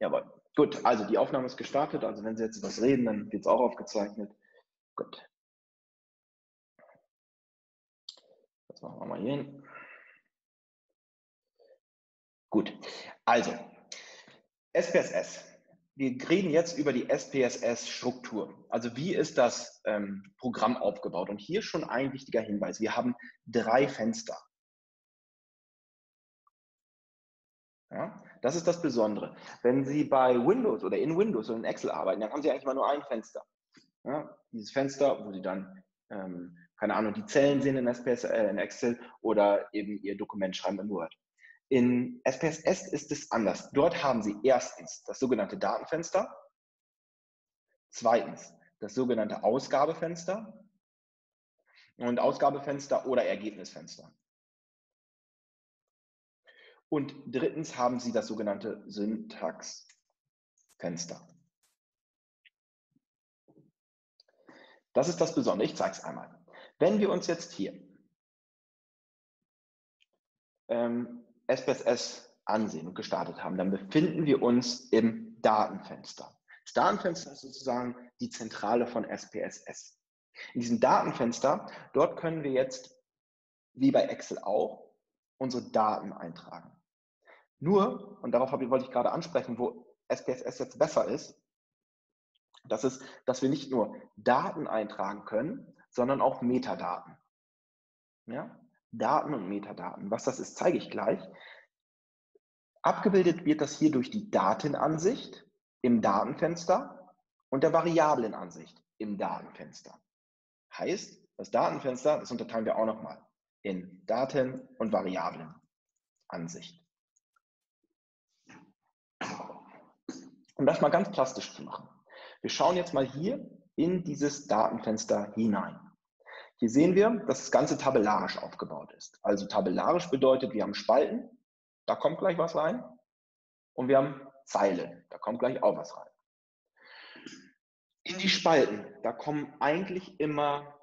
Jawohl. Gut, also die Aufnahme ist gestartet. Also wenn Sie jetzt was reden, dann wird es auch aufgezeichnet. Gut. Das machen wir mal hier hin. Gut, also SPSS. Wir reden jetzt über die SPSS-Struktur. Also wie ist das ähm, Programm aufgebaut? Und hier schon ein wichtiger Hinweis. Wir haben drei Fenster. Ja, das ist das Besondere. Wenn Sie bei Windows oder in Windows oder in Excel arbeiten, dann haben Sie eigentlich mal nur ein Fenster. Ja, dieses Fenster, wo Sie dann, ähm, keine Ahnung, die Zellen sehen in, SPS, äh, in Excel oder eben Ihr Dokument schreiben in Word. In SPSS ist es anders. Dort haben Sie erstens das sogenannte Datenfenster, zweitens das sogenannte Ausgabefenster und Ausgabefenster oder Ergebnisfenster. Und drittens haben Sie das sogenannte Syntaxfenster. Das ist das Besondere. Ich zeige es einmal. Wenn wir uns jetzt hier ähm, SPSS ansehen und gestartet haben, dann befinden wir uns im Datenfenster. Das Datenfenster ist sozusagen die Zentrale von SPSS. In diesem Datenfenster, dort können wir jetzt, wie bei Excel auch, unsere Daten eintragen. Nur, und darauf wollte ich gerade ansprechen, wo SPSS jetzt besser ist, das ist, dass wir nicht nur Daten eintragen können, sondern auch Metadaten. Ja? Daten und Metadaten. Was das ist, zeige ich gleich. Abgebildet wird das hier durch die Datenansicht im Datenfenster und der Variablenansicht im Datenfenster. Heißt, das Datenfenster, das unterteilen wir auch nochmal in Daten- und Variablenansicht. Um das mal ganz plastisch zu machen. Wir schauen jetzt mal hier in dieses Datenfenster hinein. Hier sehen wir, dass das Ganze tabellarisch aufgebaut ist. Also tabellarisch bedeutet, wir haben Spalten, da kommt gleich was rein. Und wir haben Zeilen, da kommt gleich auch was rein. In die Spalten, da kommen eigentlich immer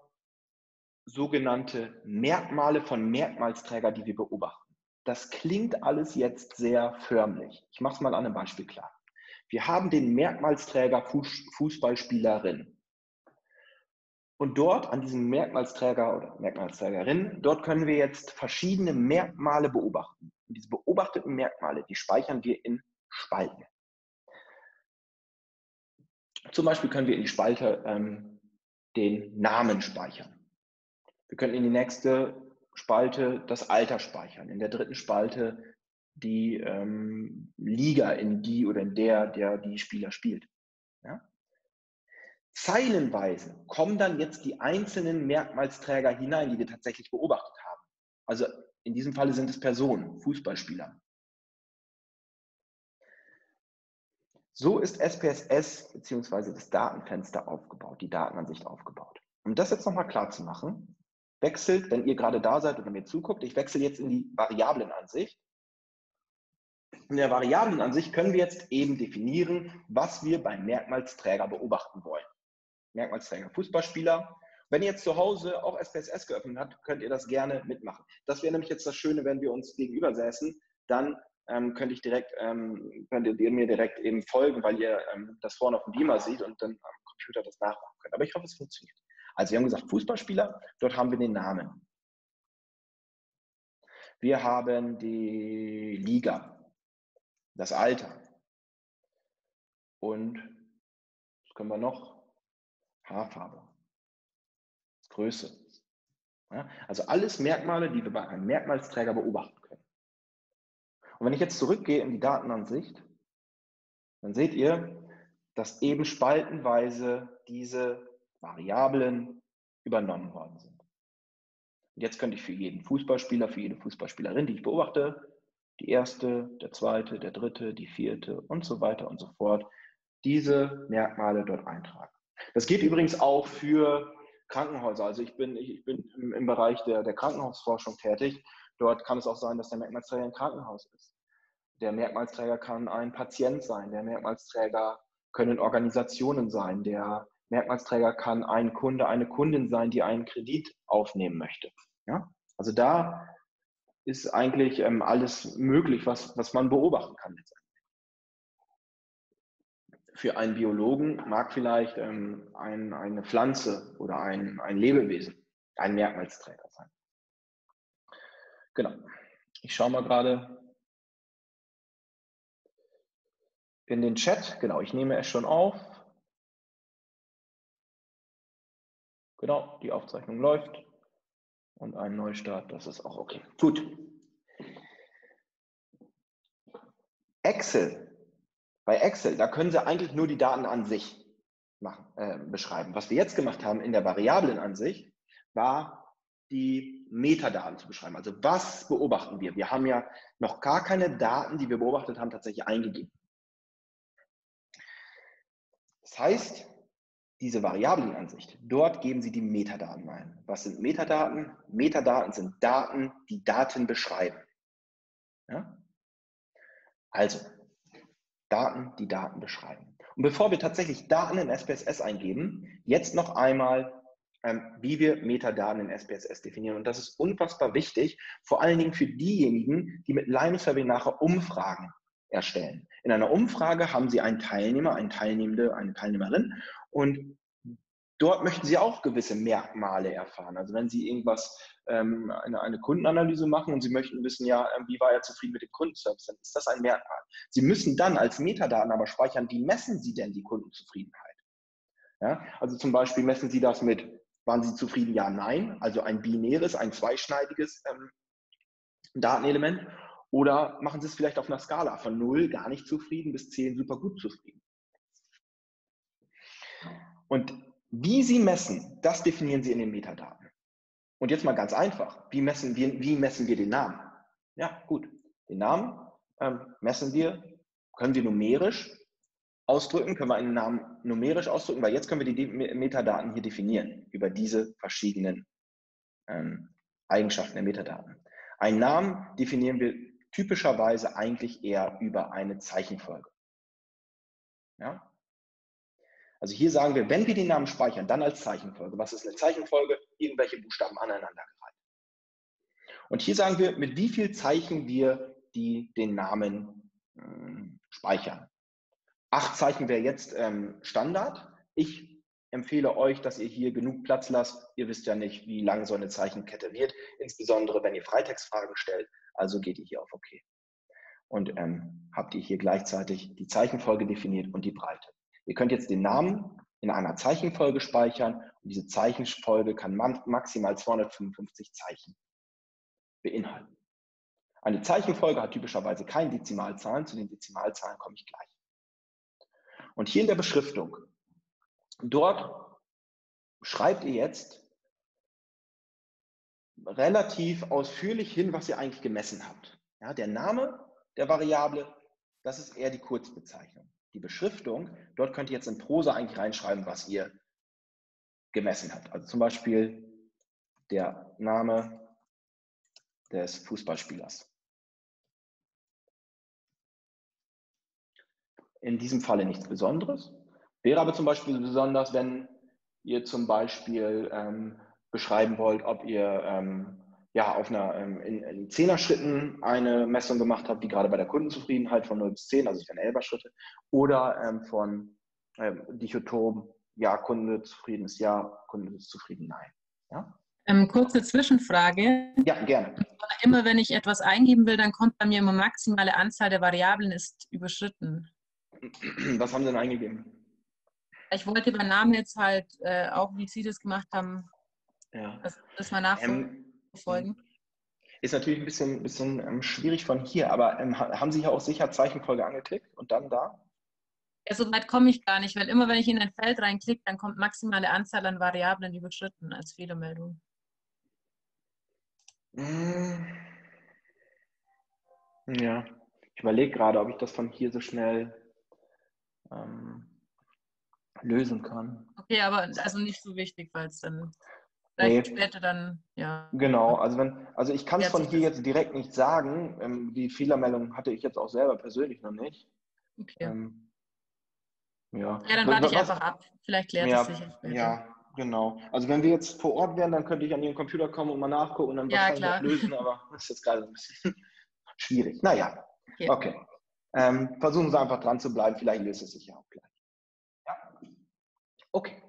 sogenannte Merkmale von Merkmalsträger, die wir beobachten. Das klingt alles jetzt sehr förmlich. Ich mache es mal an einem Beispiel klar. Wir haben den Merkmalsträger Fußballspielerin. Und dort an diesem Merkmalsträger oder Merkmalsträgerin, dort können wir jetzt verschiedene Merkmale beobachten. Und diese beobachteten Merkmale, die speichern wir in Spalten. Zum Beispiel können wir in die Spalte ähm, den Namen speichern. Wir können in die nächste Spalte das Alter speichern, in der dritten Spalte die ähm, Liga, in die oder in der, der die Spieler spielt. Ja? Zeilenweise kommen dann jetzt die einzelnen Merkmalsträger hinein, die wir tatsächlich beobachtet haben. Also in diesem Falle sind es Personen, Fußballspieler. So ist SPSS bzw. das Datenfenster aufgebaut, die Datenansicht aufgebaut. Um das jetzt nochmal klar zu machen, wechselt, wenn ihr gerade da seid oder mir zuguckt, ich wechsle jetzt in die Variablenansicht. In der Variablenansicht können wir jetzt eben definieren, was wir beim Merkmalsträger beobachten wollen. Merkmalsträger Fußballspieler. Wenn ihr jetzt zu Hause auch SPSS geöffnet habt, könnt ihr das gerne mitmachen. Das wäre nämlich jetzt das Schöne, wenn wir uns gegenüber säßen, dann ähm, könnte ich direkt, ähm, könntet ihr mir direkt eben folgen, weil ihr ähm, das vorne auf dem Beamer seht und dann am Computer das nachmachen könnt. Aber ich hoffe, es funktioniert. Also wir haben gesagt Fußballspieler, dort haben wir den Namen. Wir haben die Liga, das Alter. Und was können wir noch? Haarfarbe, Größe. Ja, also alles Merkmale, die wir bei einem Merkmalsträger beobachten können. Und wenn ich jetzt zurückgehe in die Datenansicht, dann seht ihr, dass eben spaltenweise diese Variablen übernommen worden sind. Und jetzt könnte ich für jeden Fußballspieler, für jede Fußballspielerin, die ich beobachte, die erste, der zweite, der dritte, die vierte und so weiter und so fort, diese Merkmale dort eintragen. Das geht übrigens auch für Krankenhäuser. Also ich bin, ich, bin im, im, Bereich der, der Krankenhausforschung tätig. Dort kann es auch sein, dass der Merkmalsträger ein Krankenhaus ist. Der Merkmalsträger kann ein Patient sein. Der Merkmalsträger können Organisationen sein. Der Merkmalsträger kann ein Kunde, eine Kundin sein, die einen Kredit aufnehmen möchte. Ja? Also da ist eigentlich ähm, alles möglich, was, was man beobachten kann. für einen Biologen mag vielleicht ähm, ein, eine Pflanze oder ein, ein Lebewesen ein Merkmalsträger sein. Genau. Ich schaue mal gerade in den Chat. Genau, ich nehme es schon auf. Genau, die Aufzeichnung läuft. Und ein Neustart, das ist auch okay. Gut. Excel. Bei Excel, da können Sie eigentlich nur die Daten an sich machen, äh, beschreiben. Was wir jetzt gemacht haben in der Variablenansicht, war die Metadaten zu beschreiben. Also was beobachten wir? Wir haben ja noch gar keine Daten, die wir beobachtet haben, tatsächlich eingegeben. Das heißt, diese Variablenansicht, dort geben Sie die Metadaten ein. Was sind Metadaten? Metadaten sind Daten, die Daten beschreiben. Ja? Also, Daten, die Daten beschreiben. Und bevor wir tatsächlich Daten in SPSS eingeben, jetzt noch einmal, ähm, wie wir Metadaten in SPSS definieren. Und das ist unfassbar wichtig, vor allen Dingen für diejenigen, die mit Lime Survey nachher Umfragen erstellen. In einer Umfrage haben Sie einen Teilnehmer, eine Teilnehmende, eine Teilnehmerin und dort möchten Sie auch gewisse Merkmale erfahren. Also wenn Sie irgendwas, ähm, eine, eine, Kundenanalyse machen und Sie möchten wissen, ja, ähm, wie war er zufrieden mit dem Kundenservice, dann ist das ein Merkmal. Sie müssen dann als Metadaten aber speichern, wie messen Sie denn die Kundenzufriedenheit? Ja, also zum Beispiel messen Sie das mit, waren Sie zufrieden, ja, nein, also ein binäres, ein zweischneidiges ähm, Datenelement. Oder machen Sie es vielleicht auf einer Skala von 0 gar nicht zufrieden bis 10 super gut zufrieden. Und wie Sie messen, das definieren Sie in den Metadaten. Und jetzt mal ganz einfach, wie messen wir, wie messen wir den Namen? Ja, gut, den Namen ähm, messen wir, können wir numerisch ausdrücken, können wir einen Namen numerisch ausdrücken, weil jetzt können wir die Metadaten hier definieren über diese verschiedenen ähm, Eigenschaften der Metadaten. Einen Namen definieren wir typischerweise eigentlich eher über eine Zeichenfolge. Ja? Also hier sagen wir, wenn wir den Namen speichern, dann als Zeichenfolge. Was ist eine Zeichenfolge? Irgendwelche Buchstaben aneinandergereiht. Und hier sagen wir, mit wie viel Zeichen wir die, den Namen äh, speichern. Acht Zeichen wäre jetzt ähm, Standard. Ich empfehle euch, dass ihr hier genug Platz lasst. Ihr wisst ja nicht, wie lang so eine Zeichenkette wird, insbesondere wenn ihr Freitextfragen stellt. Also geht ihr hier auf OK. Und ähm, habt ihr hier gleichzeitig die Zeichenfolge definiert und die Breite. Ihr könnt jetzt den Namen in einer Zeichenfolge speichern und diese Zeichenfolge kann maximal 255 Zeichen beinhalten. Eine Zeichenfolge hat typischerweise keine Dezimalzahlen. Zu den Dezimalzahlen komme ich gleich. Und hier in der Beschriftung, dort schreibt ihr jetzt relativ ausführlich hin, was ihr eigentlich gemessen habt. Ja, der Name der Variable, das ist eher die Kurzbezeichnung. Die Beschriftung, dort könnt ihr jetzt in Prosa eigentlich reinschreiben, was ihr gemessen habt. Also zum Beispiel der Name des Fußballspielers. In diesem Falle nichts Besonderes. Wäre aber zum Beispiel besonders, wenn ihr zum Beispiel ähm, beschreiben wollt, ob ihr ähm, ja, auf einer, ähm, in, in Zehner-Schritten eine Messung gemacht habt, wie gerade bei der Kundenzufriedenheit von 0 bis 10, also von Elber-Schritte, oder ähm, von ähm, Dichotom, ja, Kunde zufrieden ist ja, Kunde ist zufrieden, nein. Ja? Ähm, kurze Zwischenfrage. Ja, gerne. Immer wenn ich etwas eingeben will, dann kommt bei mir immer maximale Anzahl der Variablen ist überschritten. Was haben Sie denn eingegeben? Ich wollte beim Namen jetzt halt äh, auch, wie Sie das gemacht haben, ja. das, das mal nachverfolgen. Ähm, ist natürlich ein bisschen, bisschen ähm, schwierig von hier, aber ähm, haben Sie hier auch sicher Zeichenfolge angeklickt und dann da? Ja, so weit komme ich gar nicht, weil immer wenn ich in ein Feld reinklicke, dann kommt maximale Anzahl an Variablen überschritten als Fehlermeldung. Hm. Ja, ich überlege gerade, ob ich das von hier so schnell ähm, lösen kann. Okay, aber also nicht so wichtig, weil es dann Vielleicht nee. später dann, ja. Genau, also wenn, also ich kann es von hier jetzt direkt nicht sagen. Ähm, die Fehlermeldung hatte ich jetzt auch selber persönlich noch nicht. Okay. Ähm, ja. ja, dann warte ich einfach ab. Vielleicht klärt ja, es sich später. Ja, genau. Also wenn wir jetzt vor Ort wären, dann könnte ich an Ihren Computer kommen und mal nachgucken und dann ja, wahrscheinlich klar. lösen, aber das ist jetzt gerade ein bisschen schwierig. Naja, okay. okay. Ähm, versuchen Sie einfach dran zu bleiben, vielleicht löst es sich ja auch gleich. Okay.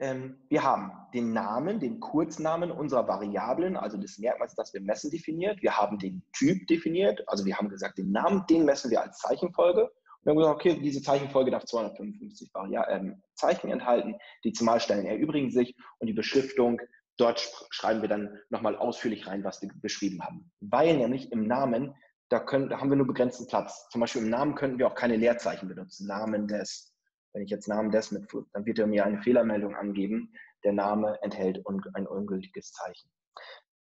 Ähm, wir haben den Namen, den Kurznamen unserer Variablen, also des Merkmals, das wir messen, definiert. Wir haben den Typ definiert, also wir haben gesagt, den Namen, den messen wir als Zeichenfolge. Und wir haben gesagt, okay, diese Zeichenfolge darf 255 ähm, Zeichen enthalten. Die Zumalstellen erübrigen sich und die Beschriftung, dort schreiben wir dann nochmal ausführlich rein, was wir beschrieben haben. Weil nämlich im Namen, da, können, da haben wir nur begrenzten Platz. Zum Beispiel im Namen könnten wir auch keine Leerzeichen benutzen. Namen des, wenn ich jetzt Namen des mit, dann wird er mir eine Fehlermeldung angeben. Der Name enthält ein ungültiges Zeichen.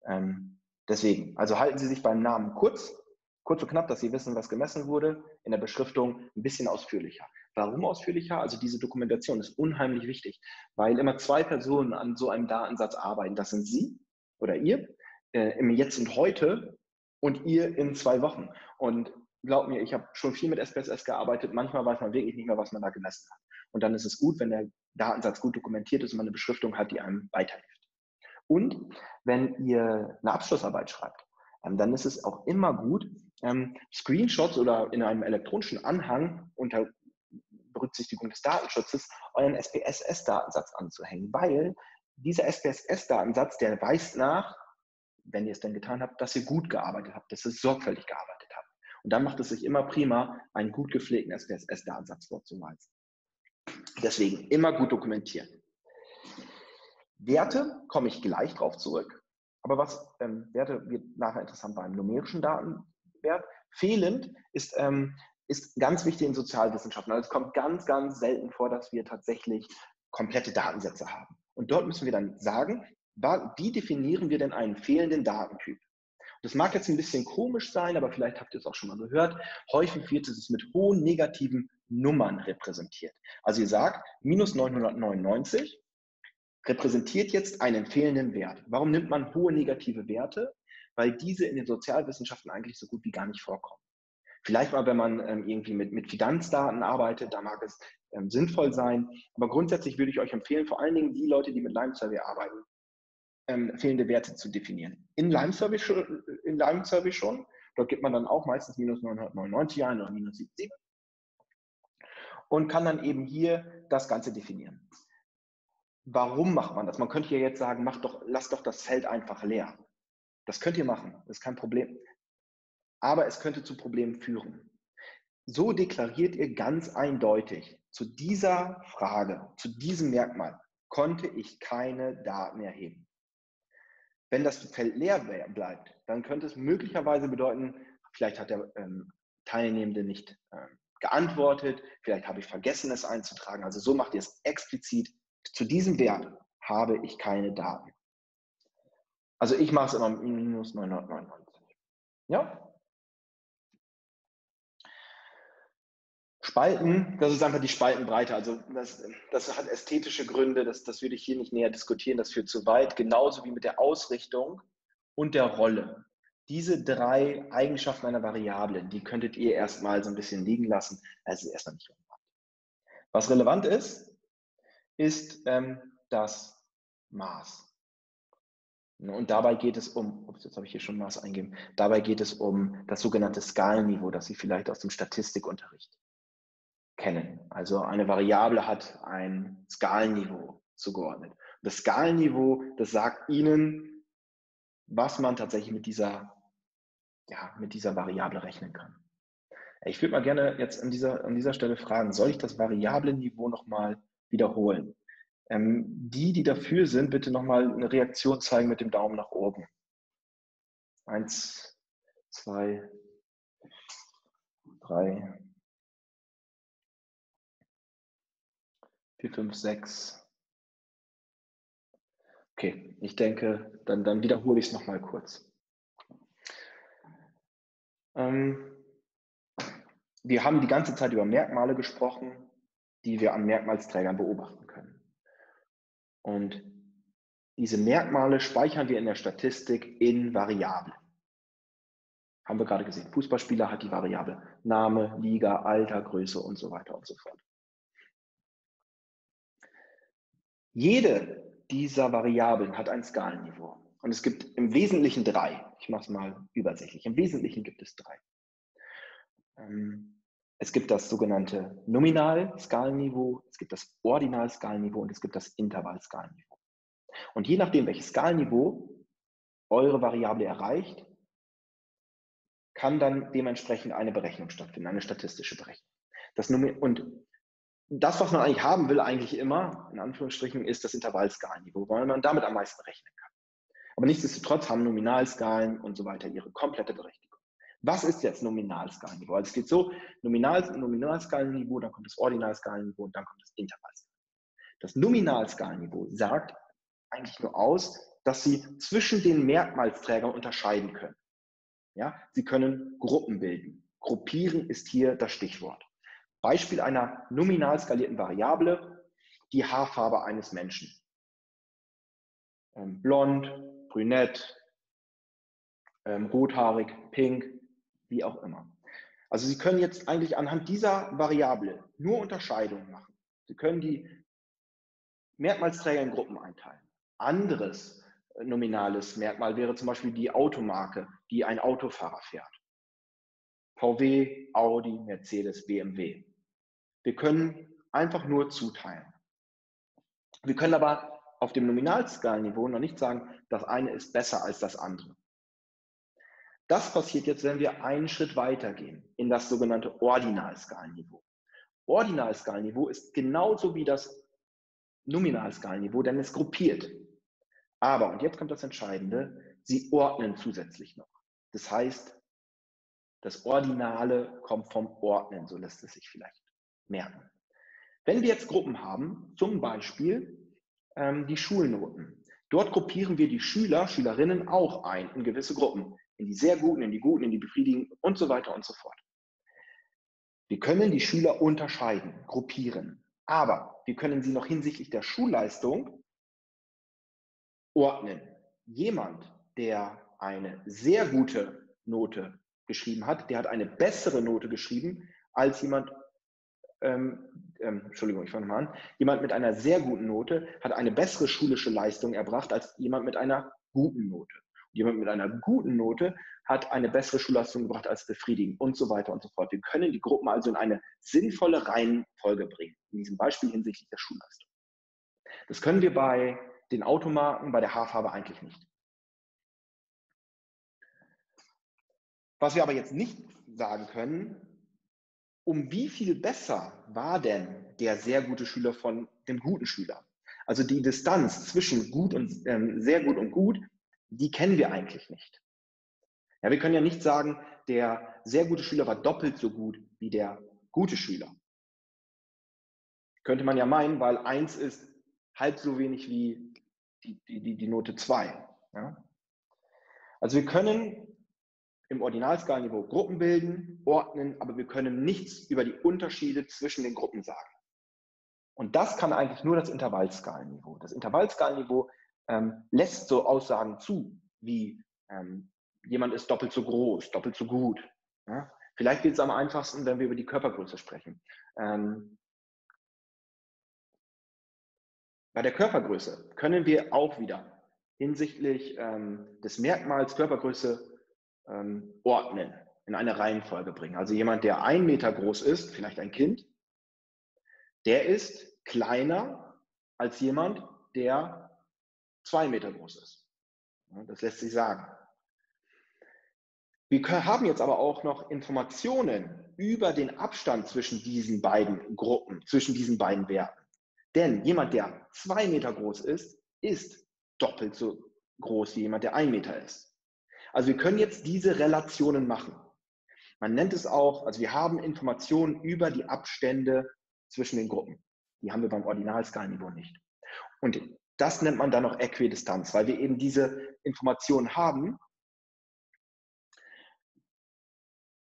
Ähm, deswegen, also halten Sie sich beim Namen kurz, kurz und knapp, dass Sie wissen, was gemessen wurde. In der Beschriftung ein bisschen ausführlicher. Warum ausführlicher? Also diese Dokumentation ist unheimlich wichtig, weil immer zwei Personen an so einem Datensatz arbeiten. Das sind Sie oder ihr äh, im Jetzt und Heute und ihr in zwei Wochen. Und glaub mir, ich habe schon viel mit SPSS gearbeitet. Manchmal weiß man wirklich nicht mehr, was man da gemessen hat. Und dann ist es gut, wenn der Datensatz gut dokumentiert ist und man eine Beschriftung hat, die einem weiterhilft. Und wenn ihr eine Abschlussarbeit schreibt, ähm, dann ist es auch immer gut, ähm, Screenshots oder in einem elektronischen Anhang unter Berücksichtigung des Datenschutzes euren SPSS-Datensatz anzuhängen, weil dieser SPSS-Datensatz, der weist nach, wenn ihr es denn getan habt, dass ihr gut gearbeitet habt, dass ihr sorgfältig gearbeitet habt. Und dann macht es sich immer prima, einen gut gepflegten SPSS-Datensatz vorzuweisen. Deswegen immer gut dokumentieren. Werte komme ich gleich drauf zurück. Aber was ähm, Werte wird nachher interessant beim numerischen Datenwert. Fehlend ist, ähm, ist ganz wichtig in Sozialwissenschaften. Also es kommt ganz, ganz selten vor, dass wir tatsächlich komplette Datensätze haben. Und dort müssen wir dann sagen, wie definieren wir denn einen fehlenden Datentyp? Das mag jetzt ein bisschen komisch sein, aber vielleicht habt ihr es auch schon mal gehört. Häufig wird es mit hohen negativen Nummern repräsentiert. Also ihr sagt, minus 999 repräsentiert jetzt einen fehlenden Wert. Warum nimmt man hohe negative Werte? Weil diese in den Sozialwissenschaften eigentlich so gut wie gar nicht vorkommen. Vielleicht mal, wenn man ähm, irgendwie mit, mit Finanzdaten arbeitet, da mag es ähm, sinnvoll sein. Aber grundsätzlich würde ich euch empfehlen, vor allen Dingen die Leute, die mit Lime Survey arbeiten, ähm, fehlende Werte zu definieren. In Lime Survey, schon, in Lime Survey schon. Dort gibt man dann auch meistens minus 999 ein oder minus 77 und kann dann eben hier das Ganze definieren. Warum macht man das? Man könnte ja jetzt sagen, macht doch, lasst doch das Feld einfach leer. Das könnt ihr machen, das ist kein Problem. Aber es könnte zu Problemen führen. So deklariert ihr ganz eindeutig, zu dieser Frage, zu diesem Merkmal konnte ich keine Daten erheben. Wenn das Feld leer bleibt, dann könnte es möglicherweise bedeuten, vielleicht hat der ähm, Teilnehmende nicht ähm, geantwortet, vielleicht habe ich vergessen, es einzutragen. Also so macht ihr es explizit. Zu diesem Wert habe ich keine Daten. Also ich mache es immer minus 999. Ja? Spalten, das ist einfach die Spaltenbreite. Also das, das hat ästhetische Gründe, das, das würde ich hier nicht näher diskutieren, das führt zu weit. Genauso wie mit der Ausrichtung und der Rolle. Diese drei Eigenschaften einer Variable, die könntet ihr erstmal so ein bisschen liegen lassen. Das ist erstmal nicht relevant. Was relevant ist, ist ähm, das Maß. Und dabei geht es um, ups, jetzt habe ich hier schon Maß eingegeben, dabei geht es um das sogenannte Skalenniveau, das Sie vielleicht aus dem Statistikunterricht kennen. Also eine Variable hat ein Skalenniveau zugeordnet. Das Skalenniveau, das sagt Ihnen, was man tatsächlich mit dieser ja, mit dieser Variable rechnen kann. Ich würde mal gerne jetzt an dieser, an dieser Stelle fragen, soll ich das Variablenniveau nochmal wiederholen? Ähm, die, die dafür sind, bitte nochmal eine Reaktion zeigen mit dem Daumen nach oben. Eins, zwei, drei, vier, fünf, sechs. Okay, ich denke, dann, dann wiederhole ich es nochmal kurz. Ähm, wir haben die ganze Zeit über Merkmale gesprochen, die wir an Merkmalsträgern beobachten können. Und diese Merkmale speichern wir in der Statistik in Variablen. Haben wir gerade gesehen. Fußballspieler hat die Variable Name, Liga, Alter, Größe und so weiter und so fort. Jede dieser Variablen hat ein Skalenniveau. Und es gibt im Wesentlichen drei. Ich mache es mal übersichtlich. Im Wesentlichen gibt es drei. Ähm, Es gibt das sogenannte Nominalskalenniveau, es gibt das Ordinalskalenniveau und es gibt das Intervallskalenniveau. Und je nachdem, welches Skalenniveau eure Variable erreicht, kann dann dementsprechend eine Berechnung stattfinden, eine statistische Berechnung. Das und das, was man eigentlich haben will, eigentlich immer, in Anführungsstrichen, ist das Intervallskalenniveau, weil man damit am meisten rechnen kann. Aber nichtsdestotrotz haben Nominalskalen und so weiter ihre komplette Berechtigung. Was ist jetzt Nominalskalenniveau? Also es geht so, Nominal, Nominalskalenniveau, dann kommt das Ordinalskalenniveau und dann kommt das Intervallskalenniveau. Das Nominalskalenniveau sagt eigentlich nur aus, dass Sie zwischen den Merkmalsträgern unterscheiden können. Ja, Sie können Gruppen bilden. Gruppieren ist hier das Stichwort. Beispiel einer nominal skalierten Variable, die Haarfarbe eines Menschen. Ähm, blond, brünett, ähm, rothaarig, pink, wie auch immer. Also Sie können jetzt eigentlich anhand dieser Variable nur Unterscheidungen machen. Sie können die Merkmalsträger in Gruppen einteilen. Anderes äh, nominales Merkmal wäre zum Beispiel die Automarke, die ein Autofahrer fährt. VW, Audi, Mercedes, BMW. Wir können einfach nur zuteilen. Wir können aber auf dem Nominalskalenniveau noch nicht sagen, das eine ist besser als das andere. Das passiert jetzt, wenn wir einen Schritt weitergehen in das sogenannte Ordinalskalenniveau. Ordinalskalenniveau ist genauso wie das Nominalskalenniveau, denn es gruppiert. Aber, und jetzt kommt das Entscheidende, sie ordnen zusätzlich noch. Das heißt, das Ordinale kommt vom Ordnen, so lässt es sich vielleicht merken. Wenn wir jetzt Gruppen haben, zum Beispiel ähm, die Schulnoten, dort gruppieren wir die Schüler, Schülerinnen auch ein in gewisse Gruppen, in die sehr guten, in die guten, in die befriedigenden und so weiter und so fort. Wir können die Schüler unterscheiden, gruppieren, aber wir können sie noch hinsichtlich der Schulleistung ordnen. Jemand, der eine sehr gute Note geschrieben hat, der hat eine bessere Note geschrieben als jemand, ähm, ähm, Entschuldigung, ich fange mal an. Jemand mit einer sehr guten Note hat eine bessere schulische Leistung erbracht als jemand mit einer guten Note. Und jemand mit einer guten Note hat eine bessere Schulleistung gebracht als befriedigend und so weiter und so fort. Wir können die Gruppen also in eine sinnvolle Reihenfolge bringen, in diesem Beispiel hinsichtlich der Schulleistung. Das können wir bei den Automarken, bei der Haarfarbe eigentlich nicht. Was wir aber jetzt nicht sagen können, um wie viel besser war denn der sehr gute Schüler von dem guten Schüler? Also die Distanz zwischen gut und ähm, sehr gut und gut, die kennen wir eigentlich nicht. Ja, wir können ja nicht sagen, der sehr gute Schüler war doppelt so gut wie der gute Schüler. Könnte man ja meinen, weil eins ist halb so wenig wie die, die, die Note 2. Ja? Also wir können im Ordinalskalenniveau Gruppen bilden, ordnen, aber wir können nichts über die Unterschiede zwischen den Gruppen sagen. Und das kann eigentlich nur das Intervallskalenniveau. Das Intervallskalenniveau ähm, lässt so Aussagen zu, wie ähm, jemand ist doppelt so groß, doppelt so gut. Ja? Vielleicht geht es am einfachsten, wenn wir über die Körpergröße sprechen. Ähm, bei der Körpergröße können wir auch wieder hinsichtlich ähm, des Merkmals Körpergröße ähm, ordnen, in eine Reihenfolge bringen. Also jemand, der ein Meter groß ist, vielleicht ein Kind, der ist kleiner als jemand, der zwei Meter groß ist. Das lässt sich sagen. Wir haben jetzt aber auch noch Informationen über den Abstand zwischen diesen beiden Gruppen, zwischen diesen beiden Werten. Denn jemand, der zwei Meter groß ist, ist doppelt so groß wie jemand, der ein Meter ist. Also wir können jetzt diese Relationen machen. Man nennt es auch, also wir haben Informationen über die Abstände zwischen den Gruppen. Die haben wir beim Ordinalskalenniveau nicht. Und das nennt man dann noch Äquidistanz, weil wir eben diese Informationen haben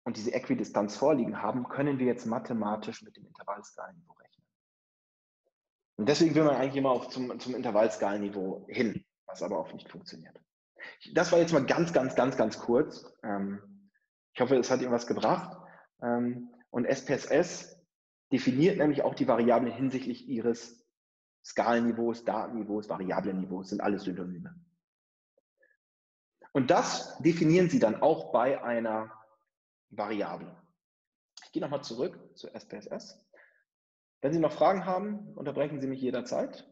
und diese Äquidistanz vorliegen haben, können wir jetzt mathematisch mit dem Intervallskalenniveau rechnen. Und deswegen will man eigentlich immer auch zum, zum Intervallskalenniveau hin, was aber auch nicht funktioniert. Das war jetzt mal ganz, ganz, ganz, ganz kurz. Ähm, ich hoffe, es hat irgendwas gebracht. Ähm, und SPSS definiert nämlich auch die Variablen hinsichtlich ihres Skalenniveaus, Datenniveaus, Variablenniveaus, sind alles Synonyme. Und das definieren Sie dann auch bei einer Variable. Ich gehe nochmal zurück zu SPSS. Wenn Sie noch Fragen haben, unterbrechen Sie mich jederzeit.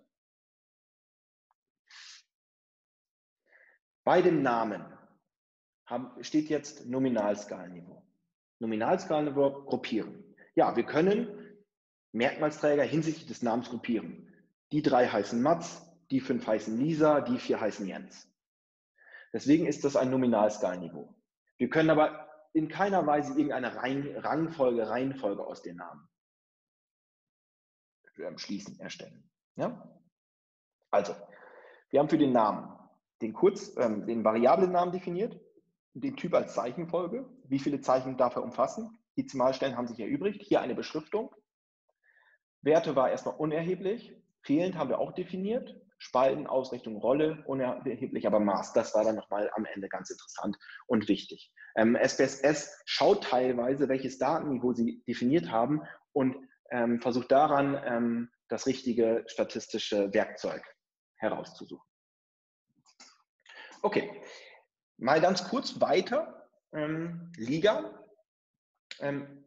Bei dem Namen steht jetzt Nominalskalenniveau. Nominalskalenniveau gruppieren. Ja, wir können Merkmalsträger hinsichtlich des Namens gruppieren. Die drei heißen Mats, die fünf heißen Lisa, die vier heißen Jens. Deswegen ist das ein Nominalskalenniveau. Wir können aber in keiner Weise irgendeine Rangfolge, Reihenfolge aus den Namen schließen, erstellen. Ja? Also, wir haben für den Namen den, Kurz, ähm, den Variablennamen definiert, den Typ als Zeichenfolge. Wie viele Zeichen darf er umfassen? Die Zimalstellen haben sich erübrigt. Hier eine Beschriftung. Werte war erstmal unerheblich. Fehlend haben wir auch definiert. Spalten, Ausrichtung, Rolle, unerheblich, aber Maß. Das war dann nochmal am Ende ganz interessant und wichtig. Ähm, SPSS schaut teilweise, welches Datenniveau Sie definiert haben und ähm, versucht daran, ähm, das richtige statistische Werkzeug herauszusuchen. Okay, mal ganz kurz weiter. Ähm, Liga. Ähm,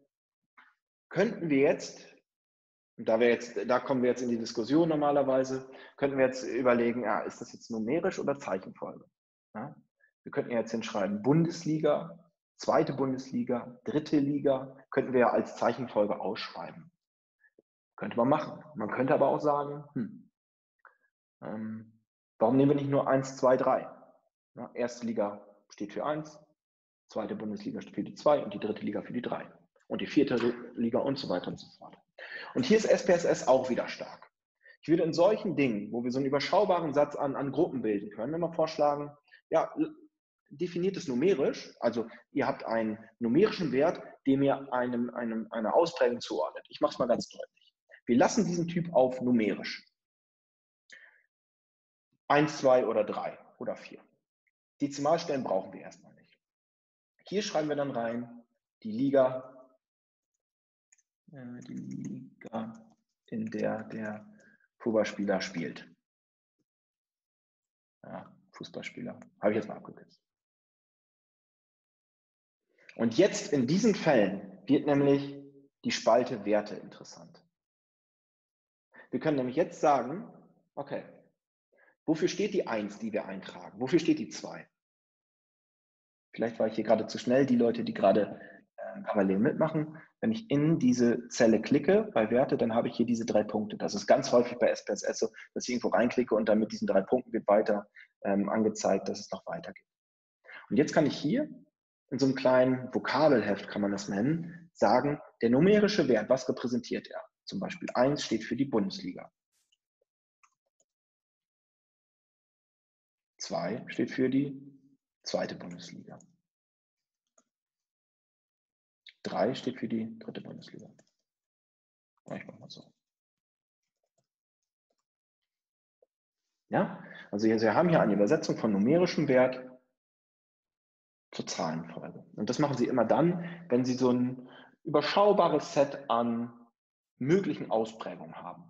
könnten wir jetzt da, wir jetzt, da kommen wir jetzt in die Diskussion normalerweise, könnten wir jetzt überlegen, ja, ist das jetzt numerisch oder Zeichenfolge? Ja? Wir könnten jetzt hinschreiben, Bundesliga, zweite Bundesliga, dritte Liga, könnten wir ja als Zeichenfolge ausschreiben. Könnte man machen. Man könnte aber auch sagen, hm, ähm, warum nehmen wir nicht nur 1, 2, 3? Ja, erste Liga steht für 1, zweite Bundesliga steht für die 2 und die dritte Liga für die 3 und die vierte Liga und so weiter und so fort. Und hier ist SPSS auch wieder stark. Ich würde in solchen Dingen, wo wir so einen überschaubaren Satz an, an Gruppen bilden können, immer vorschlagen, ja, definiert es numerisch, also ihr habt einen numerischen Wert, dem ihr einem, einem, einer Ausprägung zuordnet. Ich mache es mal ganz deutlich. Wir lassen diesen Typ auf numerisch. Eins, zwei oder drei oder vier. Dezimalstellen brauchen wir erstmal nicht. Hier schreiben wir dann rein die Liga äh, die Liga, in der der Fußballspieler spielt. Ja, Fußballspieler. Habe ich jetzt mal abgekürzt. Und jetzt in diesen Fällen wird nämlich die Spalte Werte interessant. Wir können nämlich jetzt sagen, okay, wofür steht die 1, die wir eintragen? Wofür steht die 2? Vielleicht war ich hier gerade zu schnell. Die Leute, die gerade äh, parallel mitmachen, wenn ich in diese Zelle klicke bei Werte, dann habe ich hier diese drei Punkte. Das ist ganz häufig bei SPSS so, dass ich irgendwo reinklicke und dann mit diesen drei Punkten wird weiter ähm, angezeigt, dass es noch weitergeht. Und jetzt kann ich hier in so einem kleinen Vokabelheft, kann man das nennen, sagen, der numerische Wert, was repräsentiert er? Zum Beispiel 1 steht für die Bundesliga. 2 steht für die zweite Bundesliga. 3 steht für die dritte Bundesliga. Ich mache mal so. Ja, also wir haben hier eine Übersetzung von numerischem Wert zur Zahlenfolge. Und das machen Sie immer dann, wenn Sie so ein überschaubares Set an möglichen Ausprägungen haben.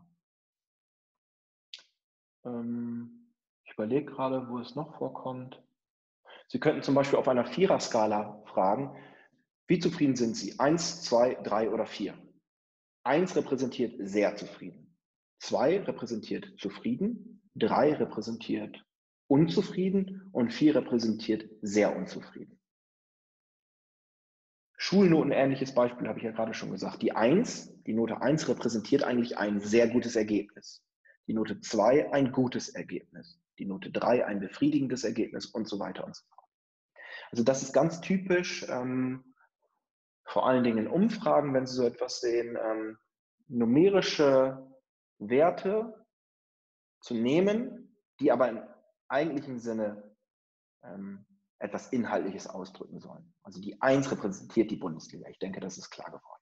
Ähm, überlege gerade, wo es noch vorkommt. Sie könnten zum Beispiel auf einer Viererskala fragen, wie zufrieden sind Sie? Eins, zwei, drei oder vier? Eins repräsentiert sehr zufrieden. Zwei repräsentiert zufrieden. Drei repräsentiert unzufrieden und vier repräsentiert sehr unzufrieden. Schulnoten, ähnliches Beispiel habe ich ja gerade schon gesagt. Die Eins, die Note Eins repräsentiert eigentlich ein sehr gutes Ergebnis. Die Note zwei ein gutes Ergebnis. Die Note drei ein befriedigendes Ergebnis und so weiter und so fort. Also das ist ganz typisch ähm, vor allen Dingen in Umfragen, wenn Sie so etwas sehen, ähm, numerische Werte zu nehmen, die aber im eigentlichen Sinne ähm, etwas Inhaltliches ausdrücken sollen. Also die 1 repräsentiert die Bundesliga. Ich denke, das ist klar geworden.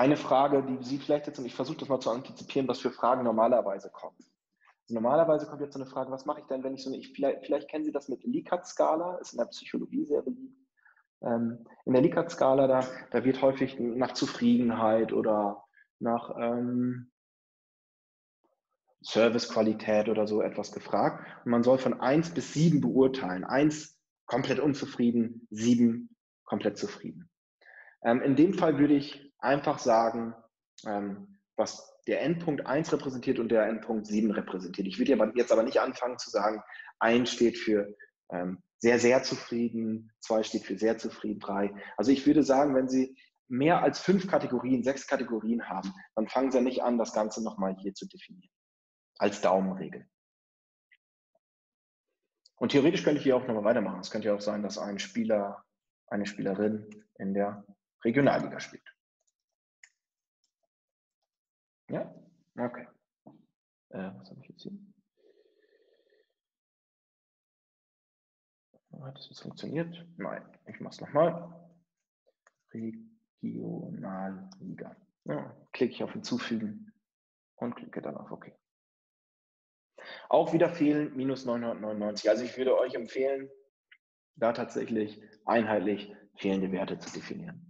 Eine Frage, die Sie vielleicht jetzt, und ich versuche das mal zu antizipieren, was für Fragen normalerweise kommen. Normalerweise kommt jetzt so eine Frage, was mache ich denn, wenn ich so eine, ich, vielleicht, vielleicht kennen Sie das mit Likert-Skala, ist in der Psychologie sehr beliebt. Ähm, in der Likert-Skala, da, da wird häufig nach Zufriedenheit oder nach, ähm, Servicequalität oder so etwas gefragt. Und man soll von 1 bis 7 beurteilen. 1 komplett unzufrieden, 7 komplett zufrieden. Ähm, in dem Fall würde ich einfach sagen, ähm, was der Endpunkt 1 repräsentiert und der Endpunkt 7 repräsentiert. Ich würde jetzt aber nicht anfangen zu sagen, 1 steht für ähm, sehr, sehr zufrieden, 2 steht für sehr zufrieden, 3. Also ich würde sagen, wenn Sie mehr als fünf Kategorien, sechs Kategorien haben, dann fangen Sie nicht an, das Ganze nochmal hier zu definieren. Als Daumenregel. Und theoretisch könnte ich hier auch nochmal weitermachen. Es könnte ja auch sein, dass ein Spieler, eine Spielerin in der Regionalliga spielt. Ja? Okay. Äh, was habe ich jetzt hier? Hat das jetzt funktioniert? Nein, ich mache es nochmal. Regionalliga. Ja, klicke ich auf Hinzufügen und klicke dann auf OK. Auch wieder fehlen minus 999. Also ich würde euch empfehlen, da tatsächlich einheitlich fehlende Werte zu definieren.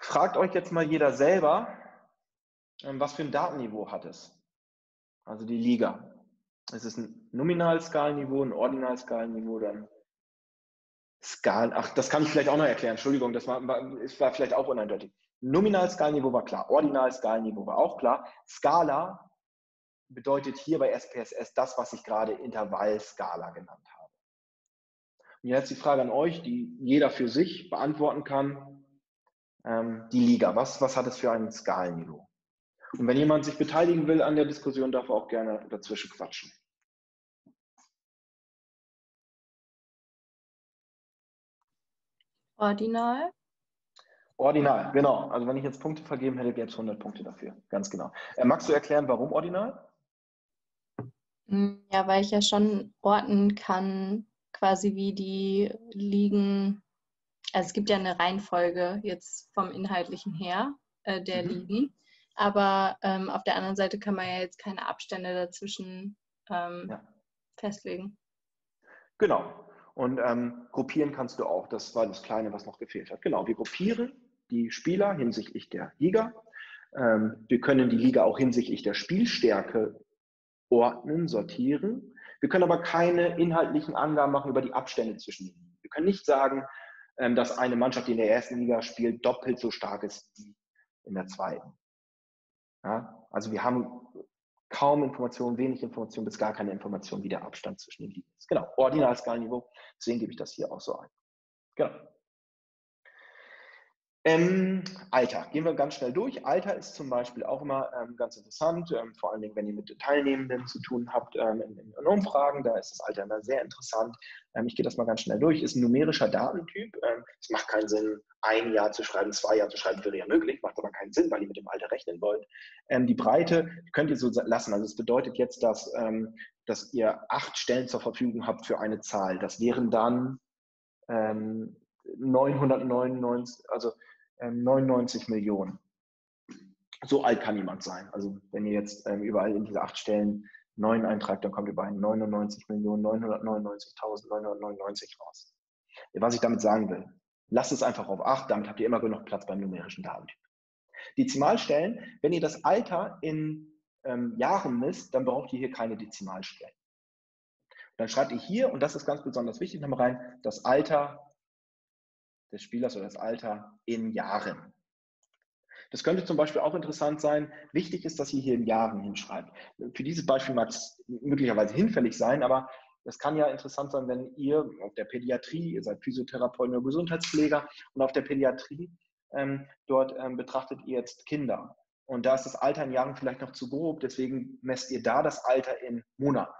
Fragt euch jetzt mal jeder selber, ähm, was für ein Datenniveau hat es? Also die Liga. Ist es ein Nominalskalenniveau, ein Ordinalskalenniveau, dann Skalen. Ach, das kann ich vielleicht auch noch erklären. Entschuldigung, das war, war vielleicht auch uneindeutig. Nominalskalenniveau war klar, Ordinalskalenniveau war auch klar. Skala bedeutet hier bei SPSS das, was ich gerade Intervallskala genannt habe. Und jetzt die Frage an euch, die jeder für sich beantworten kann. Ähm, die Liga, was, was hat es für ein Skalenniveau? Und wenn jemand sich beteiligen will an der Diskussion, darf er auch gerne dazwischen quatschen. Ordinal. Ordinal, genau. Also wenn ich jetzt Punkte vergeben hätte, gäbe es 100 Punkte dafür. Ganz genau. Äh, magst du erklären, warum Ordinal? Hm, ja, weil ich ja schon orten kann, quasi wie die Ligen. Also es gibt ja eine Reihenfolge jetzt vom Inhaltlichen her äh, der mhm. Ligen. Aber ähm, auf der anderen Seite kann man ja jetzt keine Abstände dazwischen ähm, ja. festlegen. Genau. Und ähm, gruppieren kannst du auch. Das war das Kleine, was noch gefehlt hat. Genau, wir gruppieren die Spieler hinsichtlich der Liga. Ähm, wir können die Liga auch hinsichtlich der Spielstärke ordnen, sortieren. Wir können aber keine inhaltlichen Angaben machen über die Abstände zwischen den Ligen. Wir können nicht sagen, dass eine Mannschaft, die in der ersten Liga spielt, doppelt so stark ist wie in der zweiten. Ja? Also wir haben kaum Informationen, wenig Informationen bis gar keine Informationen, wie der Abstand zwischen den Linien ist. Genau, Ordinalskalenniveau. Deswegen gebe ich das hier auch so ein. Genau. Ähm, Alter, gehen wir ganz schnell durch. Alter ist zum Beispiel auch immer ähm, ganz interessant, ähm, vor allen Dingen, wenn ihr mit Teilnehmenden zu tun habt ähm, in, in, Umfragen, da ist das Alter immer sehr interessant. Ähm, ich gehe das mal ganz schnell durch. Ist ein numerischer Datentyp. Ähm, es macht keinen Sinn, ein Jahr zu schreiben, zwei Jahre zu schreiben, wäre ja möglich, macht aber keinen Sinn, weil ihr mit dem Alter rechnen wollt. die Breite könnt ihr so lassen. Also es bedeutet jetzt, dass, dass ihr acht Stellen zur Verfügung habt für eine Zahl. Das wären dann 999, also 99 ähm, Millionen. So alt kann niemand sein. Also wenn ihr jetzt ähm, überall in diese acht Stellen neun eintragt, dann kommt ihr bei 99.999.999 raus. Was ich damit sagen will, lasst es einfach auf acht, damit habt ihr immer genug Platz beim numerischen Datentyp. Dezimalstellen, wenn ihr das Alter in ähm, Jahren misst, dann braucht ihr hier keine Dezimalstellen. Dann schreibt ihr hier, und das ist ganz besonders wichtig, nochmal rein, das Alter des Spielers oder das Alter in Jahren. Das könnte zum Beispiel auch interessant sein. Wichtig ist, dass ihr hier in Jahren hinschreibt. Für dieses Beispiel mag es möglicherweise hinfällig sein, aber es kann ja interessant sein, wenn ihr auf der Pädiatrie, ihr seid Physiotherapeut oder Gesundheitspfleger und auf der Pädiatrie ähm, dort ähm, betrachtet ihr jetzt Kinder. Und da ist das Alter in Jahren vielleicht noch zu grob, deswegen messt ihr da das Alter in Monaten.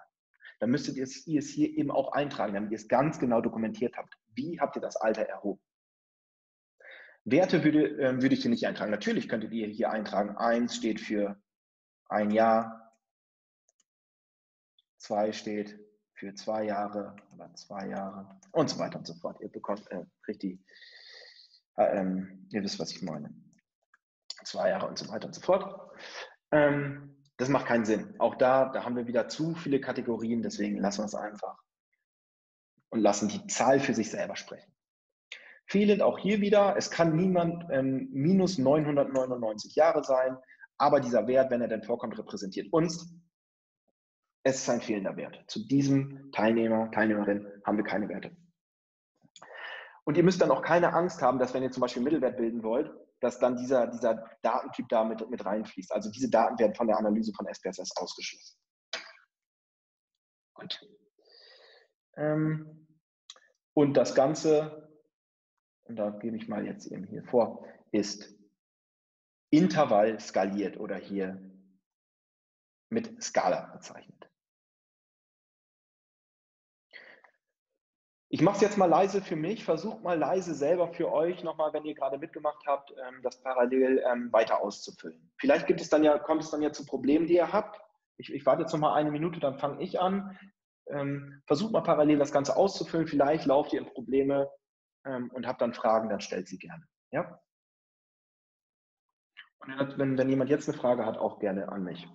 Dann müsstet ihr es, ihr es hier eben auch eintragen, damit ihr es ganz genau dokumentiert habt. Wie habt ihr das Alter erhoben? Werte würde, äh, würde ich hier nicht eintragen. Natürlich könntet ihr hier eintragen, 1 steht für ein Jahr, 2 steht für zwei Jahre oder zwei Jahre und so weiter und so fort. Ihr bekommt äh, richtig, äh, ähm, ihr wisst, was ich meine. Zwei Jahre und so weiter und so fort. Ähm, das macht keinen Sinn. Auch da, da haben wir wieder zu viele Kategorien, deswegen lassen wir es einfach und lassen die Zahl für sich selber sprechen. Fehlend auch hier wieder, es kann niemand ähm, minus 999 Jahre sein. aber dieser Wert, wenn er denn vorkommt, repräsentiert uns. Es ist ein fehlender Wert. Zu diesem Teilnehmer, Teilnehmerin haben wir keine Werte. Und ihr müsst dann auch keine Angst haben, dass wenn ihr zum Beispiel Mittelwert bilden wollt, dass dann dieser, dieser Datentyp da mit, mit reinfließt. Also diese Daten werden von der Analyse von SPSS ausgeschlossen. Gut. Ähm, und das Ganze, und da gebe ich mal jetzt eben hier vor, ist Intervall skaliert oder hier mit Skala bezeichnet. Ich mache es jetzt mal leise für mich, versucht mal leise selber für euch nochmal, wenn ihr gerade mitgemacht habt, ähm, das parallel ähm, weiter auszufüllen. Vielleicht gibt es dann ja, kommt es dann ja zu Problemen, die ihr habt. Ich, ich warte jetzt nochmal eine Minute, dann fange ich an. Ähm, versucht mal parallel das Ganze auszufüllen. Vielleicht lauft ihr in Probleme und habt dann Fragen, dann stellt sie gerne. Ja? Und wenn, wenn jemand jetzt eine Frage hat, auch gerne an mich.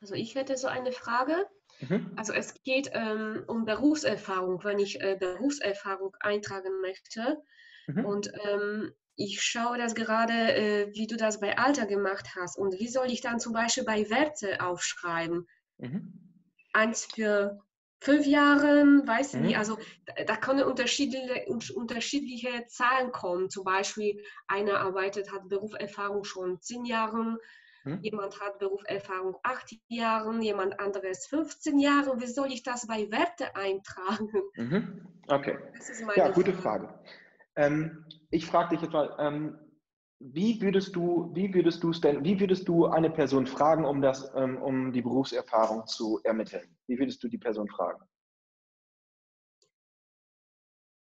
Also ich hätte so eine Frage. Mhm. Also es geht ähm, um Berufserfahrung, wenn ich äh, Berufserfahrung eintragen möchte. Mhm. Und ähm, ich schaue das gerade, äh, wie du das bei Alter gemacht hast. Und wie soll ich dann zum Beispiel bei Werte aufschreiben? Mhm. Eins für fünf Jahre, weiß ich mhm. nicht. Also da, da können unterschiedliche, unterschiedliche Zahlen kommen. Zum Beispiel einer arbeitet, hat Berufserfahrung schon zehn Jahre, hm? Jemand hat Berufserfahrung acht Jahre, jemand anderes 15 Jahre. Wie soll ich das bei Werte eintragen? Mhm. Okay. ja, gute Frage. Frage. Ähm, ich frage dich jetzt mal, ähm, wie würdest du, wie würdest du denn, wie würdest du eine Person fragen, um das, ähm, um die Berufserfahrung zu ermitteln? Wie würdest du die Person fragen?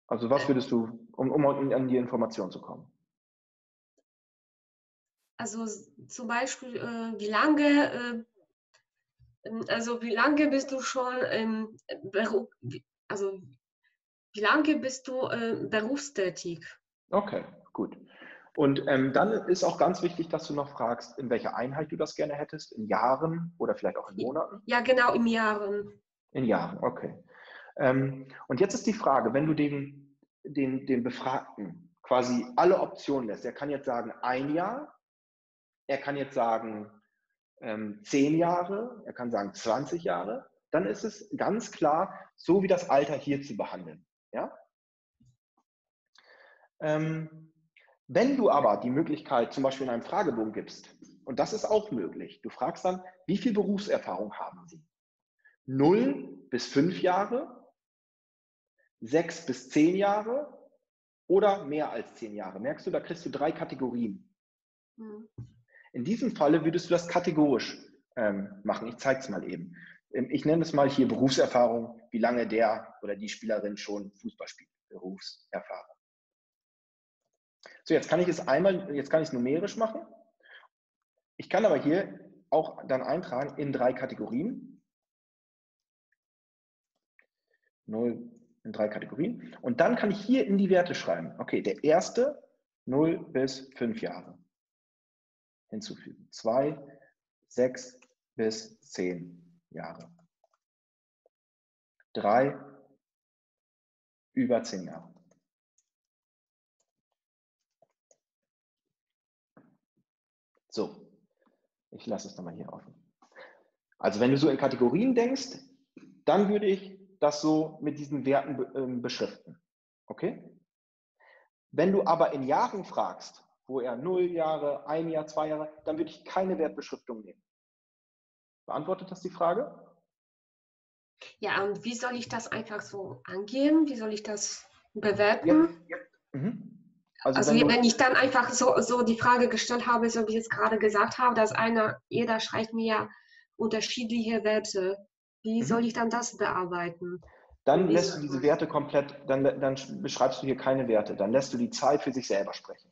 Also was würdest du, um, um an die Information zu kommen? Also zum Beispiel, äh, wie lange, äh, also wie lange bist du schon im Beruf, also wie lange bist du äh, berufstätig? Okay, gut. Und ähm, dann ist auch ganz wichtig, dass du noch fragst, in welcher Einheit du das gerne hättest, in Jahren oder vielleicht auch in Monaten? Ja, genau, in Jahren. In Jahren, okay. Ähm, und jetzt ist die Frage, wenn du den, den, den Befragten quasi alle Optionen lässt, er kann jetzt sagen ein Jahr, er kann jetzt sagen ähm, 10 Jahre, er kann sagen 20 Jahre, dann ist es ganz klar, so wie das Alter hier zu behandeln. Ja? Ähm, wenn du aber die Möglichkeit zum Beispiel in einem Fragebogen gibst, und das ist auch möglich, du fragst dann, wie viel Berufserfahrung haben sie? 0 bis 5 Jahre, 6 bis 10 Jahre oder mehr als 10 Jahre. Merkst du, da kriegst du drei Kategorien. Mhm. In diesem Falle würdest du das kategorisch ähm, machen. Ich zeige es mal eben. Ähm, ich nenne es mal hier Berufserfahrung, wie lange der oder die Spielerin schon Fußball spielt. Berufserfahrung. So, jetzt kann ich es einmal, jetzt kann ich es numerisch machen. Ich kann aber hier auch dann eintragen in drei Kategorien. Null in drei Kategorien. Und dann kann ich hier in die Werte schreiben. Okay, der erste 0 bis 5 Jahre hinzufügen. Zwei, sechs bis zehn Jahre. Drei, über zehn Jahre. So, ich lasse es nochmal hier offen. Also wenn du so in Kategorien denkst, dann würde ich das so mit diesen Werten ähm, beschriften. Okay? Wenn du aber in Jahren fragst, wo er null Jahre, ein Jahr, zwei Jahre, dann würde ich keine Wertbeschriftung nehmen. Beantwortet das die Frage? Ja, und wie soll ich das einfach so angeben? Wie soll ich das bewerten? Ja, ja. Mhm. Also, also wenn, wenn, ich dann einfach so, so die Frage gestellt habe, so wie ich es gerade gesagt habe, dass einer, jeder schreibt mir ja unterschiedliche Werte. Wie mhm. soll ich dann das bearbeiten? Dann lässt du diese Werte komplett, dann, dann beschreibst du hier keine Werte, dann lässt du die Zahl für sich selber sprechen.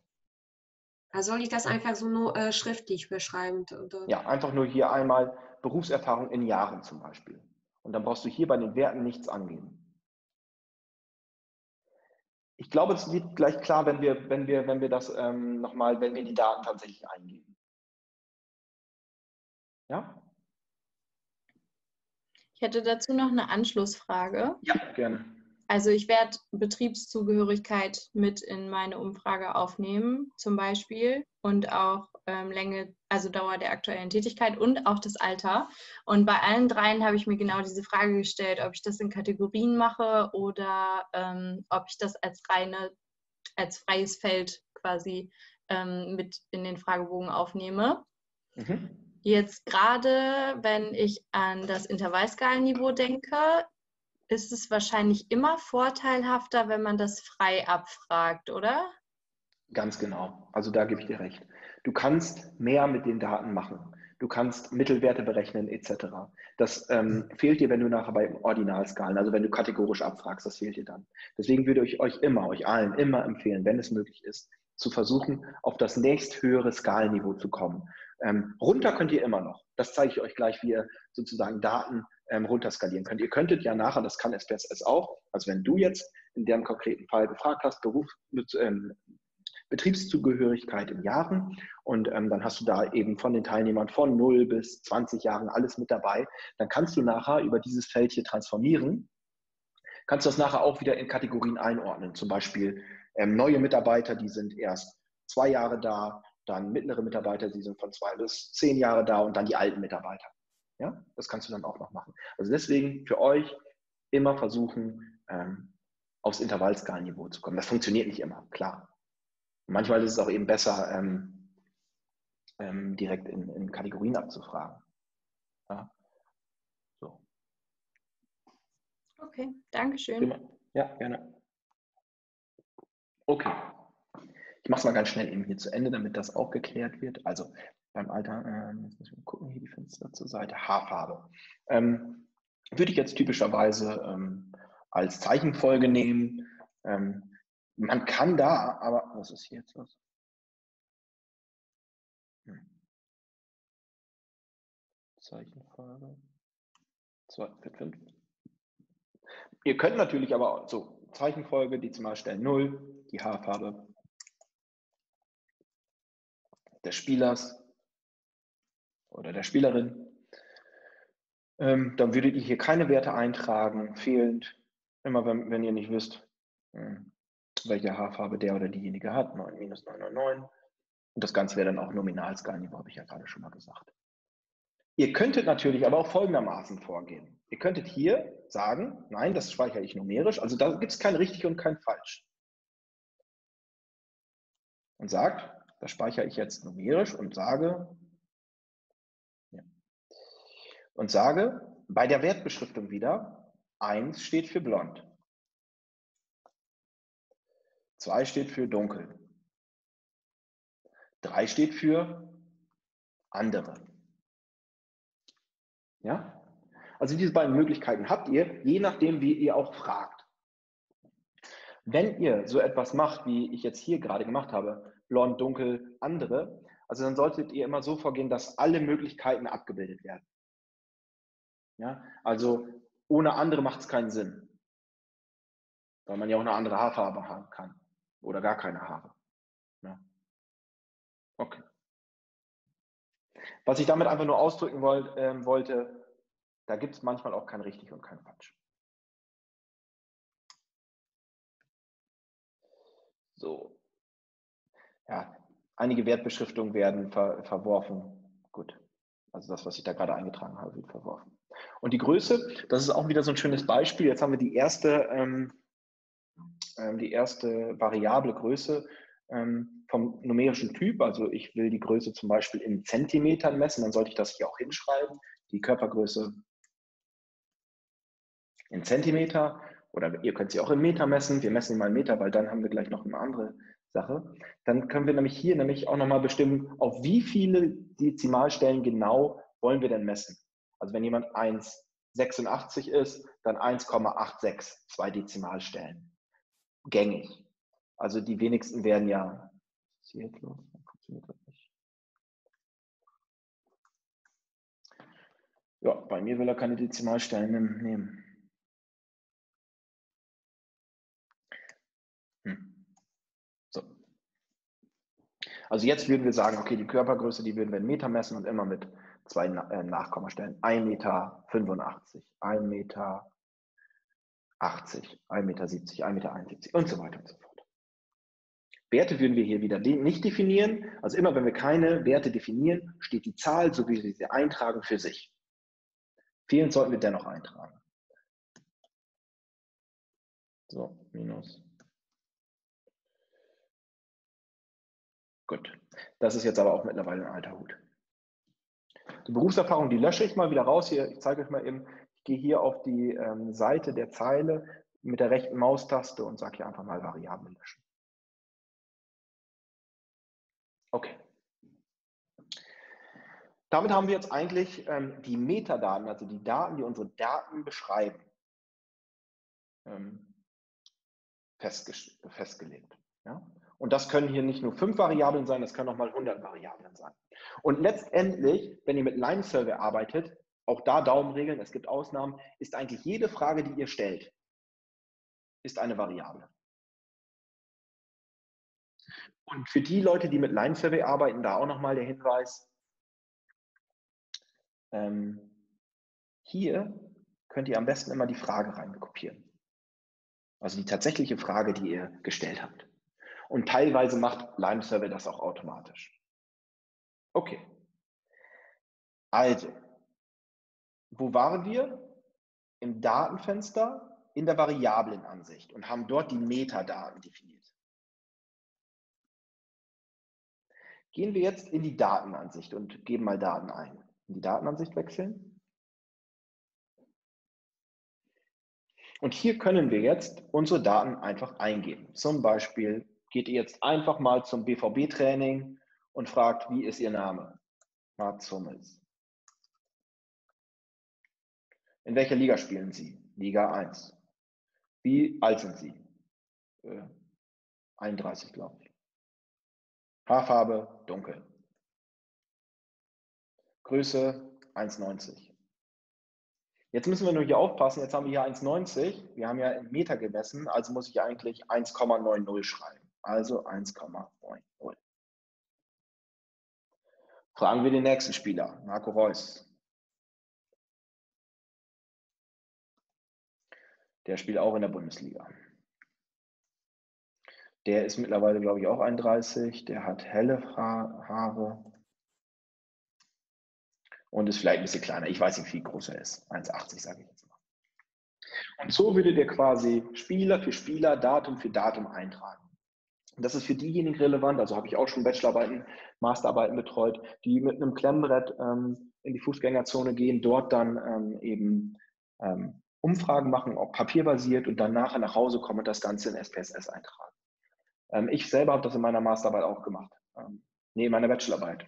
Soll ich das einfach so nur äh, schriftlich beschreiben? Oder? Ja, einfach nur hier einmal Berufserfahrung in Jahren zum Beispiel. Und dann brauchst du hier bei den Werten nichts angeben. Ich glaube, es wird gleich klar, wenn wir, wenn wir, wenn wir das ähm, nochmal, wenn wir die Daten tatsächlich eingeben. Ja? Ich hätte dazu noch eine Anschlussfrage. Ja, gerne. Also ich werde Betriebszugehörigkeit mit in meine Umfrage aufnehmen, zum Beispiel, und auch ähm, Länge, also Dauer der aktuellen Tätigkeit und auch das Alter. Und bei allen dreien habe ich mir genau diese Frage gestellt, ob ich das in Kategorien mache oder ähm, ob ich das als reine, als freies Feld quasi ähm, mit in den Fragebogen aufnehme. Mhm. Jetzt gerade, wenn ich an das Intervallskalenniveau denke, ist es wahrscheinlich immer vorteilhafter, wenn man das frei abfragt, oder? Ganz genau. Also da gebe ich dir recht. Du kannst mehr mit den Daten machen. Du kannst Mittelwerte berechnen etc. Das ähm, fehlt dir, wenn du nachher bei Ordinalskalen, also wenn du kategorisch abfragst, das fehlt dir dann. Deswegen würde ich euch immer, euch allen immer empfehlen, wenn es möglich ist, zu versuchen, auf das nächsthöhere Skalenniveau zu kommen. Ähm, runter könnt ihr immer noch. Das zeige ich euch gleich, wie ihr sozusagen Daten ähm, runterskalieren könnt. Ihr könntet ja nachher, das kann SPSS auch, also wenn du jetzt in dem konkreten Fall gefragt hast, Beruf, ähm, Betriebszugehörigkeit in Jahren und ähm, dann hast du da eben von den Teilnehmern von 0 bis 20 Jahren alles mit dabei, dann kannst du nachher über dieses Feld hier transformieren, kannst du das nachher auch wieder in Kategorien einordnen, zum Beispiel ähm, neue Mitarbeiter, die sind erst zwei Jahre da, dann mittlere Mitarbeiter, die sind von zwei bis zehn Jahre da und dann die alten Mitarbeiter. Ja, das kannst du dann auch noch machen. Also deswegen für euch immer versuchen, ähm, aufs Intervallskalenniveau zu kommen. Das funktioniert nicht immer, klar. manchmal ist es auch eben besser, ähm, ähm, direkt in, in, Kategorien abzufragen. Ja. So. Okay, Dankeschön. Ja, gerne. Okay. Ich mache es mal ganz schnell eben hier zu Ende, damit das auch geklärt wird. Also beim Alter, äh, jetzt müssen wir gucken, hier die Fenster zur Seite, Haarfarbe. Ähm, würde ich jetzt typischerweise ähm, als Zeichenfolge nehmen. Ähm, man kann da, aber was ist hier jetzt was? Zeichenfolge 2, 5. Ihr könnt natürlich aber so Zeichenfolge, die Zimalstellen 0, die Haarfarbe des Spielers oder der Spielerin. Ähm, dann würdet ihr hier keine Werte eintragen, fehlend. Immer wenn, wenn ihr nicht wisst, hm, welche Haarfarbe der oder diejenige hat, 9 minus 999. Und das Ganze wäre dann auch Nominalskalenniveau, habe ich ja gerade schon mal gesagt. Ihr könntet natürlich aber auch folgendermaßen vorgehen. Ihr könntet hier sagen, nein, das speichere ich numerisch, also da gibt es kein richtig und kein falsch. Und sagt, das speichere ich jetzt numerisch und sage, und sage bei der Wertbeschriftung wieder, 1 steht für blond, 2 steht für dunkel, 3 steht für andere. Ja? Also diese beiden Möglichkeiten habt ihr, je nachdem, wie ihr auch fragt. Wenn ihr so etwas macht, wie ich jetzt hier gerade gemacht habe, blond, dunkel, andere, also dann solltet ihr immer so vorgehen, dass alle Möglichkeiten abgebildet werden. Ja, also ohne andere macht es keinen Sinn, weil man ja auch eine andere Haarfarbe haben kann oder gar keine Haare. Ja. Okay. Was ich damit einfach nur ausdrücken wollt, äh, wollte, da gibt es manchmal auch kein richtig und kein falsch. So. Ja, einige Wertbeschriftungen werden ver verworfen. Gut. Also das, was ich da gerade eingetragen habe, wird verworfen. Und die Größe, das ist auch wieder so ein schönes Beispiel. Jetzt haben wir die erste, ähm, ähm die erste variable Größe ähm, vom numerischen Typ. Also ich will die Größe zum Beispiel in Zentimetern messen, dann sollte ich das hier auch hinschreiben. Die Körpergröße in Zentimeter oder ihr könnt sie auch in Meter messen. Wir messen mal in Meter, weil dann haben wir gleich noch eine andere Sache. Dann können wir nämlich hier nämlich auch nochmal bestimmen, auf wie viele Dezimalstellen genau wollen wir denn messen. Also wenn jemand 1,86 ist, dann 1,86, zwei Dezimalstellen. Gängig. Also die wenigsten werden ja. Ja, bei mir will er keine Dezimalstellen nehmen. Also jetzt würden wir sagen, okay, die Körpergröße, die würden wir in Meter messen und immer mit zwei äh, Nachkommastellen. 1,85 Meter, 1,80 Meter, 1,70 Meter, 1,71 Meter und so weiter und so fort. Werte würden wir hier wieder nicht definieren. Also immer wenn wir keine Werte definieren, steht die Zahl, so wie wir sie eintragen, für sich. Vielen sollten wir dennoch eintragen. So, minus. Gut. Das ist jetzt aber auch mittlerweile ein alter Hut. Die Berufserfahrung, die lösche ich mal wieder raus. Hier, ich zeige euch mal eben, ich gehe hier auf die ähm, Seite der Zeile mit der rechten Maustaste und sage hier einfach mal Variablen löschen. Okay. Damit haben wir jetzt eigentlich ähm, die Metadaten, also die Daten, die unsere Daten beschreiben, ähm, festge festgelegt. Ja? Und das können hier nicht nur fünf Variablen sein, das können auch mal 100 Variablen sein. Und letztendlich, wenn ihr mit Line Survey arbeitet, auch da Daumenregeln, es gibt Ausnahmen, ist eigentlich jede Frage, die ihr stellt, ist eine Variable. Und für die Leute, die mit Line Survey arbeiten, da auch nochmal der Hinweis, ähm, hier könnt ihr am besten immer die Frage reinkopieren. Also die tatsächliche Frage, die ihr gestellt habt. Und teilweise macht Lime Survey das auch automatisch. Okay. Also, wo waren wir? Im Datenfenster in der Variablenansicht und haben dort die Metadaten definiert. Gehen wir jetzt in die Datenansicht und geben mal Daten ein. In die Datenansicht wechseln. Und hier können wir jetzt unsere Daten einfach eingeben. Zum Beispiel geht ihr jetzt einfach mal zum BVB-Training und fragt, wie ist Ihr Name? Mats Hummels. In welcher Liga spielen Sie? Liga 1. Wie alt sind Sie? Äh, 31, glaube ich. Haarfarbe dunkel. Größe 1,90. Jetzt müssen wir nur hier aufpassen, jetzt haben wir hier 1,90. Wir haben ja in Meter gemessen, also muss ich eigentlich 1,90 schreiben also 1,90. Fragen wir den nächsten Spieler, Marco Reus. Der spielt auch in der Bundesliga. Der ist mittlerweile, glaube ich, auch 31. Der hat helle Haare und ist vielleicht ein bisschen kleiner. Ich weiß nicht, wie groß er ist. 1,80 sage ich jetzt mal. Und so würdet ihr quasi Spieler für Spieler, Datum für Datum eintragen. Das ist für diejenigen relevant, also habe ich auch schon Bachelorarbeiten, Masterarbeiten betreut, die mit einem Klemmbrett ähm, in die Fußgängerzone gehen, dort dann ähm, eben ähm, Umfragen machen, auch papierbasiert und dann nachher nach Hause kommen und das Ganze in SPSS eintragen. Ähm, ich selber habe das in meiner Masterarbeit auch gemacht, ähm, nee, in meiner Bachelorarbeit.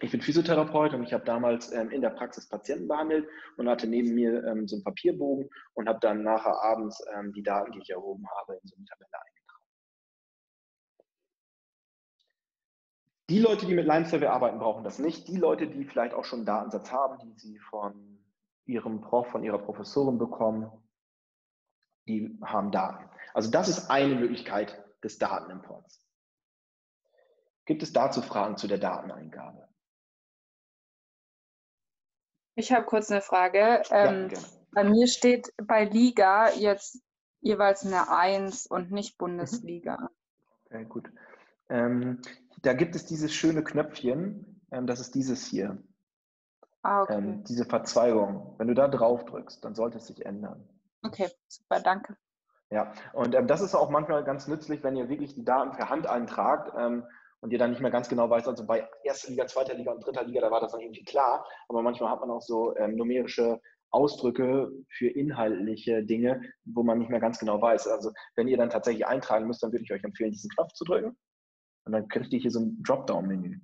Ich bin Physiotherapeut und ich habe damals ähm, in der Praxis Patienten behandelt und hatte neben mir so einen Papierbogen und habe dann nachher abends die Daten, die ich erhoben habe, in so eine Tabelle eingetragen. Die Leute, die mit Line Survey arbeiten, brauchen das nicht. Die Leute, die vielleicht auch schon einen Datensatz haben, die sie von ihrem Prof, von ihrer Professorin bekommen, die haben Daten. Also das ist eine Möglichkeit des Datenimports. Gibt es dazu Fragen zu der Dateneingabe? Ich habe kurz eine Frage. Ähm, ja, bei mir steht bei Liga jetzt jeweils eine 1 und nicht Bundesliga. Okay, gut. Ähm, da gibt es dieses schöne Knöpfchen, ähm, das ist dieses hier. Ah, okay. Ähm, diese Verzweigung. Wenn du da drauf drückst, dann sollte es sich ändern. Okay, super, danke. Ja, und ähm, das ist auch manchmal ganz nützlich, wenn ihr wirklich die Daten per Hand eintragt ähm, und ihr dann nicht mehr ganz genau weißt, also bei erster Liga, zweiter Liga und dritter Liga, da war das dann irgendwie klar, aber manchmal hat man auch so ähm, numerische Ausdrücke für inhaltliche Dinge, wo man nicht mehr ganz genau weiß. Also wenn ihr dann tatsächlich eintragen müsst, dann würde ich euch empfehlen, diesen Knopf zu drücken und dann kriegt ihr hier so ein Dropdown-Menü.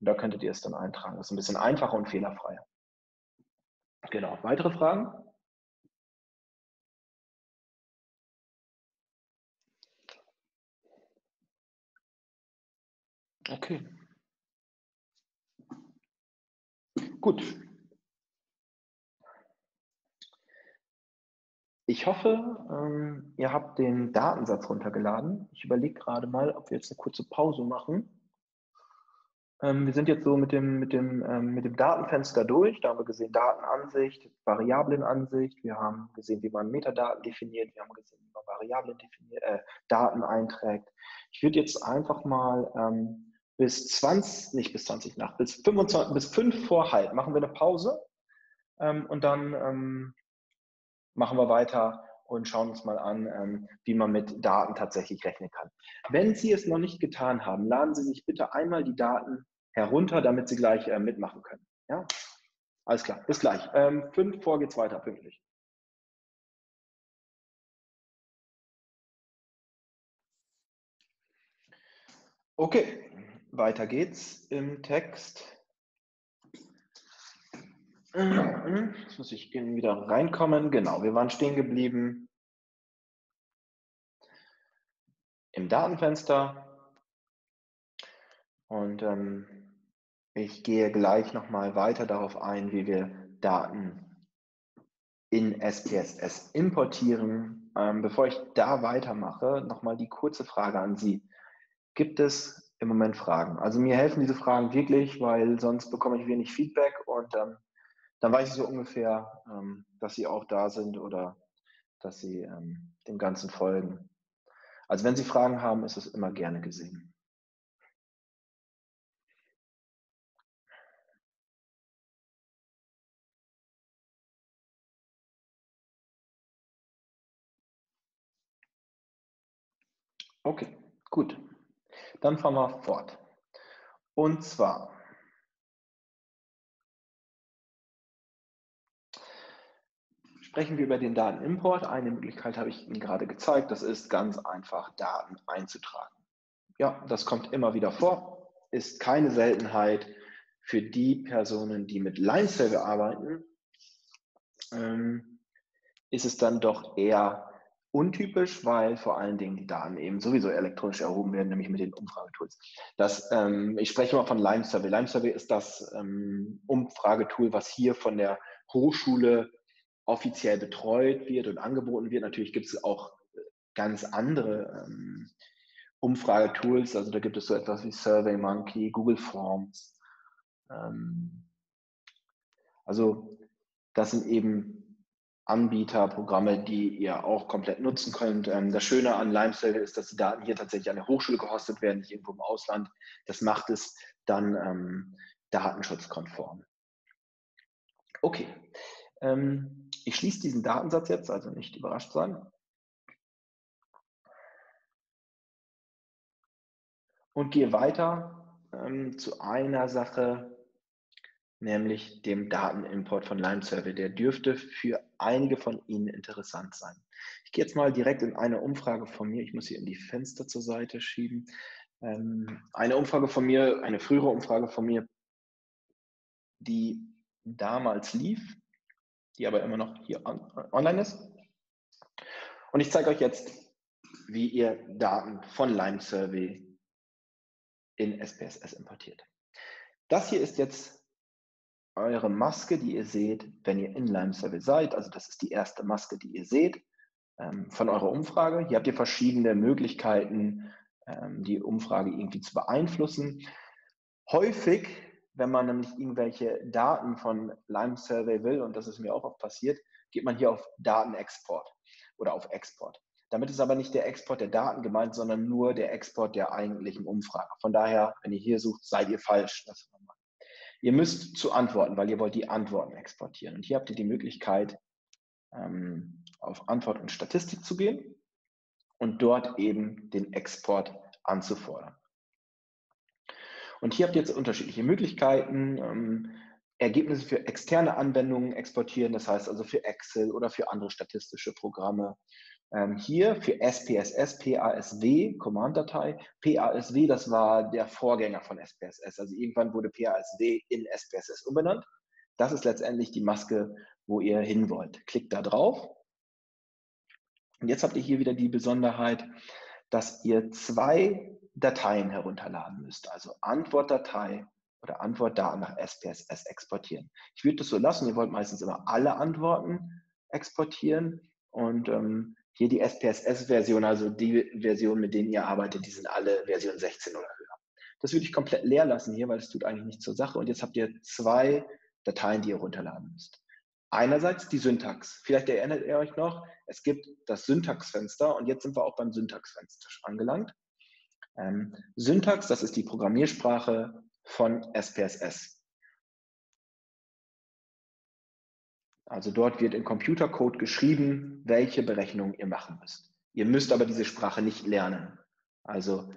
Und da könntet ihr es dann eintragen. Das ist ein bisschen einfacher und fehlerfreier. Genau. Weitere Fragen? Okay. Gut. Ich hoffe, ähm, ihr habt den Datensatz runtergeladen. Ich überlege gerade mal, ob wir jetzt eine kurze Pause machen. Ähm, wir sind jetzt so mit dem, mit, dem, ähm, mit dem Datenfenster durch. Da haben wir gesehen Datenansicht, Variablenansicht. Wir haben gesehen, wie man Metadaten definiert. Wir haben gesehen, wie man Variablen definiert, äh, Daten einträgt. Ich würde jetzt einfach mal ähm, bis 20, nicht bis 20 nach, bis 25, bis 5 vor halb machen wir eine Pause. Ähm, und dann ähm, machen wir weiter und schauen uns mal an, ähm, wie man mit Daten tatsächlich rechnen kann. Wenn Sie es noch nicht getan haben, laden Sie sich bitte einmal die Daten herunter, damit Sie gleich äh, mitmachen können. Ja? Alles klar, bis gleich. Ähm, fünf vor geht's weiter, pünktlich. Okay, weiter geht's im Text. Jetzt muss ich wieder reinkommen. Genau, wir waren stehen geblieben im Datenfenster. Und ähm, ich gehe gleich nochmal weiter darauf ein, wie wir Daten in SPSS importieren. Ähm, bevor ich da weitermache, nochmal die kurze Frage an Sie. Gibt es im Moment Fragen? Also mir helfen diese Fragen wirklich, weil sonst bekomme ich wenig Feedback und ähm, dann weiß ich so ungefähr, ähm, dass Sie auch da sind oder dass Sie ähm, dem Ganzen folgen. Also wenn Sie Fragen haben, ist es immer gerne gesehen. Okay, gut. Dann fahren wir fort. Und zwar Sprechen wir über den Datenimport. Eine Möglichkeit habe ich Ihnen gerade gezeigt. Das ist ganz einfach, Daten einzutragen. Ja, das kommt immer wieder vor, ist keine Seltenheit für die Personen, die mit Line-Server arbeiten. Ähm, ist es dann doch eher untypisch, weil vor allen Dingen die Daten eben sowieso elektronisch erhoben werden, nämlich mit den Umfragetools. Das, ähm, ich spreche immer von Lime Survey. Lime Survey ist das ähm, Umfragetool, was hier von der Hochschule offiziell betreut wird und angeboten wird. Natürlich gibt es auch äh, ganz andere ähm, Umfragetools. Also da gibt es so etwas wie SurveyMonkey, Google Forms. Ähm, also das sind eben Anbieter, Programme, die ihr auch komplett nutzen könnt. Ähm, das Schöne an LimeServer ist, dass die Daten hier tatsächlich an der Hochschule gehostet werden, nicht irgendwo im Ausland. Das macht es dann ähm, datenschutzkonform. Okay. Ähm, ich schließe diesen Datensatz jetzt, also nicht überrascht sein. Und gehe weiter ähm, zu einer Sache, nämlich dem Datenimport von Lime Survey. Der dürfte für einige von Ihnen interessant sein. Ich gehe jetzt mal direkt in eine Umfrage von mir. Ich muss hier in die Fenster zur Seite schieben. Ähm, eine Umfrage von mir, eine frühere Umfrage von mir, die damals lief die aber immer noch hier on, online ist. Und ich zeige euch jetzt, wie ihr Daten von Lime Survey in SPSS importiert. Das hier ist jetzt eure Maske, die ihr seht, wenn ihr in Lime Survey seid. Also das ist die erste Maske, die ihr seht ähm, von eurer Umfrage. Hier habt ihr verschiedene Möglichkeiten, ähm, die Umfrage irgendwie zu beeinflussen. Häufig wenn man nämlich irgendwelche Daten von Lime Survey will, und das ist mir auch oft passiert, geht man hier auf Datenexport oder auf Export. Damit ist aber nicht der Export der Daten gemeint, sondern nur der Export der eigentlichen Umfrage. Von daher, wenn ihr hier sucht, seid ihr falsch. ihr müsst zu Antworten, weil ihr wollt die Antworten exportieren. Und hier habt ihr die Möglichkeit, ähm, auf Antwort und Statistik zu gehen und dort eben den Export anzufordern. Und hier habt ihr jetzt unterschiedliche Möglichkeiten. Ähm, Ergebnisse für externe Anwendungen exportieren, das heißt also für Excel oder für andere statistische Programme. Ähm, hier für SPSS, PASW, Command-Datei. PASW, das war der Vorgänger von SPSS. Also irgendwann wurde PASW in SPSS umbenannt. Das ist letztendlich die Maske, wo ihr hin wollt. Klickt da drauf. Und jetzt habt ihr hier wieder die Besonderheit, dass ihr zwei Dateien herunterladen müsst. Also Antwortdatei oder Antwortdaten nach SPSS exportieren. Ich würde das so lassen. Ihr wollt meistens immer alle Antworten exportieren und ähm, hier die SPSS-Version, also die Version, mit denen ihr arbeitet, die sind alle Version 16 oder höher. Das würde ich komplett leer lassen hier, weil es tut eigentlich nichts zur Sache. Und jetzt habt ihr zwei Dateien, die ihr runterladen müsst. Einerseits die Syntax. Vielleicht erinnert ihr euch noch, es gibt das Syntaxfenster und jetzt sind wir auch beim Syntaxfenster angelangt. Ähm, Syntax, das ist die Programmiersprache von SPSS. Also dort wird in Computercode geschrieben, welche Berechnungen ihr machen müsst. Ihr müsst aber diese Sprache nicht lernen. Also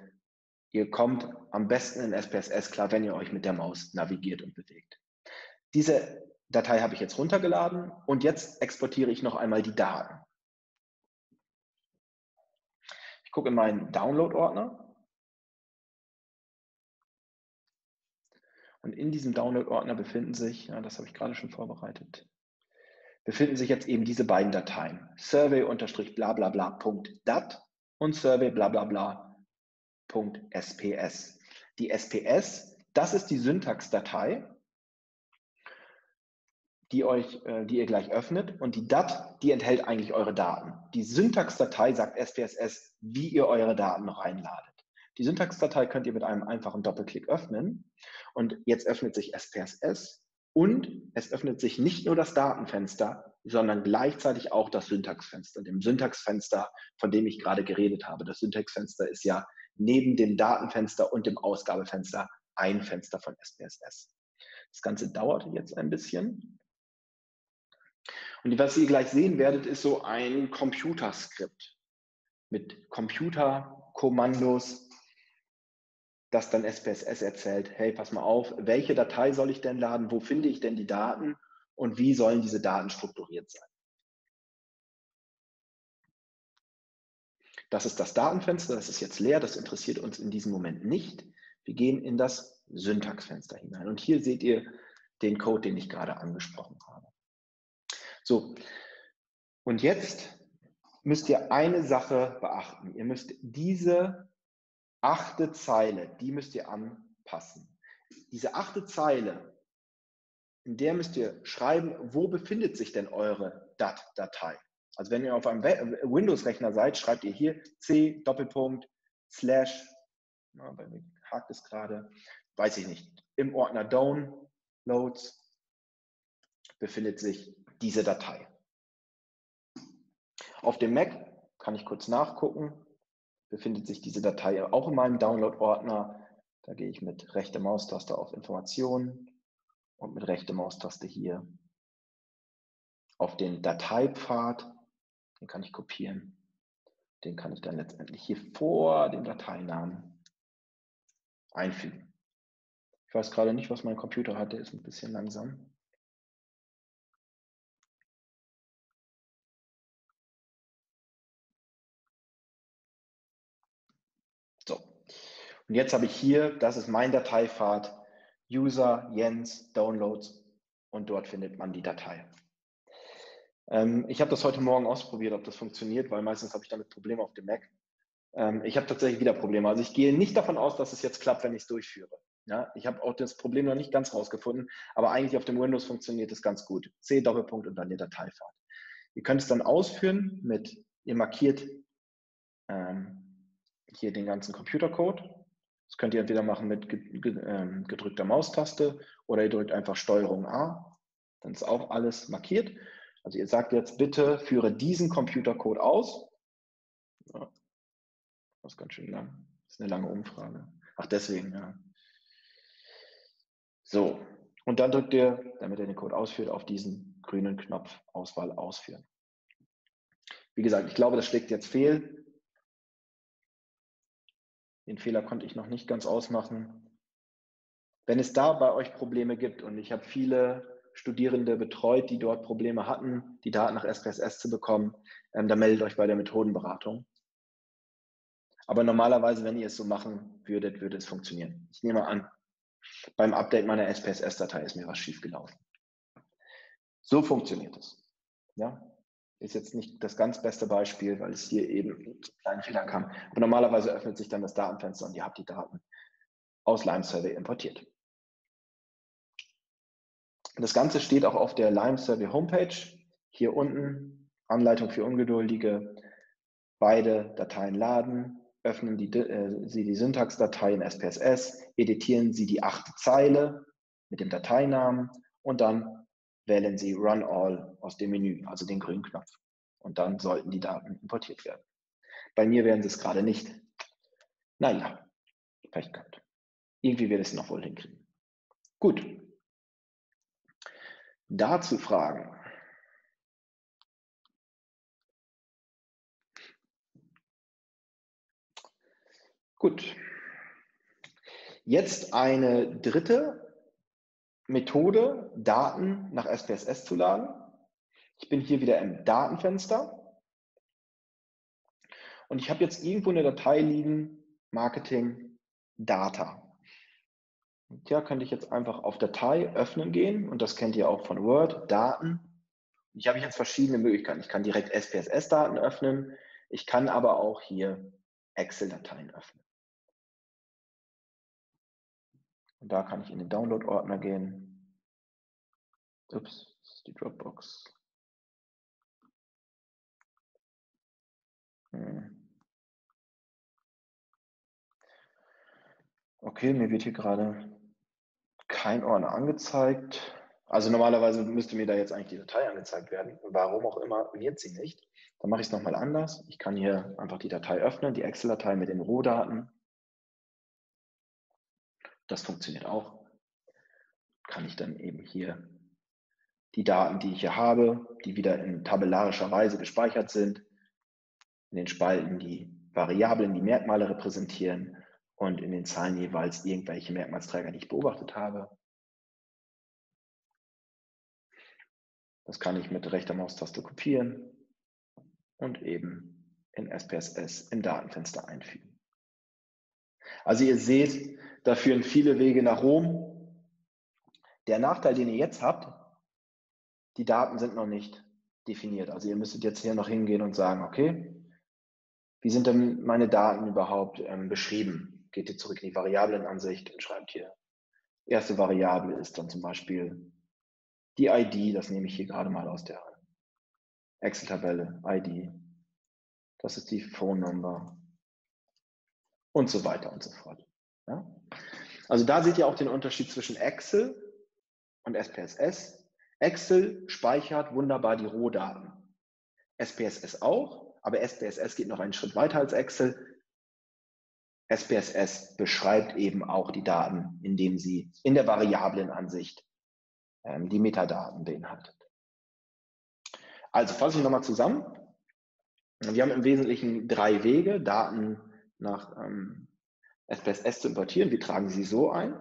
ihr kommt am besten in SPSS klar, wenn ihr euch mit der Maus navigiert und bewegt. Diese Datei habe ich jetzt runtergeladen und jetzt exportiere ich noch einmal die Daten. Ich gucke in meinen Download-Ordner. Und in diesem Download-Ordner befinden sich, ja, das habe ich gerade schon vorbereitet, befinden sich jetzt eben diese beiden Dateien. survey-blablabla.dat und survey-blablabla.sps. Die SPS, das ist die Syntaxdatei, die, euch, äh, die ihr gleich öffnet und die DAT, die enthält eigentlich eure Daten. Die Syntaxdatei sagt SPSS, wie ihr eure Daten noch einladet. Die Syntaxdatei könnt ihr mit einem einfachen Doppelklick öffnen und jetzt öffnet sich SPSS und es öffnet sich nicht nur das Datenfenster, sondern gleichzeitig auch das Syntaxfenster. Dem Syntaxfenster, von dem ich gerade geredet habe. Das Syntaxfenster ist ja neben dem Datenfenster und dem Ausgabefenster ein Fenster von SPSS. Das Ganze dauert jetzt ein bisschen. Und was ihr gleich sehen werdet, ist so ein Computerskript mit Computerkommandos, das dann SPSS erzählt, hey, pass mal auf, welche Datei soll ich denn laden, wo finde ich denn die Daten und wie sollen diese Daten strukturiert sein. Das ist das Datenfenster, das ist jetzt leer, das interessiert uns in diesem Moment nicht. Wir gehen in das Syntaxfenster hinein und hier seht ihr den Code, den ich gerade angesprochen habe. So, und jetzt müsst ihr eine Sache beachten. Ihr müsst diese achte Zeile, die müsst ihr anpassen. Diese achte Zeile, in der müsst ihr schreiben, wo befindet sich denn eure DAT-Datei. Also wenn ihr auf einem Windows-Rechner seid, schreibt ihr hier C Doppelpunkt Slash, na, bei mir hakt es gerade, weiß ich nicht, im Ordner Downloads befindet sich diese Datei. Auf dem Mac kann ich kurz nachgucken, befindet sich diese Datei auch in meinem Download-Ordner. Da gehe ich mit rechter Maustaste auf Informationen und mit rechter Maustaste hier auf den Dateipfad. Den kann ich kopieren. Den kann ich dann letztendlich hier vor dem Dateinamen einfügen. Ich weiß gerade nicht, was mein Computer hat, der ist ein bisschen langsam. Und jetzt habe ich hier, das ist mein Dateipfad, User, Jens, Downloads und dort findet man die Datei. Ähm, ich habe das heute Morgen ausprobiert, ob das funktioniert, weil meistens habe ich damit Probleme auf dem Mac. Ähm, ich habe tatsächlich wieder Probleme. Also ich gehe nicht davon aus, dass es jetzt klappt, wenn ich es durchführe. Ja, ich habe auch das Problem noch nicht ganz rausgefunden, aber eigentlich auf dem Windows funktioniert es ganz gut. C Doppelpunkt und dann der Dateipfad. Ihr könnt es dann ausführen mit, ihr markiert ähm, hier den ganzen Computercode das könnt ihr entweder machen mit ähm, gedrückter Maustaste oder ihr drückt einfach Steuerung A. Dann ist auch alles markiert. Also ihr sagt jetzt bitte, führe diesen Computercode aus. Ja, das ist ganz schön lang. Das ist eine lange Umfrage. Ach, deswegen, ja. So, und dann drückt ihr, damit ihr den Code ausführt, auf diesen grünen Knopf Auswahl ausführen. Wie gesagt, ich glaube, das schlägt jetzt fehl. Den Fehler konnte ich noch nicht ganz ausmachen. Wenn es da bei euch Probleme gibt, und ich habe viele Studierende betreut, die dort Probleme hatten, die Daten nach SPSS zu bekommen, ähm, dann meldet euch bei der Methodenberatung. Aber normalerweise, wenn ihr es so machen würdet, würde es funktionieren. Ich nehme an, beim Update meiner SPSS-Datei ist mir was schiefgelaufen. So funktioniert es. Ja? Ist jetzt nicht das ganz beste Beispiel, weil es hier eben zu kleinen Fehlern kam. Aber normalerweise öffnet sich dann das Datenfenster und ihr habt die Daten aus Lime Survey importiert. Das Ganze steht auch auf der Lime Survey Homepage. Hier unten Anleitung für Ungeduldige. Beide Dateien laden. öffnen die, äh, Sie die Syntaxdatei in SPSS, editieren Sie die achte Zeile mit dem Dateinamen und dann wählen Sie Run All aus dem Menü, also den grünen Knopf. Und dann sollten die Daten importiert werden. Bei mir werden sie es gerade nicht. Naja, Pech gehabt. Irgendwie wird es noch wohl hinkriegen. Gut. Dazu Fragen. Gut. Jetzt eine dritte Methode, Daten nach SPSS zu laden. Ich bin hier wieder im Datenfenster. Und ich habe jetzt irgendwo eine Datei liegen, Marketing Data. Und ja, könnte ich jetzt einfach auf Datei öffnen gehen und das kennt ihr auch von Word, Daten. Ich habe jetzt verschiedene Möglichkeiten. Ich kann direkt SPSS-Daten öffnen. Ich kann aber auch hier Excel-Dateien öffnen. Und da kann ich in den Download-Ordner gehen. Ups, das ist die Dropbox. Hm. Okay, mir wird hier gerade kein Ordner angezeigt. Also normalerweise müsste mir da jetzt eigentlich die Datei angezeigt werden. Warum auch immer wird sie nicht. Dann mache ich es nochmal anders. Ich kann hier einfach die Datei öffnen, die Excel-Datei mit den Rohdaten. Das funktioniert auch. Kann ich dann eben hier die Daten, die ich hier habe, die wieder in tabellarischer Weise gespeichert sind, in den Spalten die Variablen, die Merkmale repräsentieren und in den Zahlen jeweils irgendwelche Merkmalsträger, die ich beobachtet habe. Das kann ich mit rechter Maustaste kopieren und eben in SPSS im Datenfenster einfügen. Also ihr seht, da führen viele Wege nach Rom. Der Nachteil, den ihr jetzt habt, die Daten sind noch nicht definiert. Also ihr müsstet jetzt hier noch hingehen und sagen, okay, wie sind denn meine Daten überhaupt ähm, beschrieben? geht ihr zurück in die Variablenansicht und schreibt hier, erste Variable ist dann zum Beispiel die ID, das nehme ich hier gerade mal aus der Excel-Tabelle, ID. Das ist die Phone Number und so weiter und so fort. Ja? Also da seht ihr auch den Unterschied zwischen Excel und SPSS. Excel speichert wunderbar die Rohdaten. SPSS auch, aber SPSS geht noch einen Schritt weiter als Excel. SPSS beschreibt eben auch die Daten, indem sie in der Variablenansicht ähm, die Metadaten beinhaltet. Also fasse ich nochmal zusammen. Wir haben im Wesentlichen drei Wege, Daten nach ähm, SPSS zu importieren. Wir tragen sie so ein.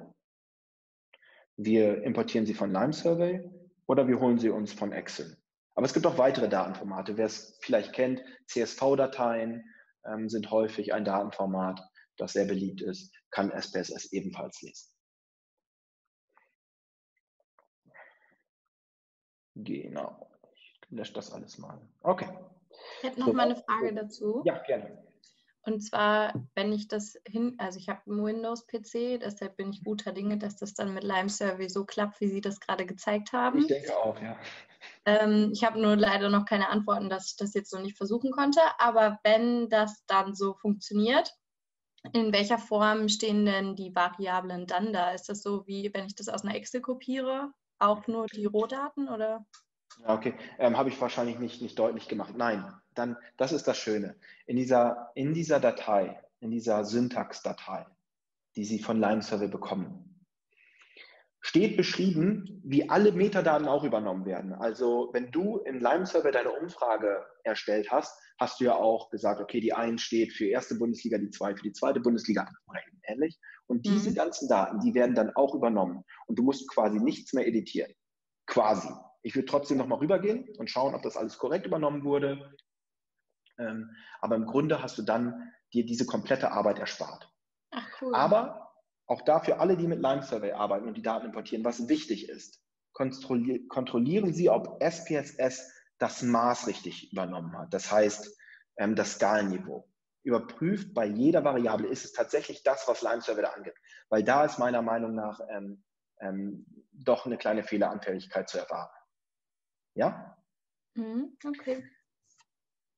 Wir importieren sie von Lime Survey oder wir holen sie uns von Excel. Aber es gibt auch weitere Datenformate. Wer es vielleicht kennt, CSV-Dateien ähm, sind häufig ein Datenformat das sehr beliebt ist, kann SPSS ebenfalls lesen. Genau. Ich lösche das alles mal. Okay. Ich hätte noch so, mal eine Frage dazu. Ja, gerne. Und zwar, wenn ich das hin, also ich habe einen Windows-PC, deshalb bin ich guter Dinge, dass das dann mit Lime Survey so klappt, wie Sie das gerade gezeigt haben. Ich denke auch, ja. Ähm, ich habe nur leider noch keine Antworten, dass ich das jetzt noch nicht versuchen konnte. Aber wenn das dann so funktioniert, in welcher Form stehen denn die Variablen dann da? Ist das so, wie wenn ich das aus einer Excel kopiere, auch nur die Rohdaten oder? Ja, okay, ähm, habe ich wahrscheinlich nicht, nicht deutlich gemacht. Nein, dann, das ist das Schöne. In dieser, in dieser Datei, in dieser Syntax-Datei, die Sie von Lime Survey bekommen, steht beschrieben, wie alle Metadaten auch übernommen werden. Also wenn du in Lime Survey deine Umfrage erstellt hast, hast du ja auch gesagt, okay, die 1 steht für erste Bundesliga, die 2 für die zweite Bundesliga oder ähnlich. Und diese mhm. ganzen Daten, die werden dann auch übernommen. Und du musst quasi nichts mehr editieren. Quasi. Ich würde trotzdem nochmal rübergehen und schauen, ob das alles korrekt übernommen wurde. Ähm, aber im Grunde hast du dann dir diese komplette Arbeit erspart. Ach, cool. Aber auch dafür alle, die mit Lime Survey arbeiten und die Daten importieren, was wichtig ist, kontrollieren Sie, ob SPSS das Maß richtig übernommen hat. Das heißt, ähm, das Skalenniveau. Überprüft bei jeder Variable, ist es tatsächlich das, was Lime Server da angibt. Weil da ist meiner Meinung nach ähm, ähm, doch eine kleine Fehleranfälligkeit zu erwarten. Ja? Mhm, okay.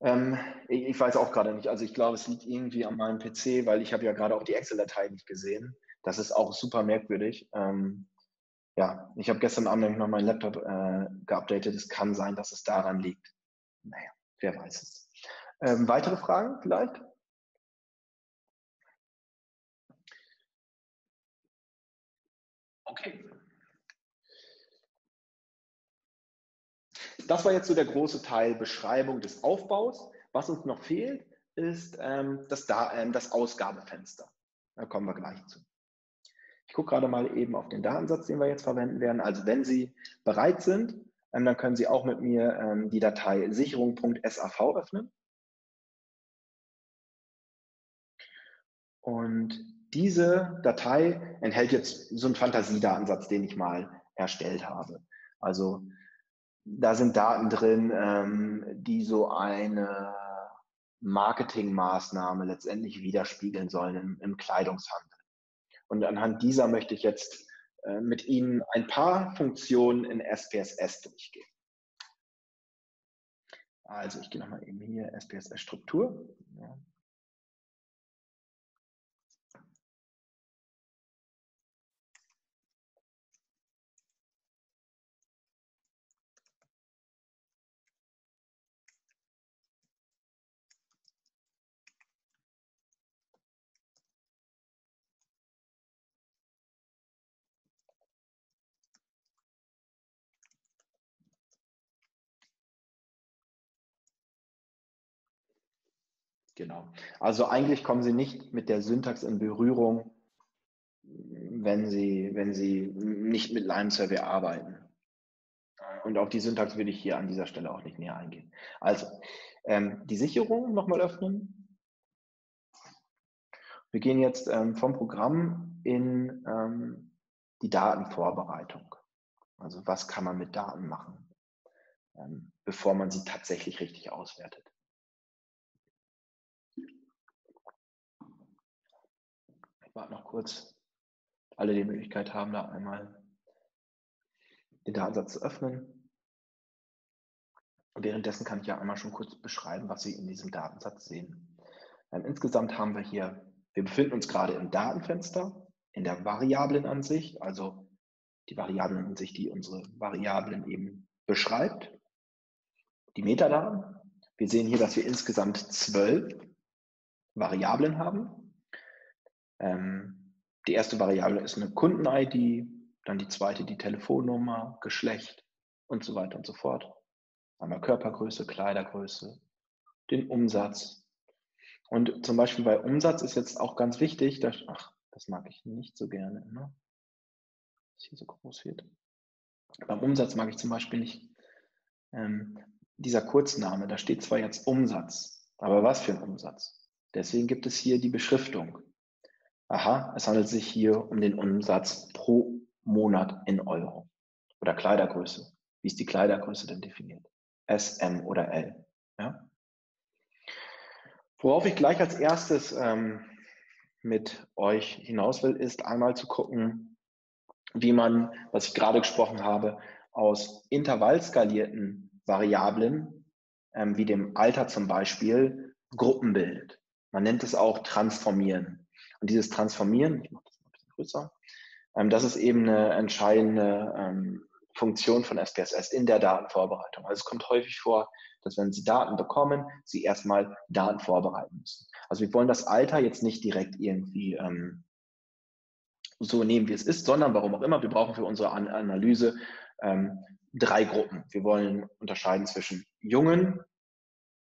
Ähm, ich weiß auch gerade nicht. Also ich glaube, es liegt irgendwie an meinem PC, weil ich habe ja gerade auch die Excel-Datei nicht gesehen. Das ist auch super merkwürdig. Ähm, ja, ich habe gestern Abend noch meinen Laptop äh, geupdatet. Es kann sein, dass es daran liegt. Naja, wer weiß es. Ähm, weitere Fragen vielleicht? Okay. Das war jetzt so der große Teil Beschreibung des Aufbaus. Was uns noch fehlt, ist ähm, das, da, ähm, das Ausgabefenster. Da kommen wir gleich zu. Ich gucke gerade mal eben auf den Datensatz, den wir jetzt verwenden werden. Also wenn Sie bereit sind, ähm, dann können Sie auch mit mir ähm, die Datei sicherung.sav öffnen. Und diese Datei enthält jetzt so einen Fantasiedatensatz, den ich mal erstellt habe. Also da sind Daten drin, ähm, die so eine Marketingmaßnahme letztendlich widerspiegeln sollen im, im Kleidungshandel. Und anhand dieser möchte ich jetzt äh, mit Ihnen ein paar Funktionen in SPSS durchgehen. Also ich gehe nochmal eben hier SPSS-Struktur. Ja. Genau. Also eigentlich kommen Sie nicht mit der Syntax in Berührung, wenn Sie, wenn Sie nicht mit Lime Survey arbeiten. Und auf die Syntax würde ich hier an dieser Stelle auch nicht näher eingehen. Also, ähm, die Sicherung nochmal öffnen. Wir gehen jetzt ähm, vom Programm in ähm, die Datenvorbereitung. Also was kann man mit Daten machen, ähm, bevor man sie tatsächlich richtig auswertet. Warte noch kurz. Alle die Möglichkeit haben, da einmal den Datensatz zu öffnen. Und währenddessen kann ich ja einmal schon kurz beschreiben, was Sie in diesem Datensatz sehen. Ähm, insgesamt haben wir hier, wir befinden uns gerade im Datenfenster, in der Variablenansicht, also die Variablenansicht, die unsere Variablen eben beschreibt, die Metadaten. Wir sehen hier, dass wir insgesamt zwölf Variablen haben. Ähm, die erste Variable ist eine Kunden-ID, dann die zweite die Telefonnummer, Geschlecht und so weiter und so fort. Einmal Körpergröße, Kleidergröße, den Umsatz. Und zum Beispiel bei Umsatz ist jetzt auch ganz wichtig, dass, ach, das mag ich nicht so gerne, ne? dass hier so groß wird. Beim Umsatz mag ich zum Beispiel nicht ähm, dieser Kurzname, da steht zwar jetzt Umsatz, aber was für ein Umsatz? Deswegen gibt es hier die Beschriftung aha, es handelt sich hier um den Umsatz pro Monat in Euro oder Kleidergröße. Wie ist die Kleidergröße denn definiert? S, M oder L. Ja? Worauf ich gleich als erstes ähm, mit euch hinaus will, ist einmal zu gucken, wie man, was ich gerade gesprochen habe, aus intervallskalierten Variablen, ähm, wie dem Alter zum Beispiel, Gruppen bildet. Man nennt es auch Transformieren. Und dieses Transformieren, ich mache das mal ein bisschen größer, ähm, das ist eben eine entscheidende ähm, Funktion von SPSS in der Datenvorbereitung. Also es kommt häufig vor, dass wenn Sie Daten bekommen, Sie erstmal Daten vorbereiten müssen. Also wir wollen das Alter jetzt nicht direkt irgendwie ähm, so nehmen, wie es ist, sondern warum auch immer, wir brauchen für unsere An Analyse ähm, drei Gruppen. Wir wollen unterscheiden zwischen jungen,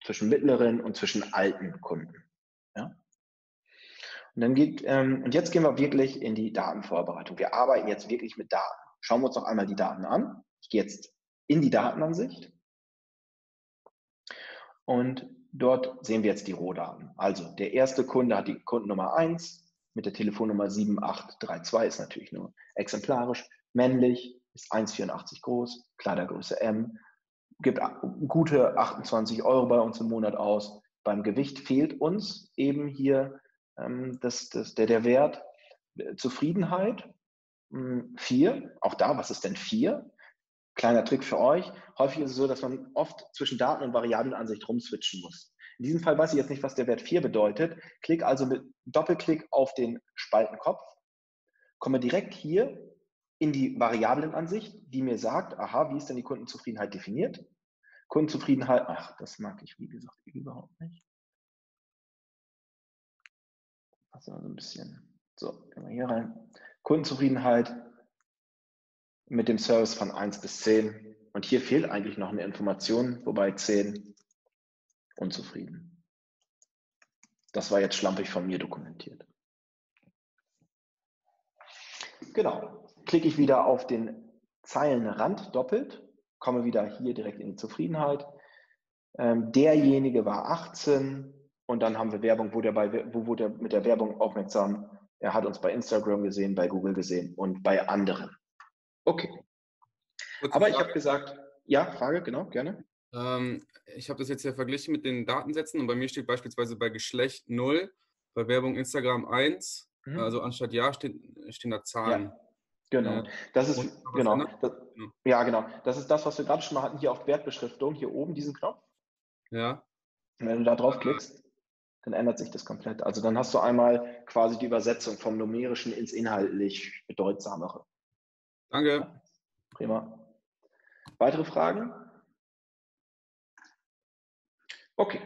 zwischen mittleren und zwischen alten Kunden. Und dann geht, ähm, und jetzt gehen wir wirklich in die Datenvorbereitung. Wir arbeiten jetzt wirklich mit Daten. Schauen wir uns noch einmal die Daten an. Ich gehe jetzt in die Datenansicht. Und dort sehen wir jetzt die Rohdaten. Also der erste Kunde hat die Kundennummer 1 mit der Telefonnummer 7832, ist natürlich nur exemplarisch, männlich, ist 1,84 groß, Kleidergröße M, gibt gute 28 Euro bei uns im Monat aus. Beim Gewicht fehlt uns eben hier ähm, das, das, der, der Wert äh, Zufriedenheit. Hm, vier, auch da, was ist denn vier? Kleiner Trick für euch. Häufig ist es so, dass man oft zwischen Daten- und Variablenansicht rumswitchen muss. In diesem Fall weiß ich jetzt nicht, was der Wert 4 bedeutet. Klick also mit Doppelklick auf den Spaltenkopf, komme direkt hier in die Variablenansicht, die mir sagt, aha, wie ist denn die Kundenzufriedenheit definiert? Kundenzufriedenheit, ach, das mag ich wie gesagt überhaupt nicht. Also ein bisschen, so, gehen wir hier rein. Kundenzufriedenheit mit dem Service von 1 bis 10. Und hier fehlt eigentlich noch eine Information, wobei 10 unzufrieden. Das war jetzt schlampig von mir dokumentiert. Genau. Klicke ich wieder auf den Zeilenrand doppelt, komme wieder hier direkt in die Zufriedenheit. Ähm, derjenige war 18 und dann haben wir Werbung, wo der, bei, wo wurde er mit der Werbung aufmerksam? Er hat uns bei Instagram gesehen, bei Google gesehen und bei anderen. Okay. Kurze Aber Frage. ich habe gesagt, ja, Frage, genau, gerne. Ähm, ich habe das jetzt ja verglichen mit den Datensätzen und bei mir steht beispielsweise bei Geschlecht 0, bei Werbung Instagram 1, mhm. also anstatt Ja stehen, stehen da Zahlen. Ja. Genau, das ist genau, das, ja genau, das ist das, was wir gerade schon mal hatten hier auf Wertbeschriftung, hier oben diesen Knopf. Ja. Wenn du da drauf klickst, dann ändert sich das komplett. Also dann hast du einmal quasi die Übersetzung vom numerischen ins inhaltlich bedeutsamere. Danke. Prima. Weitere Fragen? Okay,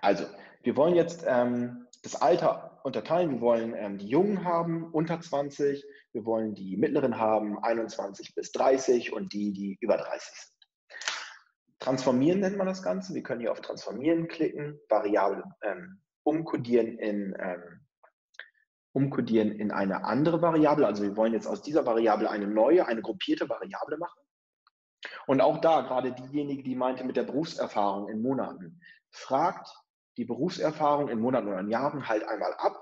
also wir wollen jetzt ähm, das Alter unterteilen. Wir wollen ähm, die Jungen haben, unter 20. Wir wollen die Mittleren haben, 21 bis 30 und die, die über 30 sind. Transformieren nennt man das Ganze. Wir können hier auf Transformieren klicken, Variable ähm, umkodieren in, ähm, umkodieren in eine andere Variable. Also wir wollen jetzt aus dieser Variable eine neue, eine gruppierte Variable machen. Und auch da, gerade diejenige, die meinte mit der Berufserfahrung in Monaten, fragt die Berufserfahrung in Monaten oder in Jahren halt einmal ab.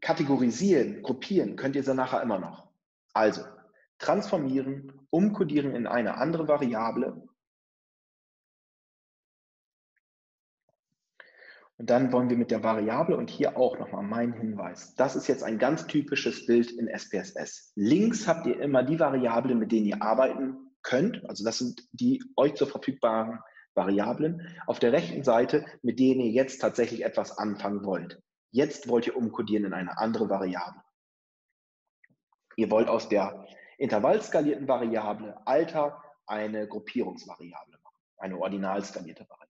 Kategorisieren, gruppieren könnt ihr sie nachher immer noch. Also transformieren, umkodieren in eine andere Variable. Und dann wollen wir mit der Variable und hier auch nochmal mein Hinweis. Das ist jetzt ein ganz typisches Bild in SPSS. Links habt ihr immer die Variablen, mit denen ihr arbeiten könnt. Also das sind die euch zur verfügbaren Variablen. Auf der rechten Seite, mit denen ihr jetzt tatsächlich etwas anfangen wollt. Jetzt wollt ihr umkodieren in eine andere Variable. Ihr wollt aus der intervallskalierten Variable Alter eine Gruppierungsvariable machen, eine ordinalskalierte Variable.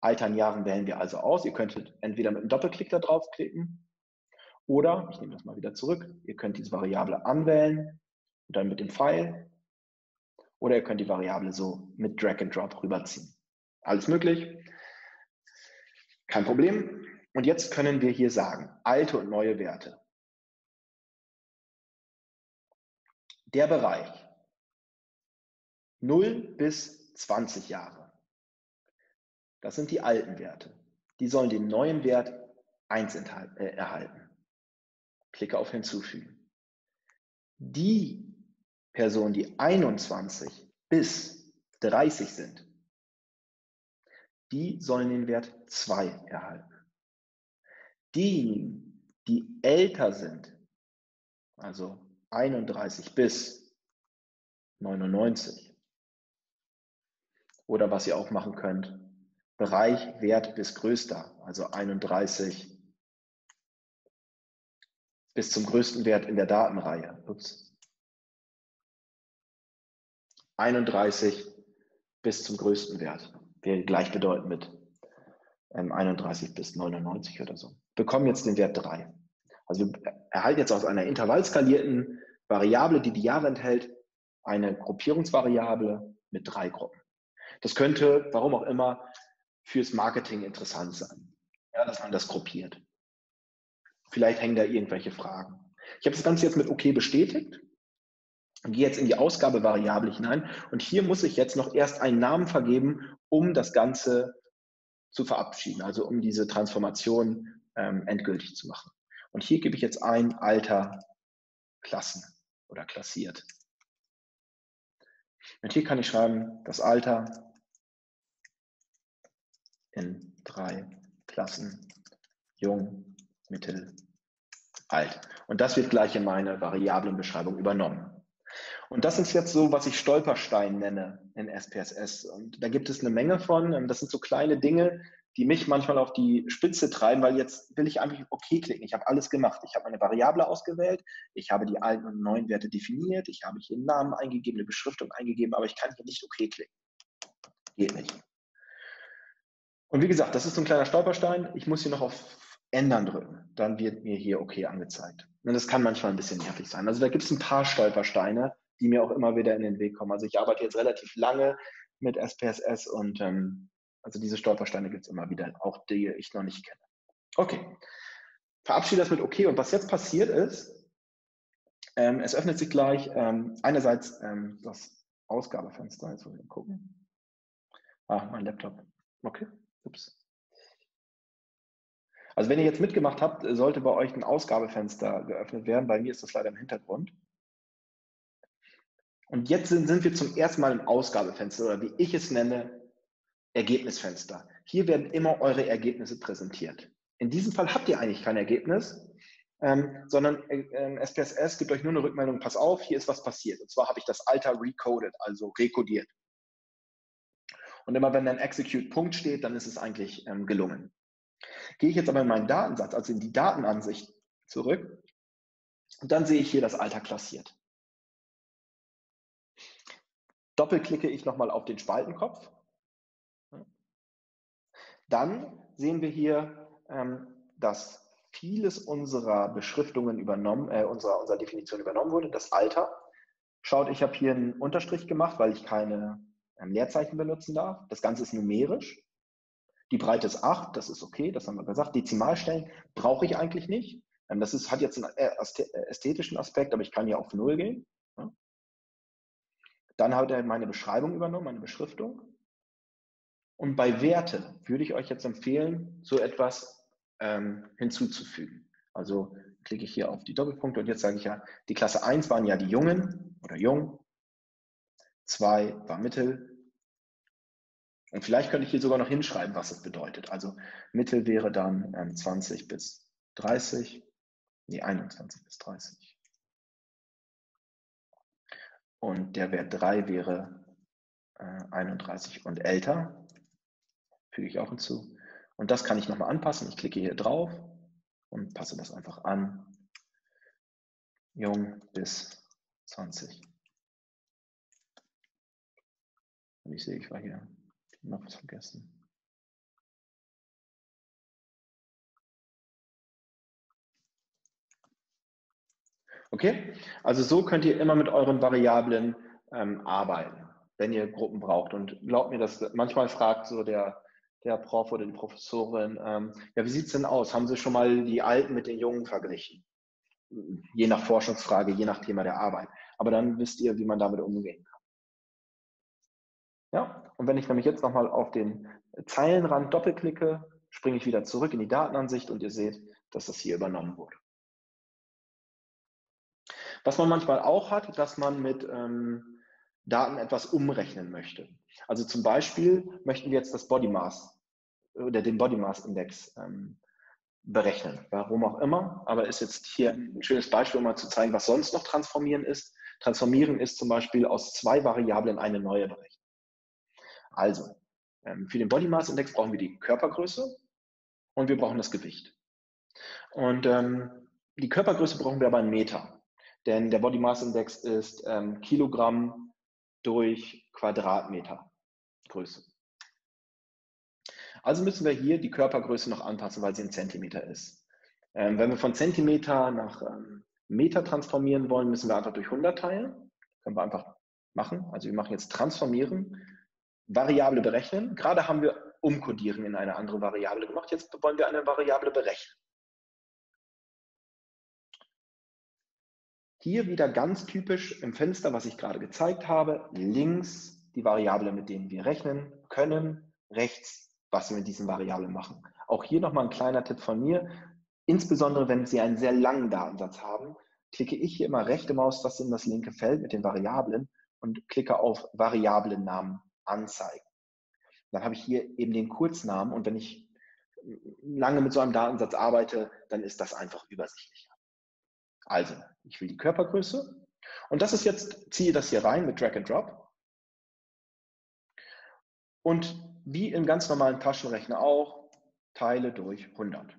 Alter in Jahren wählen wir also aus. Ihr könntet entweder mit einem Doppelklick da drauf klicken oder, ich nehme das mal wieder zurück, ihr könnt diese Variable anwählen und dann mit dem Pfeil oder ihr könnt die Variable so mit Drag and Drop rüberziehen. Alles möglich. Kein Problem. Und jetzt können wir hier sagen, alte und neue Werte. Der Bereich 0 bis 20 Jahre. Das sind die alten Werte. Die sollen den neuen Wert 1 äh, erhalten. Klicke auf Hinzufügen. Die Personen, die 21 bis 30 sind, die sollen den Wert 2 erhalten. Diejenigen, die älter sind, also 31 bis 99, oder was ihr auch machen könnt, Bereich Wert bis größter, also 31 bis zum größten Wert in der Datenreihe. Ups. 31 bis zum größten Wert. Wäre gleichbedeutend mit ähm, 31 bis 99 oder so. Bekommen jetzt den Wert 3. Also wir erhalten jetzt aus einer intervallskalierten Variable, die die Jahre enthält, eine Gruppierungsvariable mit drei Gruppen. Das könnte, warum auch immer, fürs Marketing interessant sein, ja, dass man das gruppiert. Vielleicht hängen da irgendwelche Fragen. Ich habe das Ganze jetzt mit OK bestätigt und gehe jetzt in die Ausgabevariable hinein. Und hier muss ich jetzt noch erst einen Namen vergeben, um das Ganze zu verabschieden, also um diese Transformation ähm, endgültig zu machen. Und hier gebe ich jetzt ein Alter Klassen oder klassiert. Und hier kann ich schreiben, das Alter in drei Klassen, jung, mittel, alt. Und das wird gleich in meine Variablenbeschreibung übernommen. Und das ist jetzt so, was ich Stolperstein nenne in SPSS. Und da gibt es eine Menge von. Ähm, das sind so kleine Dinge, die mich manchmal auf die Spitze treiben, weil jetzt will ich eigentlich okay klicken. Ich habe alles gemacht. Ich habe meine Variable ausgewählt, ich habe die alten und neuen Werte definiert, ich habe hier einen Namen eingegeben, eine Beschriftung eingegeben, aber ich kann hier nicht okay klicken. Geht nicht. Und wie gesagt, das ist so ein kleiner Stolperstein. Ich muss hier noch auf Ändern drücken. Dann wird mir hier okay angezeigt. Und das kann manchmal ein bisschen nervig sein. Also da gibt es ein paar Stolpersteine, die mir auch immer wieder in den Weg kommen. Also ich arbeite jetzt relativ lange mit SPSS und ähm, also diese Stolpersteine gibt es immer wieder, auch die ich noch nicht kenne. Okay, verabschiede das mit OK. Und was jetzt passiert ist, ähm, es öffnet sich gleich ähm, einerseits ähm, das Ausgabefenster. Jetzt ich mal gucken. Ah, mein Laptop. Okay, ups. Also wenn ihr jetzt mitgemacht habt, sollte bei euch ein Ausgabefenster geöffnet werden. Bei mir ist das leider im Hintergrund. Und jetzt sind, sind wir zum ersten Mal im Ausgabefenster oder wie ich es nenne, Ergebnisfenster. Hier werden immer eure Ergebnisse präsentiert. In diesem Fall habt ihr eigentlich kein Ergebnis, ähm, sondern äh, SPSS gibt euch nur eine Rückmeldung, pass auf, hier ist was passiert. Und zwar habe ich das Alter recoded, also rekodiert. Und immer wenn dann Execute Punkt steht, dann ist es eigentlich ähm, gelungen. Gehe ich jetzt aber in meinen Datensatz, also in die Datenansicht zurück, und dann sehe ich hier das Alter klassiert. Doppelklicke ich nochmal auf den Spaltenkopf dann sehen wir hier, ähm, dass vieles unserer Beschriftungen übernommen, äh, unserer, unserer Definition übernommen wurde. Das Alter. Schaut, ich habe hier einen Unterstrich gemacht, weil ich keine Leerzeichen benutzen darf. Das Ganze ist numerisch. Die Breite ist 8, das ist okay, das haben wir gesagt. Dezimalstellen brauche ich eigentlich nicht. Ähm, das ist, hat jetzt einen äh, ästhetischen Aspekt, aber ich kann hier auf 0 gehen. Ja. Dann hat er meine Beschreibung übernommen, meine Beschriftung. Und bei Werte würde ich euch jetzt empfehlen, so etwas ähm, hinzuzufügen. Also klicke ich hier auf die Doppelpunkte und jetzt sage ich ja, die Klasse 1 waren ja die Jungen oder Jung, 2 war Mittel. Und vielleicht könnte ich hier sogar noch hinschreiben, was das bedeutet. Also Mittel wäre dann ähm, 20 bis 30, nee, 21 bis 30. Und der Wert 3 wäre äh, 31 und älter füge ich auch hinzu. Und das kann ich nochmal anpassen. Ich klicke hier drauf und passe das einfach an. Jung bis 20. Und ich sehe, ich war hier noch was vergessen. Okay, also so könnt ihr immer mit euren Variablen ähm, arbeiten, wenn ihr Gruppen braucht. Und glaubt mir, dass manchmal fragt so der der Prof oder die Professorin, ähm, ja, wie sieht es denn aus? Haben Sie schon mal die Alten mit den Jungen verglichen? Je nach Forschungsfrage, je nach Thema der Arbeit. Aber dann wisst ihr, wie man damit umgehen und wenn ich nämlich jetzt nochmal auf den Zeilenrand doppelklicke, springe ich wieder zurück in die Datenansicht und ihr seht, dass das hier übernommen wurde. Was man manchmal auch hat, dass man mit ähm, Daten etwas umrechnen möchte. Also zum Beispiel möchten wir jetzt das Body Mass oder den Body Mass Index ähm, berechnen. Warum auch immer, aber ist jetzt hier ein schönes Beispiel, um mal zu zeigen, was sonst noch transformieren ist. Transformieren ist zum Beispiel aus zwei Variablen eine neue Berechnung. Also, ähm, für den Body Mass Index brauchen wir die Körpergröße und wir brauchen das Gewicht. Und ähm, die Körpergröße brauchen wir aber in Meter, denn der Body Mass Index ist ähm, Kilogramm durch Quadratmeter Größe. Also müssen wir hier die Körpergröße noch anpassen, weil sie in Zentimeter ist. Ähm, wenn wir von Zentimeter nach ähm, Meter transformieren wollen, müssen wir einfach durch 100 teilen. Können wir einfach machen. Also wir machen jetzt transformieren, Variable berechnen. Gerade haben wir umkodieren in eine andere Variable gemacht. Jetzt wollen wir eine Variable berechnen. Hier wieder ganz typisch im Fenster, was ich gerade gezeigt habe, links die Variable, mit denen wir rechnen können, rechts was wir mit diesen Variablen machen. Auch hier nochmal ein kleiner Tipp von mir. Insbesondere wenn Sie einen sehr langen Datensatz haben, klicke ich hier immer rechte Maustaste in das linke Feld mit den Variablen und klicke auf Variablennamen anzeigen. Dann habe ich hier eben den Kurznamen und wenn ich lange mit so einem Datensatz arbeite, dann ist das einfach übersichtlicher. Also, ich will die Körpergröße Und das ist jetzt, ziehe das hier rein mit Drag and Drop. Und wie im ganz normalen Taschenrechner auch, teile durch 100.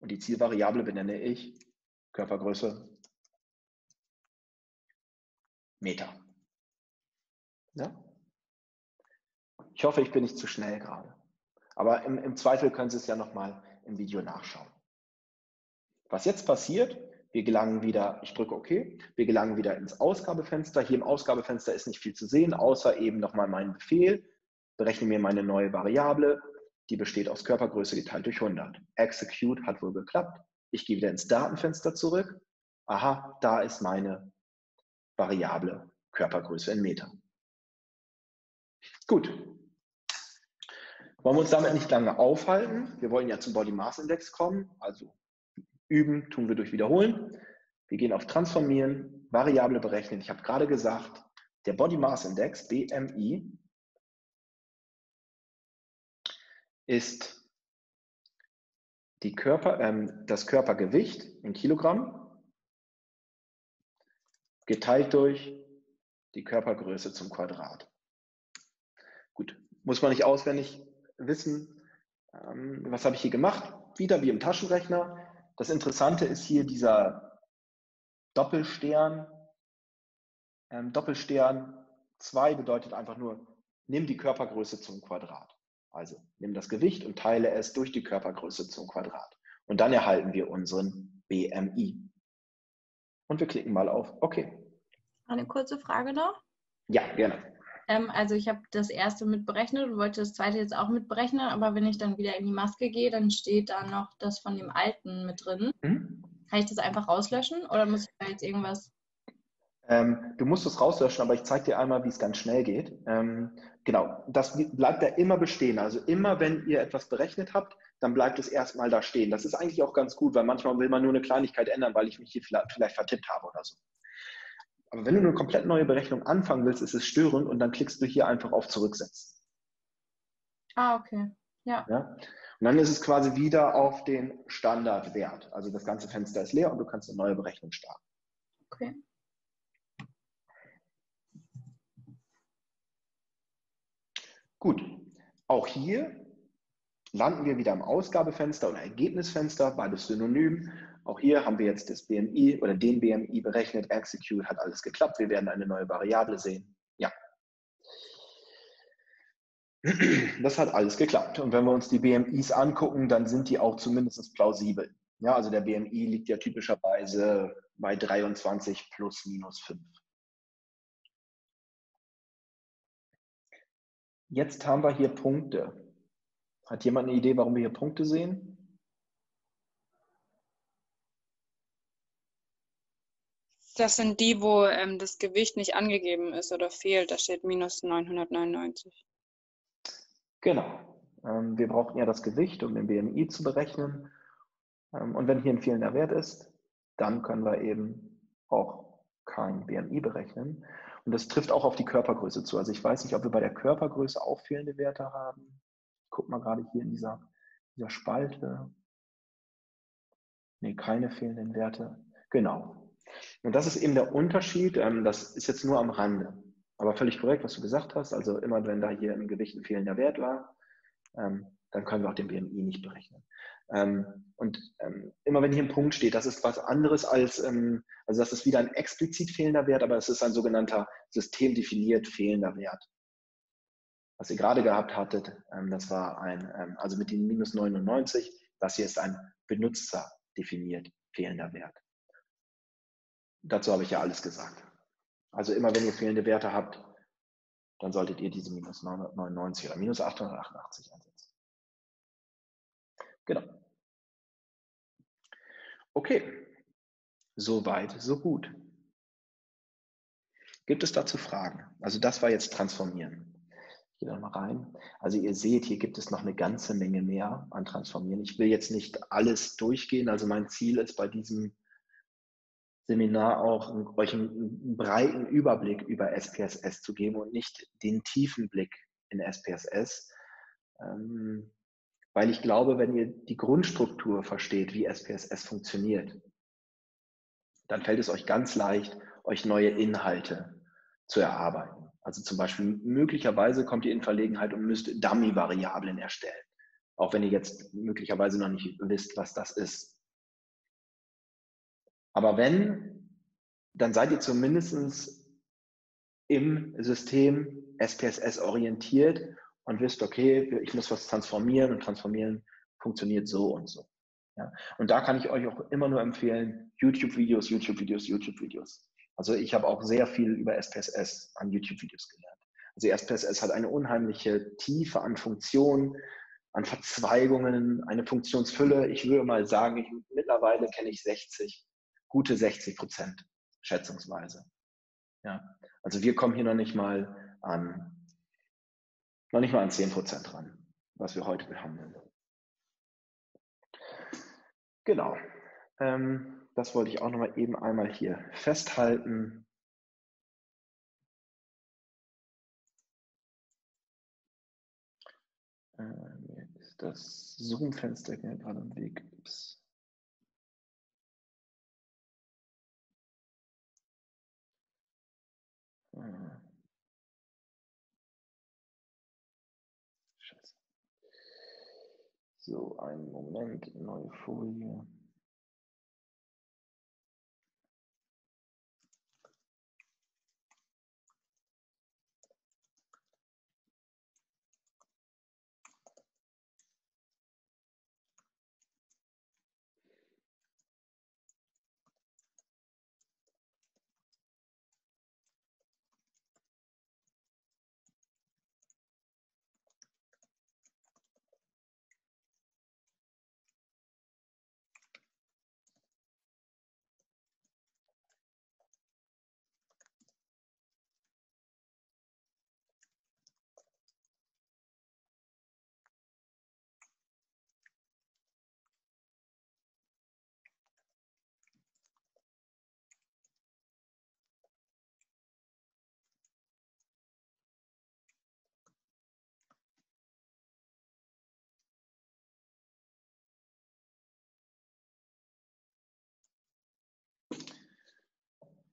Und die Zielvariable benenne ich Körpergröße Meter. Ja? Ich hoffe, ich bin nicht zu schnell gerade. Aber im, im Zweifel können Sie es ja nochmal im Video nachschauen. Was jetzt passiert, wir gelangen wieder, ich drücke OK, wir gelangen wieder ins Ausgabefenster. Hier im Ausgabefenster ist nicht viel zu sehen, außer eben nochmal meinen Befehl. Berechne mir meine neue Variable, die besteht aus Körpergröße geteilt durch 100. Execute hat wohl geklappt. Ich gehe wieder ins Datenfenster zurück. Aha, da ist meine Variable Körpergröße in Meter. Gut. Wollen wir uns damit nicht lange aufhalten? Wir wollen ja zum Body Mass Index kommen, also üben tun wir durch Wiederholen. Wir gehen auf Transformieren, Variable berechnen. Ich habe gerade gesagt, der Body Mass Index, BMI, ist Körper, ähm, das Körpergewicht in Kilogramm geteilt durch die Körpergröße zum Quadrat. Gut, muss man nicht auswendig wissen. Ähm, was habe ich hier gemacht? Wieder wie im Taschenrechner. Das Interessante ist hier dieser Doppelstern. Ähm, Doppelstern 2 bedeutet einfach nur, nimm die Körpergröße zum Quadrat. Also nimm das Gewicht und teile es durch die Körpergröße zum Quadrat. Und dann erhalten wir unseren BMI. Und wir klicken mal auf OK. Eine kurze Frage noch. Ja, gerne. Ähm, also ich habe das erste mitberechnet und wollte das zweite jetzt auch mitberechnen, aber wenn ich dann wieder in die Maske gehe, dann steht da noch das von dem alten mit drin. Mhm. Kann ich das einfach rauslöschen oder muss ich da jetzt irgendwas ähm, du musst es rauslöschen, aber ich zeige dir einmal, wie es ganz schnell geht. Ähm, genau, das bleibt da immer bestehen. Also immer, wenn ihr etwas berechnet habt, dann bleibt es erstmal da stehen. Das ist eigentlich auch ganz gut, weil manchmal will man nur eine Kleinigkeit ändern, weil ich mich hier vielleicht, vielleicht vertippt habe oder so. Aber wenn du eine komplett neue Berechnung anfangen willst, ist es störend und dann klickst du hier einfach auf Zurücksetzen. Ah, okay. Ja. ja. Und dann ist es quasi wieder auf den Standardwert. Also das ganze Fenster ist leer und du kannst eine neue Berechnung starten. Okay. Gut, auch hier landen wir wieder im Ausgabefenster oder Ergebnisfenster, beides synonym. Auch hier haben wir jetzt das BMI oder den BMI berechnet, Execute hat alles geklappt, wir werden eine neue Variable sehen. Ja. Das hat alles geklappt. Und wenn wir uns die BMIs angucken, dann sind die auch zumindest plausibel. Ja, also der BMI liegt ja typischerweise bei 23 plus minus 5. Jetzt haben wir hier Punkte. Hat jemand eine Idee, warum wir hier Punkte sehen? Das sind die, wo ähm, das Gewicht nicht angegeben ist oder fehlt. Da steht minus 999. Genau. Ähm, wir brauchen ja das Gewicht, um den BMI zu berechnen. Ähm, und wenn hier ein fehlender Wert ist, dann können wir eben auch kein BMI berechnen. Und das trifft auch auf die Körpergröße zu. Also ich weiß nicht, ob wir bei der Körpergröße auch fehlende Werte haben. Guck mal gerade hier in dieser, dieser Spalte. Nee, keine fehlenden Werte. Genau. Und das ist eben der Unterschied. Ähm, das ist jetzt nur am Rande. Aber völlig korrekt, was du gesagt hast. Also immer, wenn da hier im Gewicht ein fehlender Wert war, ähm, dann können wir auch den BMI nicht berechnen. Ähm, und immer wenn hier ein Punkt steht, das ist was anderes als, also das ist wieder ein explizit fehlender Wert, aber es ist ein sogenannter systemdefiniert fehlender Wert. Was ihr gerade gehabt hattet, das war ein, also mit den minus 99, das hier ist ein benutzerdefiniert fehlender Wert. Dazu habe ich ja alles gesagt. Also immer wenn ihr fehlende Werte habt, dann solltet ihr diese minus 999 oder minus 888 einsetzen. Genau. Okay, so weit, so gut. Gibt es dazu Fragen? Also das war jetzt Transformieren. Ich gehe da mal rein. Also ihr seht, hier gibt es noch eine ganze Menge mehr an Transformieren. Ich will jetzt nicht alles durchgehen. Also mein Ziel ist bei diesem Seminar auch euch einen, breiten Überblick über SPSS zu geben und nicht den tiefen Blick in SPSS. Ähm, weil ich glaube, wenn ihr die Grundstruktur versteht, wie SPSS funktioniert, dann fällt es euch ganz leicht, euch neue Inhalte zu erarbeiten. Also zum Beispiel möglicherweise kommt ihr in Verlegenheit und müsst Dummy-Variablen erstellen. Auch wenn ihr jetzt möglicherweise noch nicht wisst, was das ist. Aber wenn, dann seid ihr zumindest im System SPSS orientiert und wisst, okay, ich muss was transformieren und transformieren funktioniert so und so. Ja? Und da kann ich euch auch immer nur empfehlen, YouTube-Videos, YouTube-Videos, YouTube-Videos. Also ich habe auch sehr viel über SPSS an YouTube-Videos gelernt. Also SPSS hat eine unheimliche Tiefe an Funktionen, an Verzweigungen, eine Funktionsfülle. Ich würde mal sagen, ich, mittlerweile kenne ich 60, gute 60 Prozent schätzungsweise. Ja, also wir kommen hier noch nicht mal an, noch nicht mal an 10 Prozent ran, was wir heute behandeln. Genau. Ähm, das wollte ich auch noch mal eben einmal hier festhalten. Äh, ist das Zoom-Fenster gerade im Weg. Ups. Scheiße. So, einen Moment, neue Folie.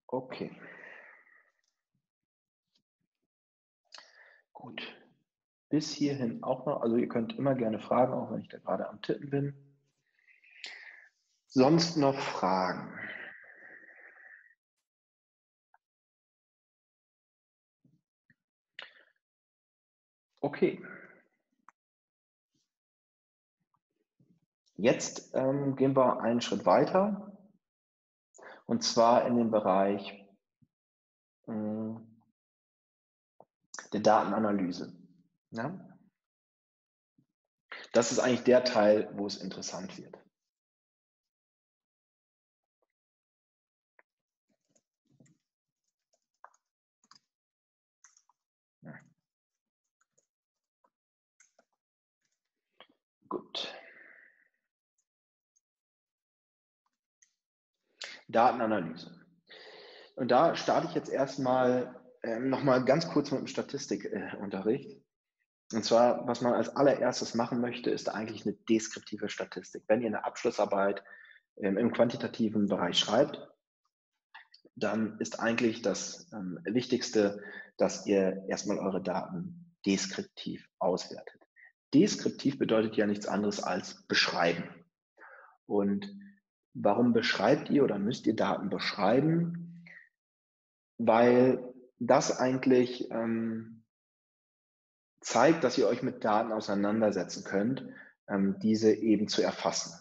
Okay. Gut. Bis hierhin auch noch, also ihr könnt immer gerne fragen, auch wenn ich da gerade am Tippen bin. Sonst noch Fragen? Okay. Jetzt ähm, gehen wir einen Schritt weiter und zwar in dem Bereich äh, der Datenanalyse. Ja? Das ist eigentlich der Teil, wo es interessant wird. Gut. Datenanalyse. Und da starte ich jetzt erstmal ähm, nochmal ganz kurz mit dem Statistikunterricht. Und zwar, was man als allererstes machen möchte, ist eigentlich eine deskriptive Statistik. Wenn ihr eine Abschlussarbeit ähm, im quantitativen Bereich schreibt, dann ist eigentlich das ähm, Wichtigste, dass ihr erstmal eure Daten deskriptiv auswertet. Deskriptiv bedeutet ja nichts anderes als beschreiben. Und Warum beschreibt ihr oder müsst ihr Daten beschreiben? Weil das eigentlich ähm, zeigt, dass ihr euch mit Daten auseinandersetzen könnt, ähm, diese eben zu erfassen.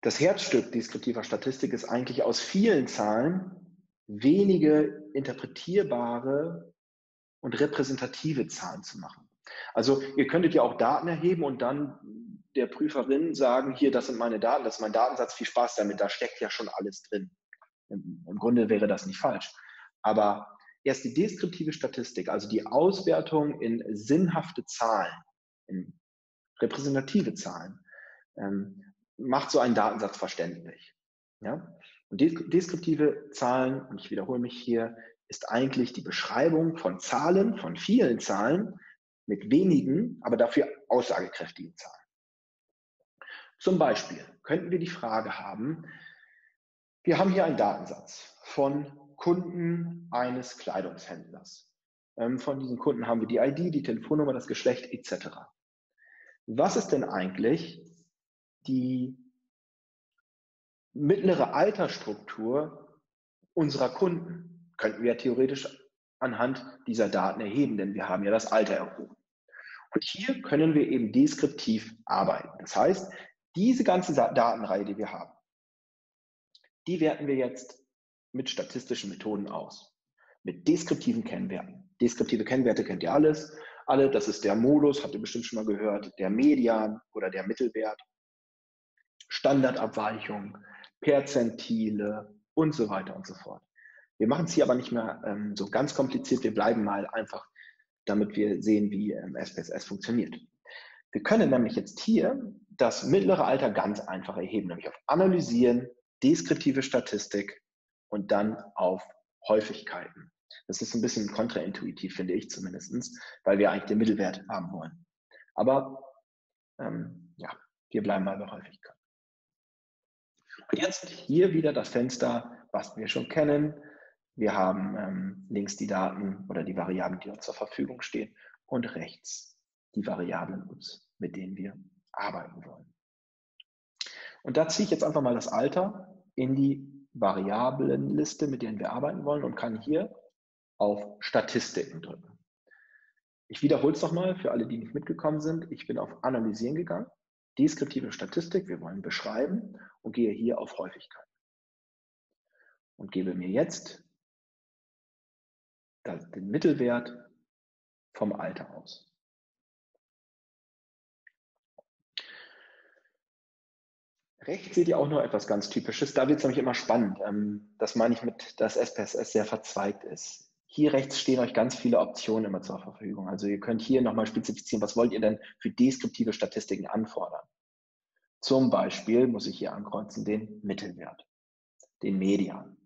Das Herzstück deskriptiver Statistik ist eigentlich aus vielen Zahlen wenige interpretierbare und repräsentative Zahlen zu machen. Also ihr könntet ja auch Daten erheben und dann der Prüferin sagen, hier, das sind meine Daten, das ist mein Datensatz, viel Spaß damit, da steckt ja schon alles drin. Im, im Grunde wäre das nicht falsch. Aber erst die deskriptive Statistik, also die Auswertung in sinnhafte Zahlen, in repräsentative Zahlen, ähm, macht so einen Datensatz verständlich. Ja? Und deskriptive Zahlen, und ich wiederhole mich hier, ist eigentlich die Beschreibung von Zahlen, von vielen Zahlen, mit wenigen, aber dafür aussagekräftigen Zahlen. Zum Beispiel könnten wir die Frage haben, Wir haben hier einen Datensatz von Kunden eines Kleidungshändlers. Ähm, von diesen Kunden haben wir die ID, die Telefonnummer, das Geschlecht etc. Was ist denn eigentlich die mittlere Altersstruktur unserer Kunden? Könnten wir theoretisch anhand dieser Daten erheben, denn wir haben ja das Alter erhoben. Und hier können wir eben deskriptiv arbeiten. Das heißt, diese ganze Datenreihe, die wir haben, die werten wir jetzt mit statistischen Methoden aus. Mit deskriptiven Kennwerten. Deskriptive Kennwerte kennt ihr alles. Alle, das ist der Modus, habt ihr bestimmt schon mal gehört, der Median oder der Mittelwert, Standardabweichung, Perzentile und so weiter und so fort. Wir machen es hier aber nicht mehr ähm, so ganz kompliziert. Wir bleiben mal einfach, damit wir sehen, wie ähm, SPSS funktioniert. Wir können nämlich jetzt hier das mittlere Alter ganz einfach erheben, nämlich auf Analysieren, deskriptive Statistik und dann auf Häufigkeiten. Das ist ein bisschen kontraintuitiv, finde ich zumindest, weil wir eigentlich den Mittelwert haben wollen. Aber ähm, ja, wir bleiben mal bei Häufigkeit. Und jetzt hier wieder das Fenster, was wir schon kennen. Wir haben ähm, links die Daten oder die Variablen, die uns zur Verfügung stehen und rechts die Variablen, mit denen wir arbeiten wollen. Und da ziehe ich jetzt einfach mal das Alter in die Variablenliste, mit denen wir arbeiten wollen und kann hier auf Statistiken drücken. Ich wiederhole es nochmal für alle, die nicht mitgekommen sind. Ich bin auf Analysieren gegangen, deskriptive Statistik, wir wollen beschreiben und gehe hier auf Häufigkeit. Und gebe mir jetzt den Mittelwert vom Alter aus. Rechts seht ihr auch noch etwas ganz Typisches. Da wird es nämlich immer spannend. Ähm, das meine ich mit, dass SPSS sehr verzweigt ist. Hier rechts stehen euch ganz viele Optionen immer zur Verfügung. Also ihr könnt hier nochmal spezifizieren, was wollt ihr denn für deskriptive Statistiken anfordern. Zum Beispiel muss ich hier ankreuzen den Mittelwert, den Median.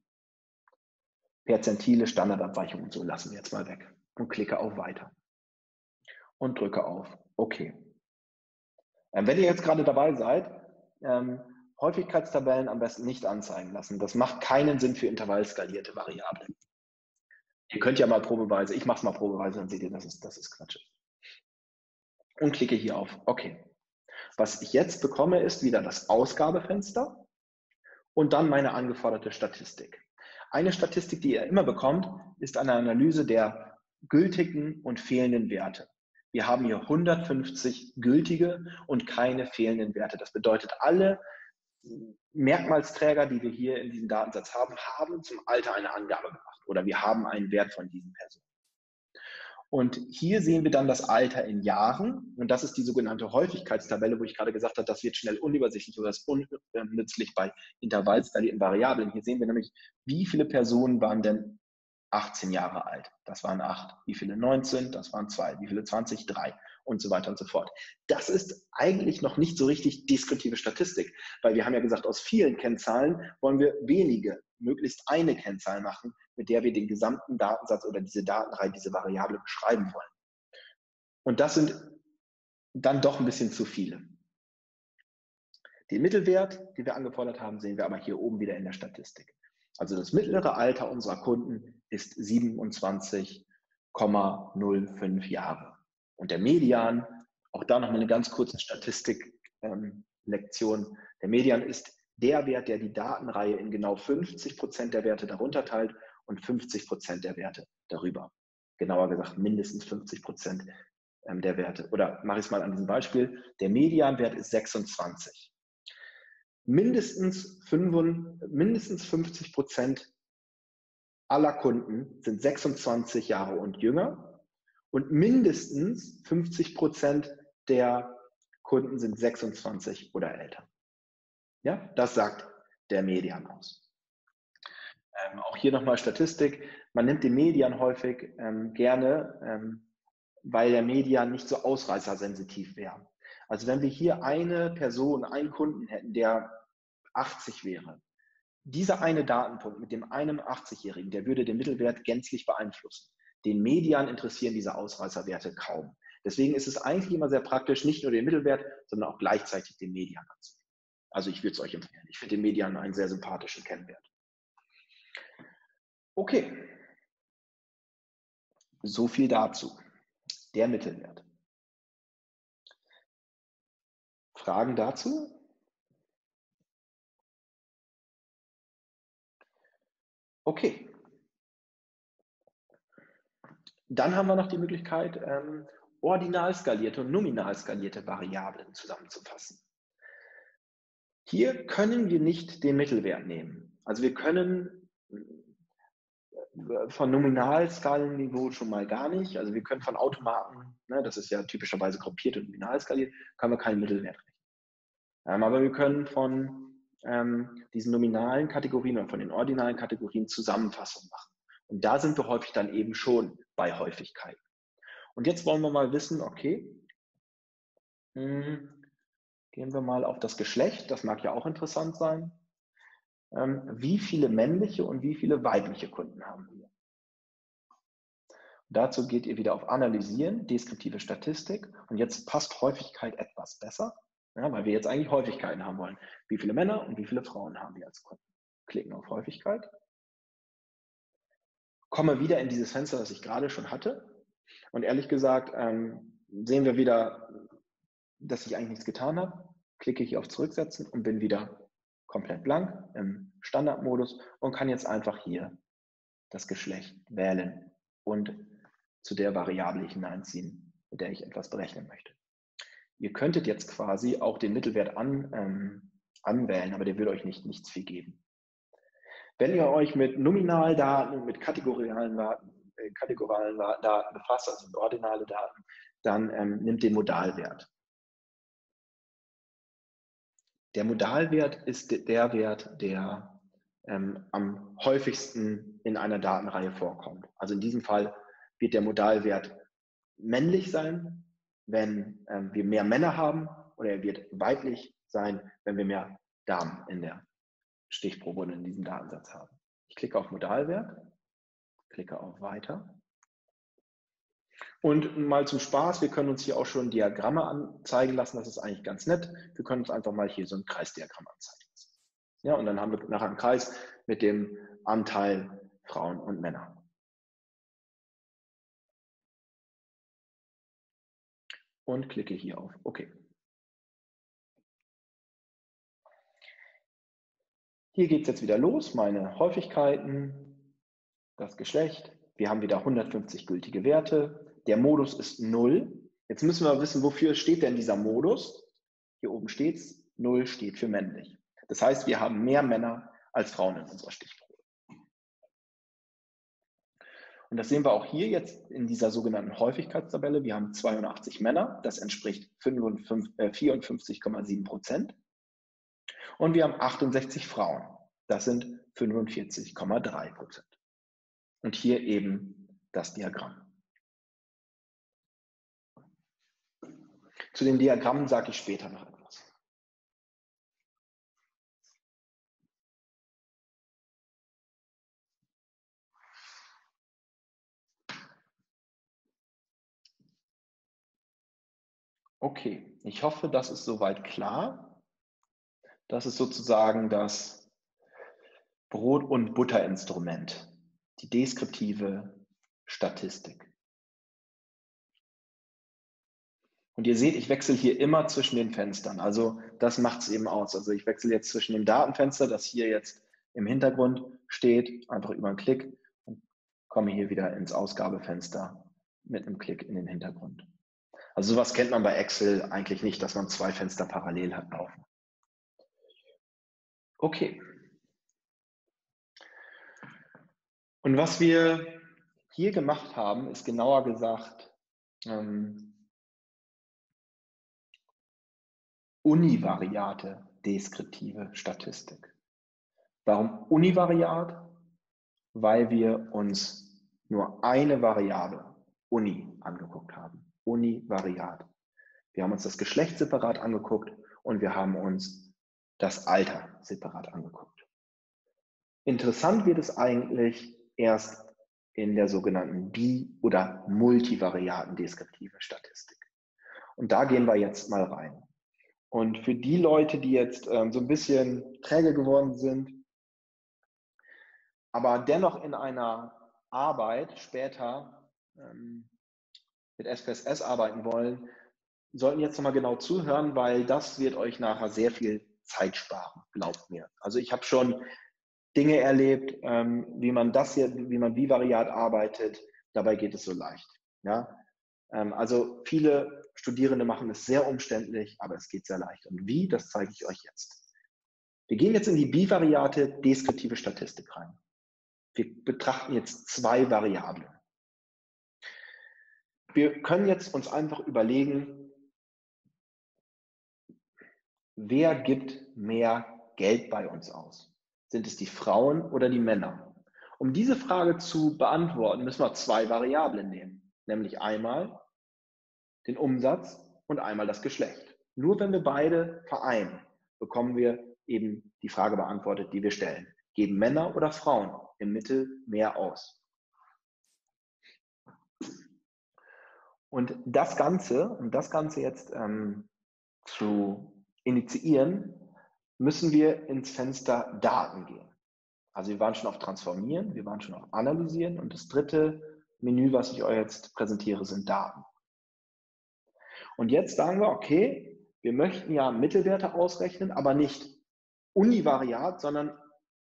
Perzentile, Standardabweichung und so lassen wir jetzt mal weg und klicke auf Weiter und drücke auf OK. Ähm, wenn ihr jetzt gerade dabei seid, ähm, Häufigkeitstabellen am besten nicht anzeigen lassen. Das macht keinen Sinn für intervallskalierte Variablen. Ihr könnt ja mal probeweise, ich mache es mal probeweise, dann seht ihr, dass es, das ist Quatsch. Und klicke hier auf OK. Was ich jetzt bekomme, ist wieder das Ausgabefenster und dann meine angeforderte Statistik. Eine Statistik, die ihr immer bekommt, ist eine Analyse der gültigen und fehlenden Werte. Wir haben hier 150 gültige und keine fehlenden Werte. Das bedeutet, alle Merkmalsträger, die wir hier in diesem Datensatz haben, haben zum Alter eine Angabe gemacht oder wir haben einen Wert von diesen Personen. Und hier sehen wir dann das Alter in Jahren und das ist die sogenannte Häufigkeitstabelle, wo ich gerade gesagt habe, das wird schnell unübersichtlich oder ist unnützlich bei intervallskalierten Variablen. Hier sehen wir nämlich, wie viele Personen waren denn 18 Jahre alt. Das waren acht. Wie viele 19? Das waren zwei. Wie viele 20? Drei. Und so weiter und so fort. Das ist eigentlich noch nicht so richtig deskriptive Statistik, weil wir haben ja gesagt, aus vielen Kennzahlen wollen wir wenige, möglichst eine Kennzahl machen, mit der wir den gesamten Datensatz oder diese Datenreihe, diese Variable beschreiben wollen. Und das sind dann doch ein bisschen zu viele. Den Mittelwert, den wir angefordert haben, sehen wir aber hier oben wieder in der Statistik. Also das mittlere Alter unserer Kunden ist 27,05 Jahre. Und der Median, auch da nochmal eine ganz kurze Statistiklektion, ähm, der Median ist der Wert, der die Datenreihe in genau 50 Prozent der Werte darunter teilt und 50 Prozent der Werte darüber. Genauer gesagt mindestens 50 Prozent ähm, der Werte. Oder mache ich es mal an diesem Beispiel. Der Medianwert ist 26 mindestens, 5, mindestens 50 Prozent aller Kunden sind 26 Jahre und jünger und mindestens 50 Prozent der Kunden sind 26 oder älter. Ja, das sagt der Median aus. Ähm, auch hier nochmal Statistik. Man nimmt den Median häufig ähm, gerne, ähm, weil der Median nicht so ausreißersensitiv wäre. Also wenn wir hier eine Person, einen Kunden hätten, der 80 wäre, dieser eine Datenpunkt mit dem einen 80-Jährigen, der würde den Mittelwert gänzlich beeinflussen. Den Median interessieren diese Ausreißerwerte kaum. Deswegen ist es eigentlich immer sehr praktisch, nicht nur den Mittelwert, sondern auch gleichzeitig den Median anzugeben. Also ich würde es euch empfehlen. Ich finde den Median einen sehr sympathischen Kennwert. Okay. So viel dazu. Der Mittelwert. Fragen dazu? Okay. Dann haben wir noch die Möglichkeit, ähm, ordinal skalierte und nominal skalierte Variablen zusammenzufassen. Hier können wir nicht den Mittelwert nehmen. Also wir können äh, von Nominalskalenniveau schon mal gar nicht. Also wir können von Automaten, ne, das ist ja typischerweise gruppiert und nominal skaliert, können wir keinen Mittelwert rechnen. Ähm, aber wir können von ähm, diesen nominalen Kategorien oder von den ordinalen Kategorien Zusammenfassungen machen. Und da sind wir häufig dann eben schon bei Häufigkeit. Und jetzt wollen wir mal wissen, okay, hm, gehen wir mal auf das Geschlecht, das mag ja auch interessant sein. Ähm, wie viele männliche und wie viele weibliche Kunden haben wir? Und dazu geht ihr wieder auf Analysieren, deskriptive Statistik. Und jetzt passt Häufigkeit etwas besser. Ja, weil wir jetzt eigentlich Häufigkeiten haben wollen. Wie viele Männer und wie viele Frauen haben wir als Kunden? Klicken auf Häufigkeit. Komme wieder in dieses Fenster, das ich gerade schon hatte. Und ehrlich gesagt ähm, sehen wir wieder, dass ich eigentlich nichts getan habe. Klicke hier auf Zurücksetzen und bin wieder komplett blank im Standardmodus und kann jetzt einfach hier das Geschlecht wählen und zu der Variable hineinziehen, mit der ich etwas berechnen möchte. Ihr könntet jetzt quasi auch den Mittelwert an, ähm, anwählen, aber der würde euch nicht, nichts viel geben. Wenn ihr euch mit Nominaldaten und mit kategorialen Daten, äh, kategorialen Daten befasst, also mit ordinale Daten, dann ähm, nimmt den Modalwert. Der Modalwert ist der Wert, der ähm, am häufigsten in einer Datenreihe vorkommt. Also in diesem Fall wird der Modalwert männlich sein, wenn ähm, wir mehr Männer haben oder er wird weiblich sein, wenn wir mehr Damen in der Stichprobe und in diesem Datensatz haben. Ich klicke auf Modalwert, klicke auf Weiter. Und mal zum Spaß, wir können uns hier auch schon Diagramme anzeigen lassen. Das ist eigentlich ganz nett. Wir können uns einfach mal hier so ein Kreisdiagramm anzeigen lassen. Ja, und dann haben wir nachher einen Kreis mit dem Anteil Frauen und Männer. und klicke hier auf OK. Hier geht es jetzt wieder los, meine Häufigkeiten, das Geschlecht. Wir haben wieder 150 gültige Werte. Der Modus ist 0. Jetzt müssen wir wissen, wofür steht denn dieser Modus? Hier oben steht es, 0 steht für männlich. Das heißt, wir haben mehr Männer als Frauen in unserer Stichprobe. Und das sehen wir auch hier jetzt in dieser sogenannten Häufigkeitstabelle. Wir haben 82 Männer, das entspricht 54,7 äh, Prozent. Und wir haben 68 Frauen, das sind 45,3 Prozent. Und hier eben das Diagramm. Zu den Diagrammen sage ich später noch etwas. Okay, ich hoffe, das ist soweit klar. Das ist sozusagen das Brot- und Butterinstrument, die deskriptive Statistik. Und ihr seht, ich wechsle hier immer zwischen den Fenstern. Also das macht es eben aus. Also ich wechsle jetzt zwischen dem Datenfenster, das hier jetzt im Hintergrund steht, einfach über einen Klick und komme hier wieder ins Ausgabefenster mit einem Klick in den Hintergrund. Also sowas kennt man bei Excel eigentlich nicht, dass man zwei Fenster parallel hat laufen. Okay. Und was wir hier gemacht haben, ist genauer gesagt ähm, univariate deskriptive Statistik. Warum univariat? Weil wir uns nur eine Variable, Uni, angeguckt haben univariat. Wir haben uns das Geschlecht separat angeguckt und wir haben uns das Alter separat angeguckt. Interessant wird es eigentlich erst in der sogenannten bi- oder multivariaten deskriptive Statistik. Und da gehen wir jetzt mal rein. Und für die Leute, die jetzt ähm, so ein bisschen träge geworden sind, aber dennoch in einer Arbeit später ähm, mit SPSS arbeiten wollen, sollten jetzt nochmal genau zuhören, weil das wird euch nachher sehr viel Zeit sparen, glaubt mir. Also ich habe schon Dinge erlebt, ähm, wie man das hier, wie man bivariat arbeitet. Dabei geht es so leicht. Ja? Ähm, also viele Studierende machen es sehr umständlich, aber es geht sehr leicht. Und wie, das zeige ich euch jetzt. Wir gehen jetzt in die bivariate deskriptive Statistik rein. Wir betrachten jetzt zwei Variablen. Wir können jetzt uns einfach überlegen, wer gibt mehr Geld bei uns aus? Sind es die Frauen oder die Männer? Um diese Frage zu beantworten, müssen wir zwei Variablen nehmen, nämlich einmal den Umsatz und einmal das Geschlecht. Nur wenn wir beide vereinen, bekommen wir eben die Frage beantwortet, die wir stellen. Geben Männer oder Frauen im Mittel mehr aus? Und das Ganze, um das Ganze jetzt ähm, zu initiieren, müssen wir ins Fenster Daten gehen. Also wir waren schon auf Transformieren, wir waren schon auf Analysieren und das dritte Menü, was ich euch jetzt präsentiere, sind Daten. Und jetzt sagen wir, okay, wir möchten ja Mittelwerte ausrechnen, aber nicht univariat, sondern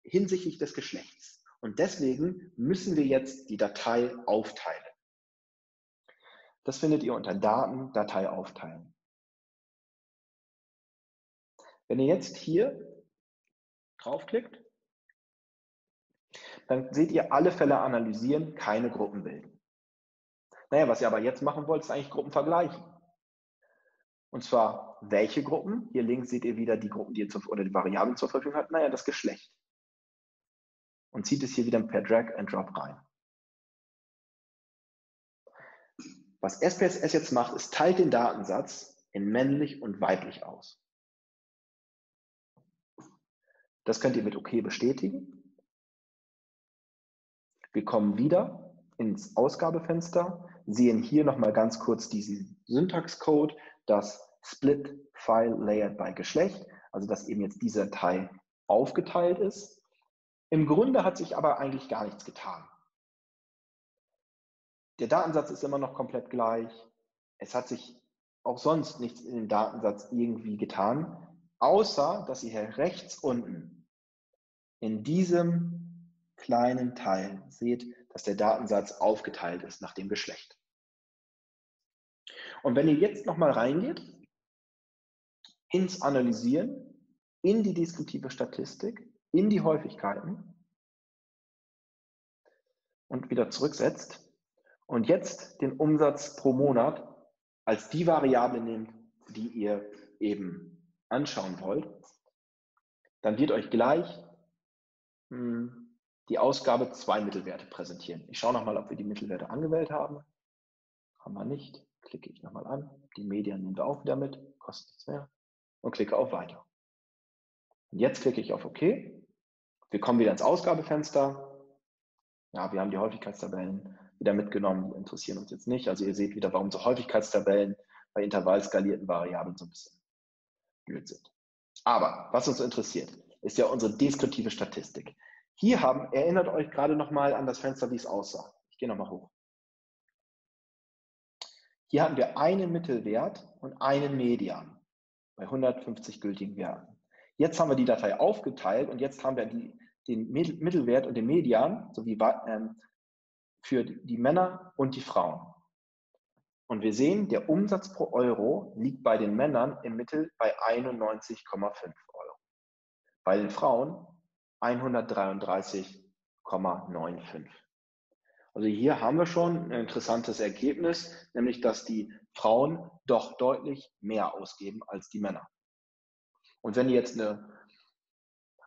hinsichtlich des Geschlechts. Und deswegen müssen wir jetzt die Datei aufteilen. Das findet ihr unter Daten, Datei aufteilen. Wenn ihr jetzt hier draufklickt, dann seht ihr alle Fälle analysieren, keine Gruppen bilden. Naja, was ihr aber jetzt machen wollt, ist eigentlich Gruppen vergleichen. Und zwar, welche Gruppen? Hier links seht ihr wieder die Gruppen, die ihr zur, oder die Variablen zur Verfügung hat. Naja, das Geschlecht. Und zieht es hier wieder per Drag and Drop rein. Was SPSS jetzt macht, ist teilt den Datensatz in männlich und weiblich aus. Das könnt ihr mit OK bestätigen. Wir kommen wieder ins Ausgabefenster, sehen hier nochmal ganz kurz diesen Syntaxcode, das Split File Layered by Geschlecht, also dass eben jetzt diese Datei aufgeteilt ist. Im Grunde hat sich aber eigentlich gar nichts getan. Der Datensatz ist immer noch komplett gleich. Es hat sich auch sonst nichts in dem Datensatz irgendwie getan außer dass ihr hier rechts unten in diesem kleinen Teil seht, dass der Datensatz aufgeteilt ist nach dem Geschlecht. Und wenn ihr jetzt nochmal reingeht, ins Analysieren, in die deskriptive Statistik, in die Häufigkeiten und wieder zurücksetzt und jetzt den Umsatz pro Monat als die Variable nehmt, die ihr eben anschauen wollt, dann wird euch gleich hm, die Ausgabe zwei Mittelwerte präsentieren. Ich schaue nochmal, ob wir die Mittelwerte angewählt haben. Haben wir nicht. Klicke ich nochmal an. Die Medien nehmen wir auch wieder mit. Kostet nichts mehr. Und klicke auf Weiter. Und jetzt klicke ich auf OK. Wir kommen wieder ins Ausgabefenster. Ja, wir haben die Häufigkeitstabellen wieder mitgenommen. Die interessieren uns jetzt nicht. Also ihr seht wieder, warum so Häufigkeitstabellen bei intervallskalierten Variablen so ein bisschen blöd sind. Aber was uns interessiert, ist ja unsere deskriptive Statistik. Hier haben, erinnert euch gerade nochmal an das Fenster, wie es aussah. Ich gehe nochmal hoch. Hier haben wir einen Mittelwert und einen Median bei 150 gültigen Werten. Jetzt haben wir die Datei aufgeteilt und jetzt haben wir die, den Mittelwert und den Median sowie ähm, für die Männer und die Frauen. Und wir sehen, der Umsatz pro Euro liegt bei den Männern im Mittel bei 91,5 Euro. Bei den Frauen 133,95. Also hier haben wir schon ein interessantes Ergebnis, nämlich dass die Frauen doch deutlich mehr ausgeben als die Männer. Und wenn ihr jetzt eine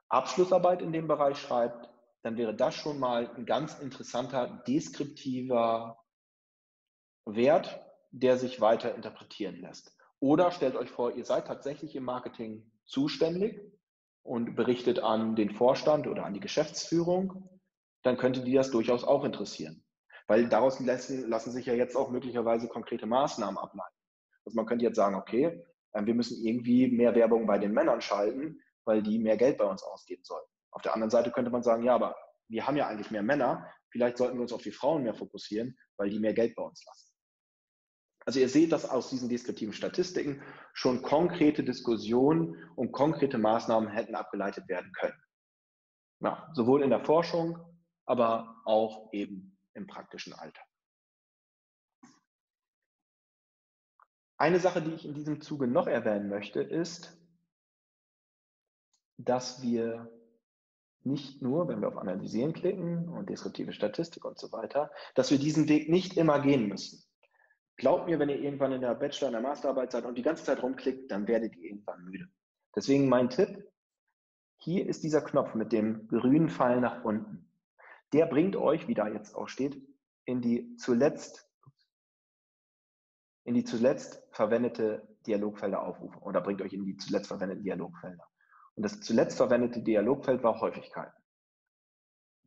Abschlussarbeit in dem Bereich schreibt, dann wäre das schon mal ein ganz interessanter deskriptiver Wert, der sich weiter interpretieren lässt. Oder stellt euch vor, ihr seid tatsächlich im Marketing zuständig und berichtet an den Vorstand oder an die Geschäftsführung, dann könnte die das durchaus auch interessieren. Weil daraus lassen, lassen sich ja jetzt auch möglicherweise konkrete Maßnahmen ableiten. Also man könnte jetzt sagen, okay, wir müssen irgendwie mehr Werbung bei den Männern schalten, weil die mehr Geld bei uns ausgeben sollten. Auf der anderen Seite könnte man sagen, ja, aber wir haben ja eigentlich mehr Männer, vielleicht sollten wir uns auf die Frauen mehr fokussieren, weil die mehr Geld bei uns lassen. Also ihr seht, dass aus diesen deskriptiven Statistiken schon konkrete Diskussionen und konkrete Maßnahmen hätten abgeleitet werden können. Ja, sowohl in der Forschung, aber auch eben im praktischen Alltag. Eine Sache, die ich in diesem Zuge noch erwähnen möchte, ist, dass wir nicht nur, wenn wir auf Analysieren klicken und deskriptive Statistik und so weiter, dass wir diesen Weg nicht immer gehen müssen. Glaubt mir, wenn ihr irgendwann in der Bachelor- und der Masterarbeit seid und die ganze Zeit rumklickt, dann werdet ihr irgendwann müde. Deswegen mein Tipp, hier ist dieser Knopf mit dem grünen Pfeil nach unten. Der bringt euch, wie da jetzt auch steht, in die zuletzt, in die zuletzt verwendete Dialogfelder aufrufen oder bringt euch in die zuletzt verwendeten Dialogfelder. Und das zuletzt verwendete Dialogfeld war Häufigkeit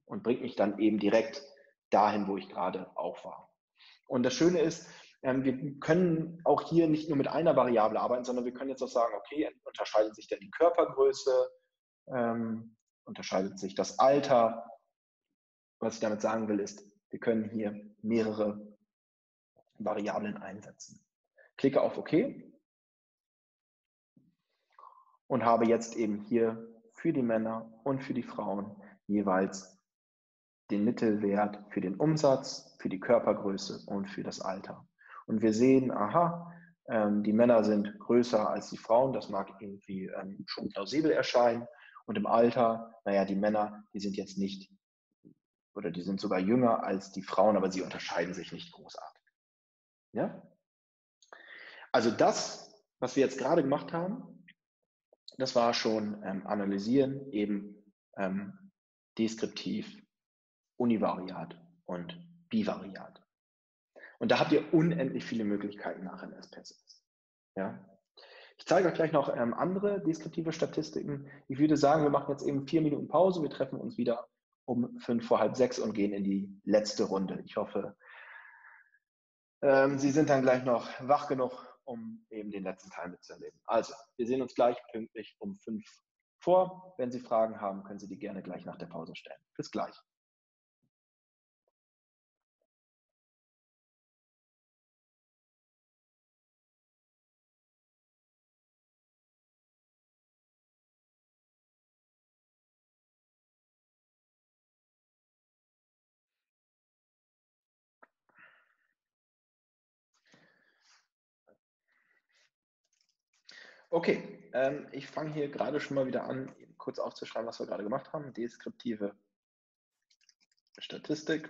und bringt mich dann eben direkt dahin, wo ich gerade auch war. Und das Schöne ist, wir können auch hier nicht nur mit einer Variable arbeiten, sondern wir können jetzt auch sagen, okay, unterscheidet sich denn die Körpergröße, ähm, unterscheidet sich das Alter. Was ich damit sagen will, ist, wir können hier mehrere Variablen einsetzen. Klicke auf OK und habe jetzt eben hier für die Männer und für die Frauen jeweils den Mittelwert für den Umsatz, für die Körpergröße und für das Alter. Und wir sehen, aha, ähm, die Männer sind größer als die Frauen, das mag irgendwie ähm, schon plausibel erscheinen. Und im Alter, naja, die Männer, die sind jetzt nicht, oder die sind sogar jünger als die Frauen, aber sie unterscheiden sich nicht großartig. Ja? Also das, was wir jetzt gerade gemacht haben, das war schon ähm, analysieren, eben ähm, deskriptiv, univariat und bivariat. Und da habt ihr unendlich viele Möglichkeiten nach in SPSS. Ja? Ich zeige euch gleich noch ähm, andere deskriptive Statistiken. Ich würde sagen, wir machen jetzt eben vier Minuten Pause. Wir treffen uns wieder um fünf vor halb sechs und gehen in die letzte Runde. Ich hoffe, ähm, Sie sind dann gleich noch wach genug, um eben den letzten Teil mitzuerleben. Also, wir sehen uns gleich pünktlich um fünf vor. Wenn Sie Fragen haben, können Sie die gerne gleich nach der Pause stellen. Bis gleich. Okay, ähm, ich fange hier gerade schon mal wieder an, kurz aufzuschreiben, was wir gerade gemacht haben. Deskriptive Statistik.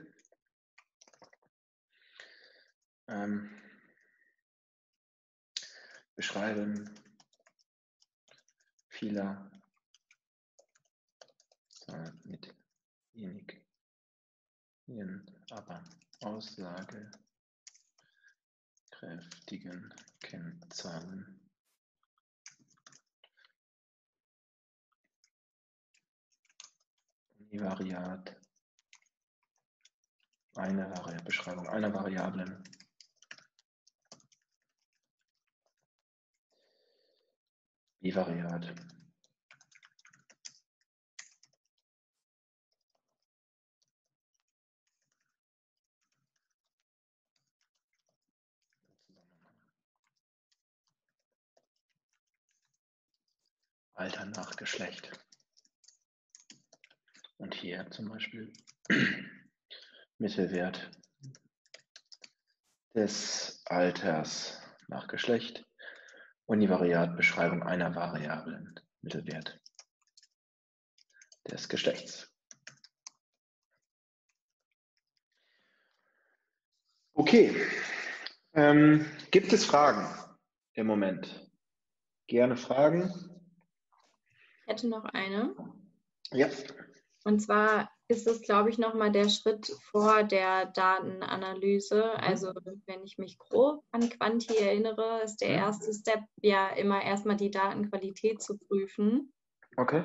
Ähm, beschreiben vieler mit wenig, aber aussagekräftigen Kennzahlen Univariat. Eine Variable, Beschreibung einer Variablen. Bivariat. Alter nach Geschlecht. Und hier zum Beispiel Mittelwert des Alters nach Geschlecht, Univariat Beschreibung einer Variablen, Mittelwert des Geschlechts. Okay, ähm, gibt es Fragen im Moment? Gerne Fragen. Ich hätte noch eine. Ja. Und zwar ist es, glaube ich, nochmal der Schritt vor der Datenanalyse. Mhm. Also wenn ich mich grob an Quanti erinnere, ist der mhm. erste Step ja immer erstmal die Datenqualität zu prüfen. Okay.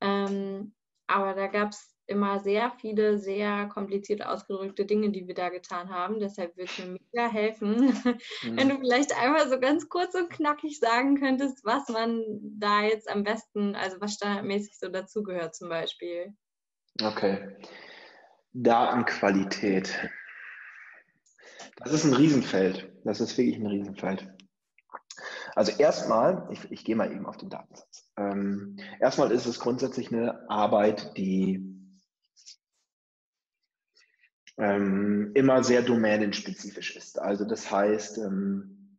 Ähm, aber da gab es immer sehr viele, sehr kompliziert ausgedrückte Dinge, die wir da getan haben. Deshalb würde es mir mega helfen, mhm. wenn du vielleicht einmal so ganz kurz und knackig sagen könntest, was man da jetzt am besten, also was standardmäßig so dazugehört zum Beispiel. Okay. Datenqualität. Das ist ein Riesenfeld. Das ist wirklich ein Riesenfeld. Also erstmal, ich, ich gehe mal eben auf den Datensatz. Ähm, erstmal ist es grundsätzlich eine Arbeit, die ähm, immer sehr domänenspezifisch ist. Also das heißt, ähm,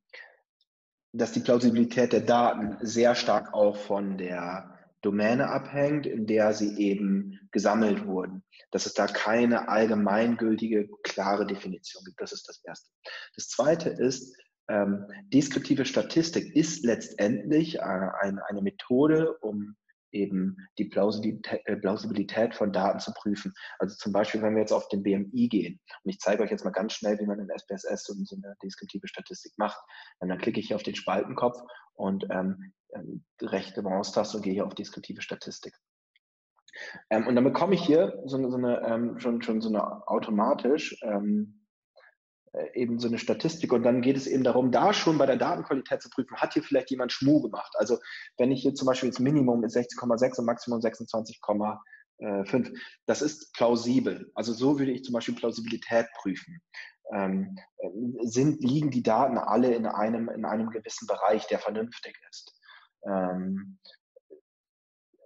dass die Plausibilität der Daten sehr stark auch von der Domäne abhängt, in der sie eben gesammelt wurden. Dass es da keine allgemeingültige, klare Definition gibt. Das ist das Erste. Das Zweite ist, ähm, deskriptive Statistik ist letztendlich äh, ein, eine Methode, um eben die Plausibilität, äh, Plausibilität von Daten zu prüfen. Also zum Beispiel, wenn wir jetzt auf den BMI gehen, und ich zeige euch jetzt mal ganz schnell, wie man in SPSS so, eine deskriptive Statistik macht, und dann klicke ich hier auf den Spaltenkopf und ähm, ähm rechte Maustaste und gehe hier auf deskriptive Statistik. Ähm, und dann bekomme ich hier so so eine ähm, schon, schon so eine automatisch ähm, äh, eben so eine Statistik und dann geht es eben darum, da schon bei der Datenqualität zu prüfen, hat hier vielleicht jemand Schmuh gemacht? Also wenn ich hier zum Beispiel das Minimum ist 16,6 und Maximum 26,5, das ist plausibel. Also so würde ich zum Beispiel Plausibilität prüfen. Ähm, äh, sind, liegen die Daten alle in einem, in einem gewissen Bereich, der vernünftig ist? Ähm,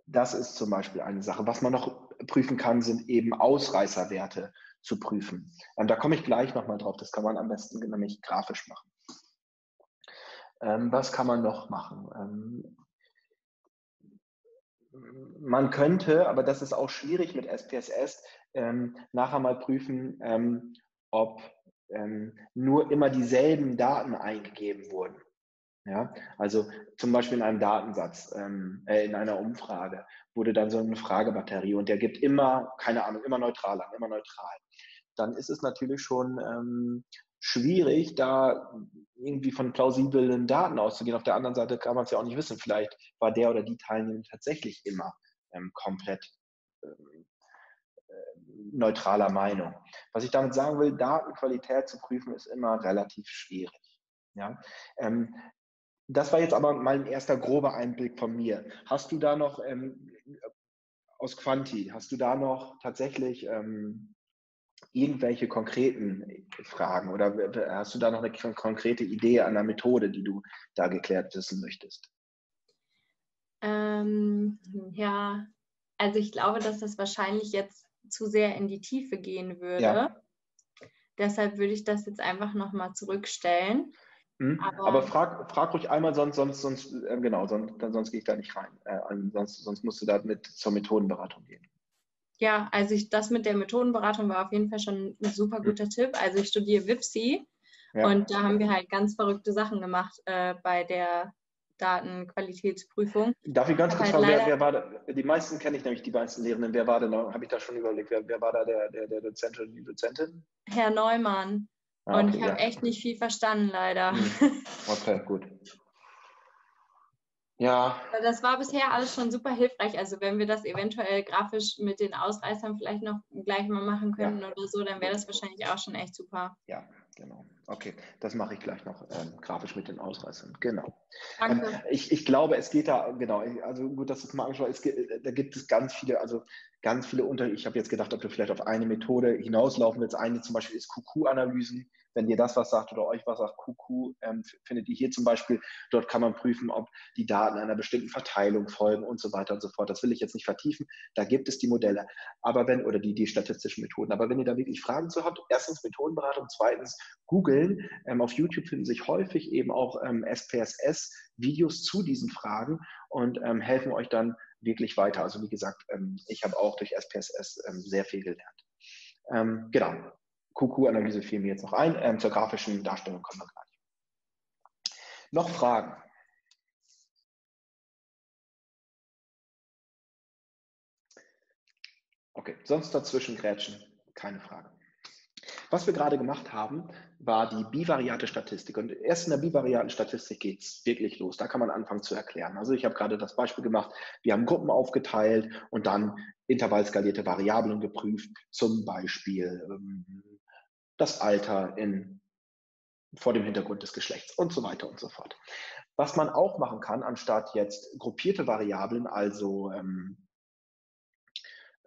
das ist zum Beispiel eine Sache. Was man noch prüfen kann, sind eben Ausreißerwerte zu prüfen. Und da komme ich gleich nochmal drauf. Das kann man am besten nämlich grafisch machen. Ähm, was kann man noch machen? Ähm, man könnte, aber das ist auch schwierig mit SPSS, ähm, nachher mal prüfen, ähm, ob ähm, nur immer dieselben Daten eingegeben wurden. Ja, also zum Beispiel in einem Datensatz, ähm, äh, in einer Umfrage wurde dann so eine Fragebatterie und der gibt immer, keine Ahnung, immer neutral an, immer neutral. Dann ist es natürlich schon ähm, schwierig, da irgendwie von plausiblen Daten auszugehen. Auf der anderen Seite kann man es ja auch nicht wissen. Vielleicht war der oder die Teilnehmer tatsächlich immer ähm, komplett ähm, äh, neutraler Meinung. Was ich damit sagen will, Datenqualität zu prüfen, ist immer relativ schwierig. Ja? Ähm, das war jetzt aber mal ein erster grober Einblick von mir. Hast du da noch ähm, aus Quanti, hast du da noch tatsächlich ähm, irgendwelche konkreten Fragen oder hast du da noch eine konkrete Idee an der Methode, die du da geklärt wissen möchtest? Ähm, ja, also ich glaube, dass das wahrscheinlich jetzt zu sehr in die Tiefe gehen würde. Ja. Deshalb würde ich das jetzt einfach nochmal zurückstellen. Mhm. Aber, Aber, frag, frag ruhig einmal, sonst, sonst, sonst äh, genau, sonst, sonst gehe ich da nicht rein. Äh, sonst, sonst musst du da mit zur Methodenberatung gehen. Ja, also ich, das mit der Methodenberatung war auf jeden Fall schon ein super guter. Tipp. Also ich studiere WIPSI ja. und da haben wir halt ganz verrückte Sachen gemacht äh, bei der Datenqualitätsprüfung. Darf ich ganz kurz halt fragen, wer, wer, war da, die meisten kenne ich nämlich, die meisten Lehrenden, wer war denn da, habe ich da schon überlegt, wer, wer war da der, der, der Dozent oder die Dozentin? Herr Neumann. Ah, und ich habe ja. echt nicht viel verstanden, leider. Hm. Okay, gut. Ja. Das war bisher alles schon super hilfreich. Also wenn wir das eventuell grafisch mit den Ausreißern vielleicht noch gleich mal machen können ja. oder so, dann wäre das wahrscheinlich auch schon echt super. Ja, genau. Okay, das mache ich gleich noch ähm, grafisch mit den Ausreißern. Genau. Danke. Ähm, ich, ich glaube, es geht da, genau, also gut, dass du es mal angeschaut hast, da gibt es ganz viele, also ganz viele Unterschiede. Ich habe jetzt gedacht, ob du vielleicht auf eine Methode hinauslaufen willst. Eine zum Beispiel ist QQ-Analysen. Wenn dir das was sagt oder euch was sagt, QQ ähm, findet ihr hier zum Beispiel. Dort kann man prüfen, ob die Daten einer bestimmten Verteilung folgen und so weiter und so fort. Das will ich jetzt nicht vertiefen. Da gibt es die Modelle, aber wenn, oder die, die statistischen Methoden. Aber wenn ihr da wirklich Fragen zu habt, erstens Methodenberatung, zweitens googeln. Ähm, auf YouTube finden sich häufig eben auch ähm, SPSS-Videos zu diesen Fragen und ähm, helfen euch dann wirklich weiter. Also wie gesagt, ähm, ich habe auch durch SPSS ähm, sehr viel gelernt. Ähm, genau. QQ-Analyse fiel mir jetzt noch ein. zur grafischen Darstellung kommen wir gleich. Noch Fragen? Okay, sonst dazwischen grätschen, keine Frage. Was wir gerade gemacht haben, war die bivariate Statistik. Und erst in der bivariaten Statistik geht es wirklich los. Da kann man anfangen zu erklären. Also ich habe gerade das Beispiel gemacht, wir haben Gruppen aufgeteilt und dann intervallskalierte Variablen geprüft, zum Beispiel ähm, das Alter in, vor dem Hintergrund des Geschlechts und so weiter und so fort. Was man auch machen kann, anstatt jetzt gruppierte Variablen, also ähm,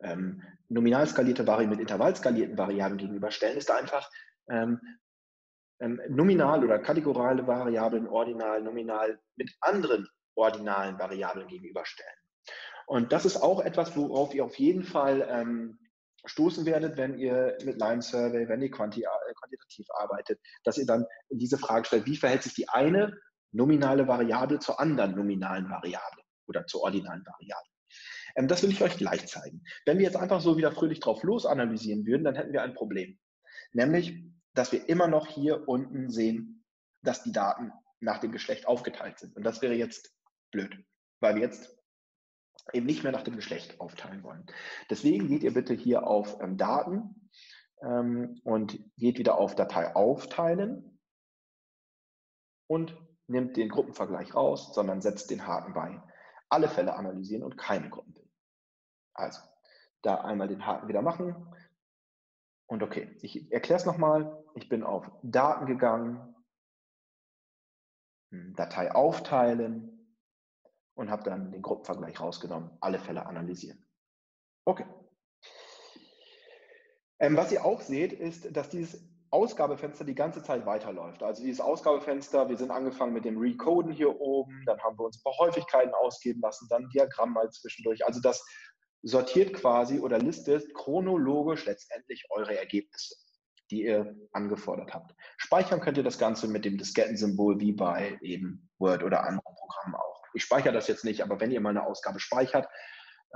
ähm, nominal skalierte Variablen mit intervallskalierten Variablen gegenüberstellen, ist einfach ähm, ähm, nominal oder kategorale Variablen, ordinal, nominal mit anderen ordinalen Variablen gegenüberstellen. Und das ist auch etwas, worauf ihr auf jeden Fall ähm, stoßen werdet, wenn ihr mit Line Survey, wenn ihr quanti äh, quantitativ arbeitet, dass ihr dann diese Frage stellt, wie verhält sich die eine nominale Variable zur anderen nominalen Variable oder zur ordinalen Variable. Ähm, das will ich euch gleich zeigen. Wenn wir jetzt einfach so wieder fröhlich drauf los analysieren würden, dann hätten wir ein Problem. Nämlich, dass wir immer noch hier unten sehen, dass die Daten nach dem Geschlecht aufgeteilt sind. Und das wäre jetzt blöd, weil wir jetzt eben nicht mehr nach dem Geschlecht aufteilen wollen. Deswegen geht ihr bitte hier auf ähm, Daten ähm, und geht wieder auf Datei aufteilen und nimmt den Gruppenvergleich raus, sondern setzt den Haken bei alle Fälle analysieren und keine Gruppen bilden. Also, da einmal den Haken wieder machen. Und okay, ich erkläre es nochmal. Ich bin auf Daten gegangen, hm, Datei aufteilen und habe dann den Gruppenvergleich rausgenommen, alle Fälle analysieren. Okay. Ähm, was ihr auch seht, ist, dass dieses Ausgabefenster die ganze Zeit weiterläuft. Also dieses Ausgabefenster, wir sind angefangen mit dem Recoden hier oben, dann haben wir uns ein paar Häufigkeiten ausgeben lassen, dann Diagramm mal zwischendurch. Also das sortiert quasi oder listet chronologisch letztendlich eure Ergebnisse, die ihr angefordert habt. Speichern könnt ihr das Ganze mit dem Diskettensymbol wie bei eben Word oder anderen Programmen auch. Ich speichere das jetzt nicht, aber wenn ihr mal eine Ausgabe speichert,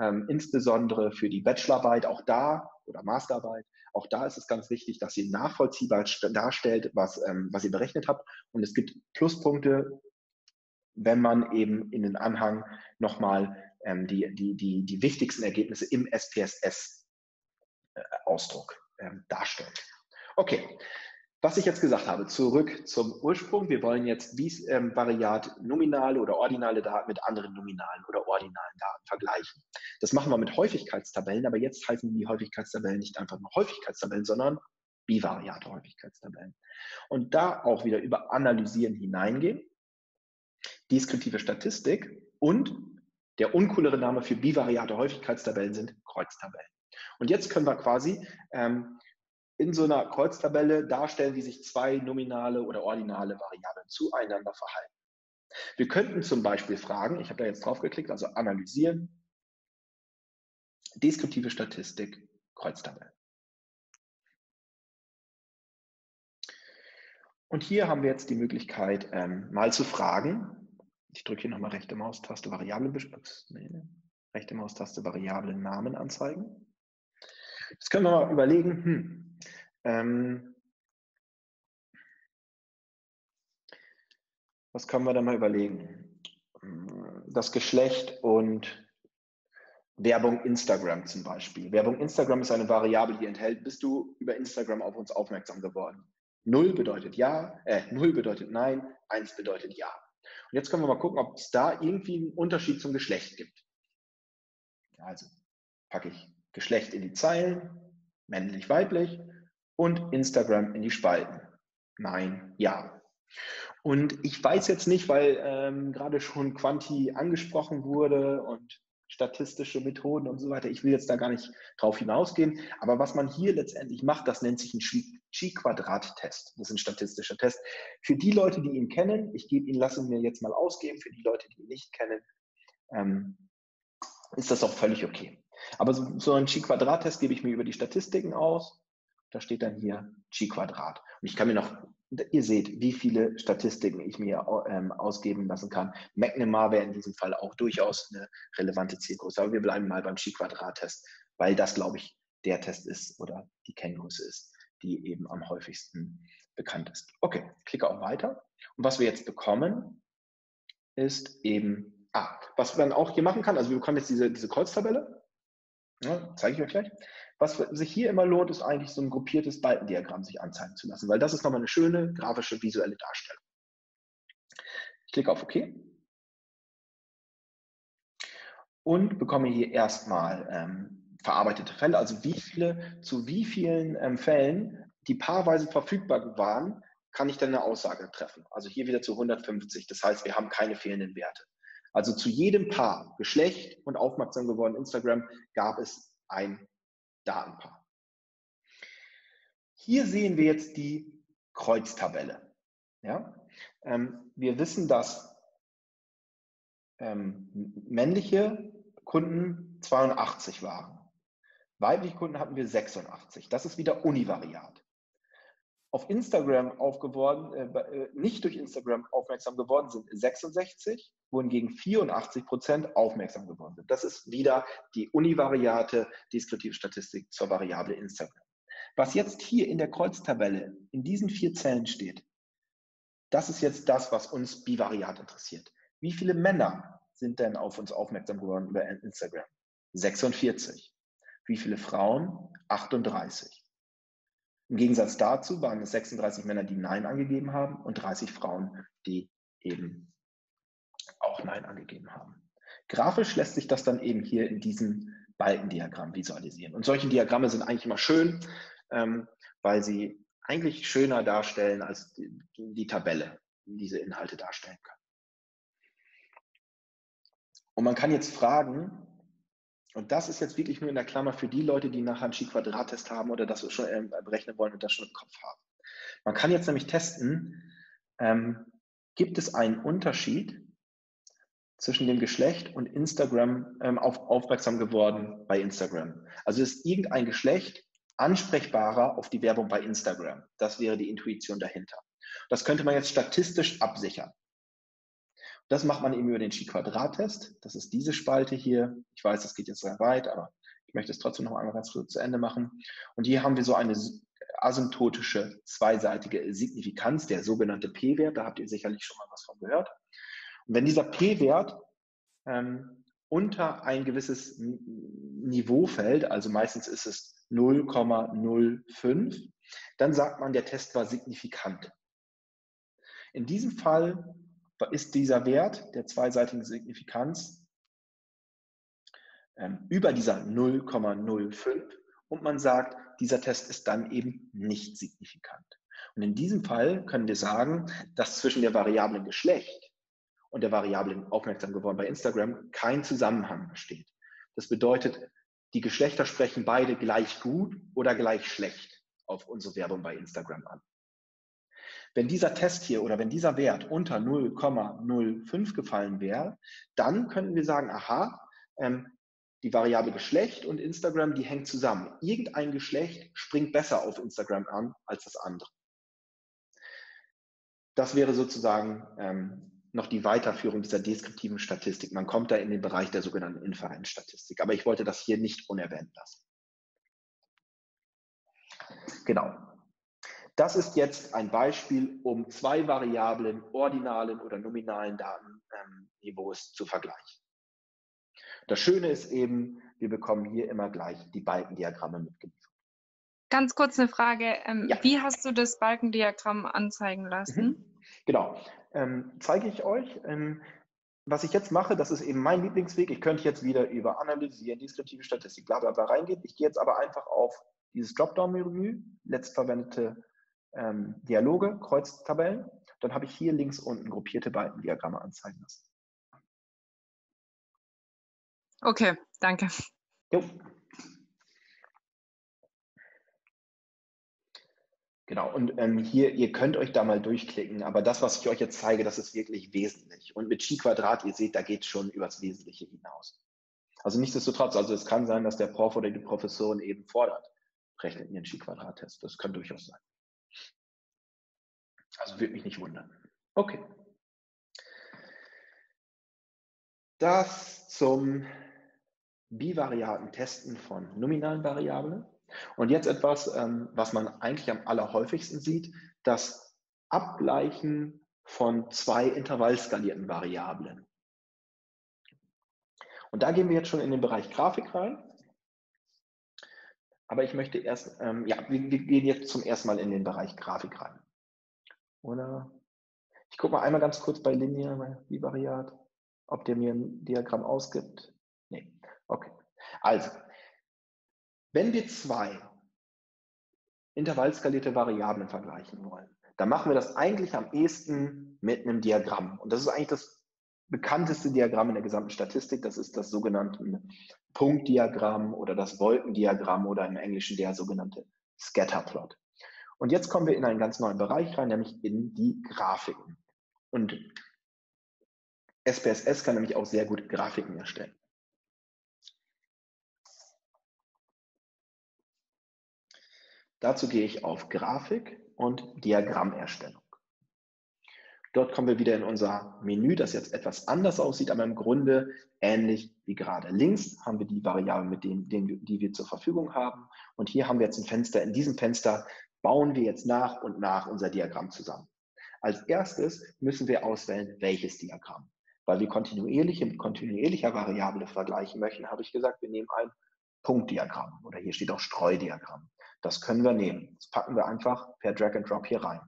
ähm, insbesondere für die Bachelorarbeit, auch da oder Masterarbeit, auch da ist es ganz wichtig, dass ihr nachvollziehbar darstellt, was, ähm, was ihr berechnet habt. Und es gibt Pluspunkte, wenn man eben in den Anhang nochmal ähm, die, die, die, die wichtigsten Ergebnisse im SPSS-Ausdruck äh, ähm, darstellt. Okay, was ich jetzt gesagt habe, zurück zum Ursprung. Wir wollen jetzt wie ähm, Variat nominale oder ordinale Daten mit anderen nominalen oder ordinalen Daten vergleichen. Das machen wir mit Häufigkeitstabellen, aber jetzt heißen die Häufigkeitstabellen nicht einfach nur Häufigkeitstabellen, sondern bivariate Häufigkeitstabellen. Und da auch wieder über Analysieren hineingehen, deskriptive Statistik und der uncoolere Name für bivariate Häufigkeitstabellen sind Kreuztabellen. Und jetzt können wir quasi ähm, in so einer Kreuztabelle darstellen, wie sich zwei nominale oder ordinale Variablen zueinander verhalten. Wir könnten zum Beispiel fragen, ich habe da jetzt drauf geklickt, also analysieren, deskriptive Statistik, Kreuztabelle. Und hier haben wir jetzt die Möglichkeit, ähm, mal zu fragen. Ich drücke hier nochmal rechte Maustaste, Variablen, nee, rechte Maustaste, Variablen Namen anzeigen. Jetzt können wir mal überlegen, hm, ähm, was können wir da mal überlegen? Das Geschlecht und Werbung Instagram zum Beispiel. Werbung Instagram ist eine Variable, die enthält, bist du über Instagram auf uns aufmerksam geworden. Null bedeutet ja, äh, null bedeutet nein, eins bedeutet ja. Und jetzt können wir mal gucken, ob es da irgendwie einen Unterschied zum Geschlecht gibt. Also packe ich Geschlecht in die Zeilen, männlich, weiblich und Instagram in die Spalten. Nein, ja. Und ich weiß jetzt nicht, weil ähm, gerade schon Quanti angesprochen wurde und statistische Methoden und so weiter. Ich will jetzt da gar nicht drauf hinausgehen. Aber was man hier letztendlich macht, das nennt sich ein Chi-Quadrat-Test. Das ist ein statistischer Test. Für die Leute, die ihn kennen, ich gebe ihn, lasse ihn mir jetzt mal ausgeben. Für die Leute, die ihn nicht kennen, ähm, ist das auch völlig okay. Aber so, so einen Chi-Quadrat-Test gebe ich mir über die Statistiken aus. Da steht dann hier Chi-Quadrat. Und ich kann mir noch, ihr seht, wie viele Statistiken ich mir ähm, ausgeben lassen kann. McNamara wäre in diesem Fall auch durchaus eine relevante Zielgröße. Aber wir bleiben mal beim Chi-Quadrat-Test, weil das, glaube ich, der Test ist oder die Kenngröße ist, die eben am häufigsten bekannt ist. Okay, klicke auf Weiter. Und was wir jetzt bekommen, ist eben, ah, was man auch hier machen kann, also wir bekommen jetzt diese, diese Kreuztabelle, ja, zeige ich euch gleich. Was sich hier immer lohnt, ist eigentlich so ein gruppiertes Balkendiagramm sich anzeigen zu lassen, weil das ist nochmal eine schöne grafische visuelle Darstellung. Ich klicke auf OK und bekomme hier erstmal ähm, verarbeitete Fälle, also wie viele, zu wie vielen ähm, Fällen, die paarweise verfügbar waren, kann ich dann eine Aussage treffen. Also hier wieder zu 150. Das heißt, wir haben keine fehlenden Werte. Also zu jedem Paar, Geschlecht und aufmerksam geworden Instagram, gab es ein Datenpaar. Hier sehen wir jetzt die Kreuztabelle. Ja? Ähm, wir wissen, dass ähm, männliche Kunden 82 waren. Weibliche Kunden hatten wir 86. Das ist wieder univariat. Auf Instagram aufgeworden, äh, äh nicht durch Instagram aufmerksam geworden sind 66, wohingegen 84 Prozent aufmerksam geworden sind. Das ist wieder die univariate deskriptive Statistik zur Variable Instagram. Was jetzt hier in der Kreuztabelle in diesen vier Zellen steht, das ist jetzt das, was uns bivariat interessiert. Wie viele Männer sind denn auf uns aufmerksam geworden über Instagram? 46. Wie viele Frauen? 38. Im Gegensatz dazu waren es 36 Männer, die Nein angegeben haben und 30 Frauen, die eben auch Nein angegeben haben. Grafisch lässt sich das dann eben hier in diesem Balkendiagramm visualisieren. Und solche Diagramme sind eigentlich immer schön, ähm, weil sie eigentlich schöner darstellen als die, die Tabelle, diese Inhalte darstellen können. Und man kann jetzt fragen, und das ist jetzt wirklich nur in der Klammer für die Leute, die nachher einen Chi-Quadrat-Test haben oder das schon äh, berechnen wollen und das schon im Kopf haben. Man kann jetzt nämlich testen, ähm, gibt es einen Unterschied zwischen dem Geschlecht und Instagram ähm, auf, aufmerksam geworden bei Instagram. Also ist irgendein Geschlecht ansprechbarer auf die Werbung bei Instagram. Das wäre die Intuition dahinter. Das könnte man jetzt statistisch absichern. Das macht man eben über den Chi-Quadrat-Test. Das ist diese Spalte hier. Ich weiß, das geht jetzt sehr weit, aber ich möchte es trotzdem noch einmal ganz kurz zu Ende machen. Und hier haben wir so eine asymptotische zweiseitige Signifikanz, der sogenannte P-Wert. Da habt ihr sicherlich schon mal was von gehört. Wenn dieser P-Wert ähm, unter ein gewisses Niveau fällt, also meistens ist es 0,05, dann sagt man, der Test war signifikant. In diesem Fall ist dieser Wert der zweiseitigen Signifikanz ähm, über dieser 0,05 und man sagt, dieser Test ist dann eben nicht signifikant. Und in diesem Fall können wir sagen, dass zwischen der Variablen Geschlecht und der Variablen aufmerksam geworden bei Instagram kein Zusammenhang besteht. Das bedeutet, die Geschlechter sprechen beide gleich gut oder gleich schlecht auf unsere Werbung bei Instagram an. Wenn dieser Test hier oder wenn dieser Wert unter 0,05 gefallen wäre, dann könnten wir sagen, aha, ähm, die Variable Geschlecht und Instagram, die hängt zusammen. Irgendein Geschlecht springt besser auf Instagram an als das andere. Das wäre sozusagen ähm, noch die Weiterführung dieser deskriptiven Statistik. Man kommt da in den Bereich der sogenannten Inferenzstatistik. Aber ich wollte das hier nicht unerwähnt lassen. Genau. Das ist jetzt ein Beispiel, um zwei Variablen, ordinalen oder nominalen Datenniveaus zu vergleichen. Das Schöne ist eben, wir bekommen hier immer gleich die Balkendiagramme mitgeliefert. Ganz kurz eine Frage. Ähm, ja. Wie hast du das Balkendiagramm anzeigen lassen? Mhm. Genau. Ähm, zeige ich euch. Ähm, was ich jetzt mache, das ist eben mein Lieblingsweg. Ich könnte jetzt wieder über Analysieren, deskriptive Statistik, bla bla bla reingehen. Ich gehe jetzt aber einfach auf dieses Dropdown-Menü, letztverwendete ähm, Dialoge, Kreuztabellen. Dann habe ich hier links unten gruppierte Balkendiagramme anzeigen lassen. Okay, danke. Jo. Genau, und ähm, hier, ihr könnt euch da mal durchklicken, aber das, was ich euch jetzt zeige, das ist wirklich wesentlich. Und mit Chi-Quadrat, ihr seht, da geht es schon übers Wesentliche hinaus. Also nichtsdestotrotz, also es kann sein, dass der Prof oder die Professorin eben fordert, rechnet mir einen Chi-Quadrat-Test. Das kann durchaus sein. Also würde mich nicht wundern. Okay. Das zum bivariaten Testen von nominalen Variablen. Und jetzt etwas, ähm, was man eigentlich am allerhäufigsten sieht, das Abgleichen von zwei intervallskalierten Variablen. Und da gehen wir jetzt schon in den Bereich Grafik rein. Aber ich möchte erst, ähm, ja, wir, wir, gehen jetzt zum ersten Mal in den Bereich Grafik rein. Oder? Ich gucke mal einmal ganz kurz bei Linear, wie Variat, ob der mir ein Diagramm ausgibt. Nee, okay. Also, wenn wir zwei intervallskalierte Variablen vergleichen wollen, dann machen wir das eigentlich am ehesten mit einem Diagramm. Und das ist eigentlich das bekannteste Diagramm in der gesamten Statistik. Das ist das sogenannte Punktdiagramm oder das Wolkendiagramm oder im Englischen der sogenannte Scatterplot. Und jetzt kommen wir in einen ganz neuen Bereich rein, nämlich in die Grafiken. Und SPSS kann nämlich auch sehr gut Grafiken erstellen. Dazu gehe ich auf Grafik und Diagrammerstellung. Dort kommen wir wieder in unser Menü, das jetzt etwas anders aussieht, aber im Grunde ähnlich wie gerade. Links haben wir die Variablen, mit denen, denen, die wir zur Verfügung haben. Und hier haben wir jetzt ein Fenster. In diesem Fenster bauen wir jetzt nach und nach unser Diagramm zusammen. Als erstes müssen wir auswählen, welches Diagramm. Weil wir kontinuierliche mit kontinuierlicher Variable vergleichen möchten, habe ich gesagt, wir nehmen ein Punktdiagramm oder hier steht auch Streudiagramm. Das können wir nehmen. Das packen wir einfach per Drag and Drop hier rein.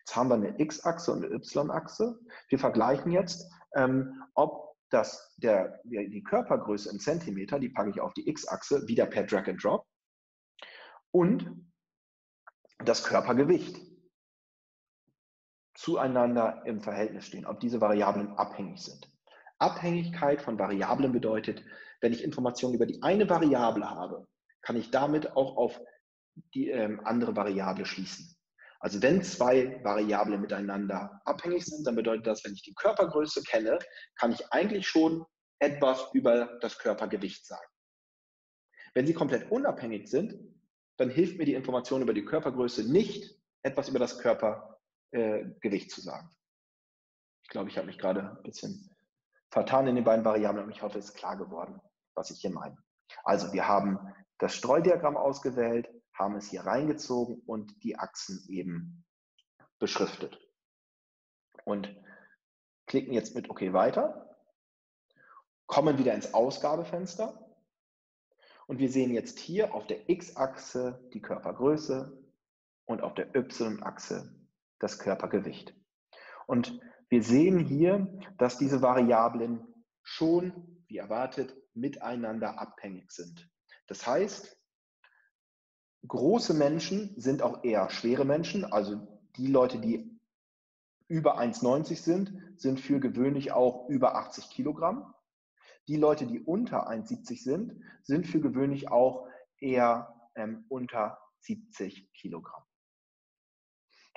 Jetzt haben wir eine X-Achse und eine Y-Achse. Wir vergleichen jetzt, ähm, ob das, der, die Körpergröße in Zentimeter, die packe ich auf die X-Achse, wieder per Drag and Drop. Und das Körpergewicht zueinander im Verhältnis stehen, ob diese Variablen abhängig sind. Abhängigkeit von Variablen bedeutet, wenn ich Informationen über die eine Variable habe, kann ich damit auch auf die ähm, andere Variable schließen. Also wenn zwei Variablen miteinander abhängig sind, dann bedeutet das, wenn ich die Körpergröße kenne, kann ich eigentlich schon etwas über das Körpergewicht sagen. Wenn sie komplett unabhängig sind, dann hilft mir die Information über die Körpergröße nicht, etwas über das Körpergewicht äh, zu sagen. Ich glaube, ich habe mich gerade ein bisschen vertan in den beiden Variablen, aber ich hoffe, es ist klar geworden, was ich hier meine. Also wir haben das Streudiagramm ausgewählt, haben es hier reingezogen und die Achsen eben beschriftet. Und klicken jetzt mit OK weiter, kommen wieder ins Ausgabefenster und wir sehen jetzt hier auf der X-Achse die Körpergröße und auf der Y-Achse das Körpergewicht. Und wir sehen hier, dass diese Variablen schon, wie erwartet, miteinander abhängig sind. Das heißt, große Menschen sind auch eher schwere Menschen, also die Leute, die über 1,90 sind, sind für gewöhnlich auch über 80 Kilogramm. Die Leute, die unter 1,70 sind, sind für gewöhnlich auch eher ähm, unter 70 Kilogramm.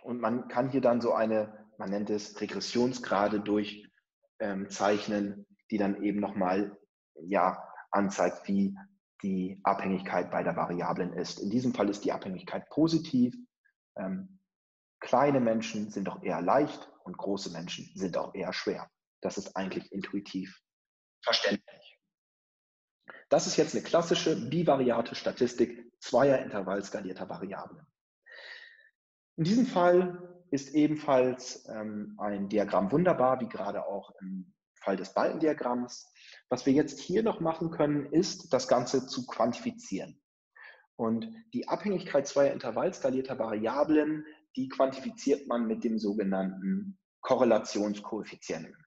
Und man kann hier dann so eine, man nennt es Regressionsgrade durchzeichnen, ähm, die dann eben nochmal ja, anzeigt, wie die Abhängigkeit bei der Variablen ist. In diesem Fall ist die Abhängigkeit positiv. Ähm, kleine Menschen sind auch eher leicht und große Menschen sind auch eher schwer. Das ist eigentlich intuitiv verständlich. Das ist jetzt eine klassische bivariate Statistik zweier intervallskalierter Variablen. In diesem Fall ist ebenfalls ähm, ein Diagramm wunderbar, wie gerade auch im Fall des Balkendiagramms. Was wir jetzt hier noch machen können, ist, das Ganze zu quantifizieren. Und die Abhängigkeit zweier intervallskalierter Variablen, die quantifiziert man mit dem sogenannten Korrelationskoeffizienten.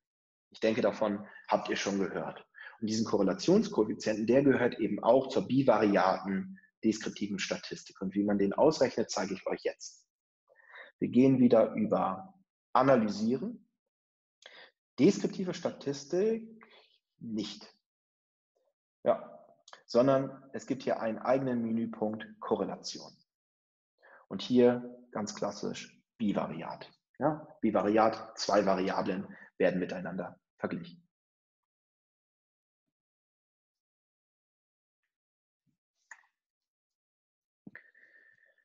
Ich denke, davon habt ihr schon gehört. Und diesen Korrelationskoeffizienten, der gehört eben auch zur bivariaten deskriptiven Statistik. Und wie man den ausrechnet, zeige ich euch jetzt. Wir gehen wieder über Analysieren. Deskriptive Statistik nicht. Ja, sondern es gibt hier einen eigenen Menüpunkt Korrelation. Und hier ganz klassisch bivariat. Ja, bivariat, zwei Variablen werden miteinander verglichen.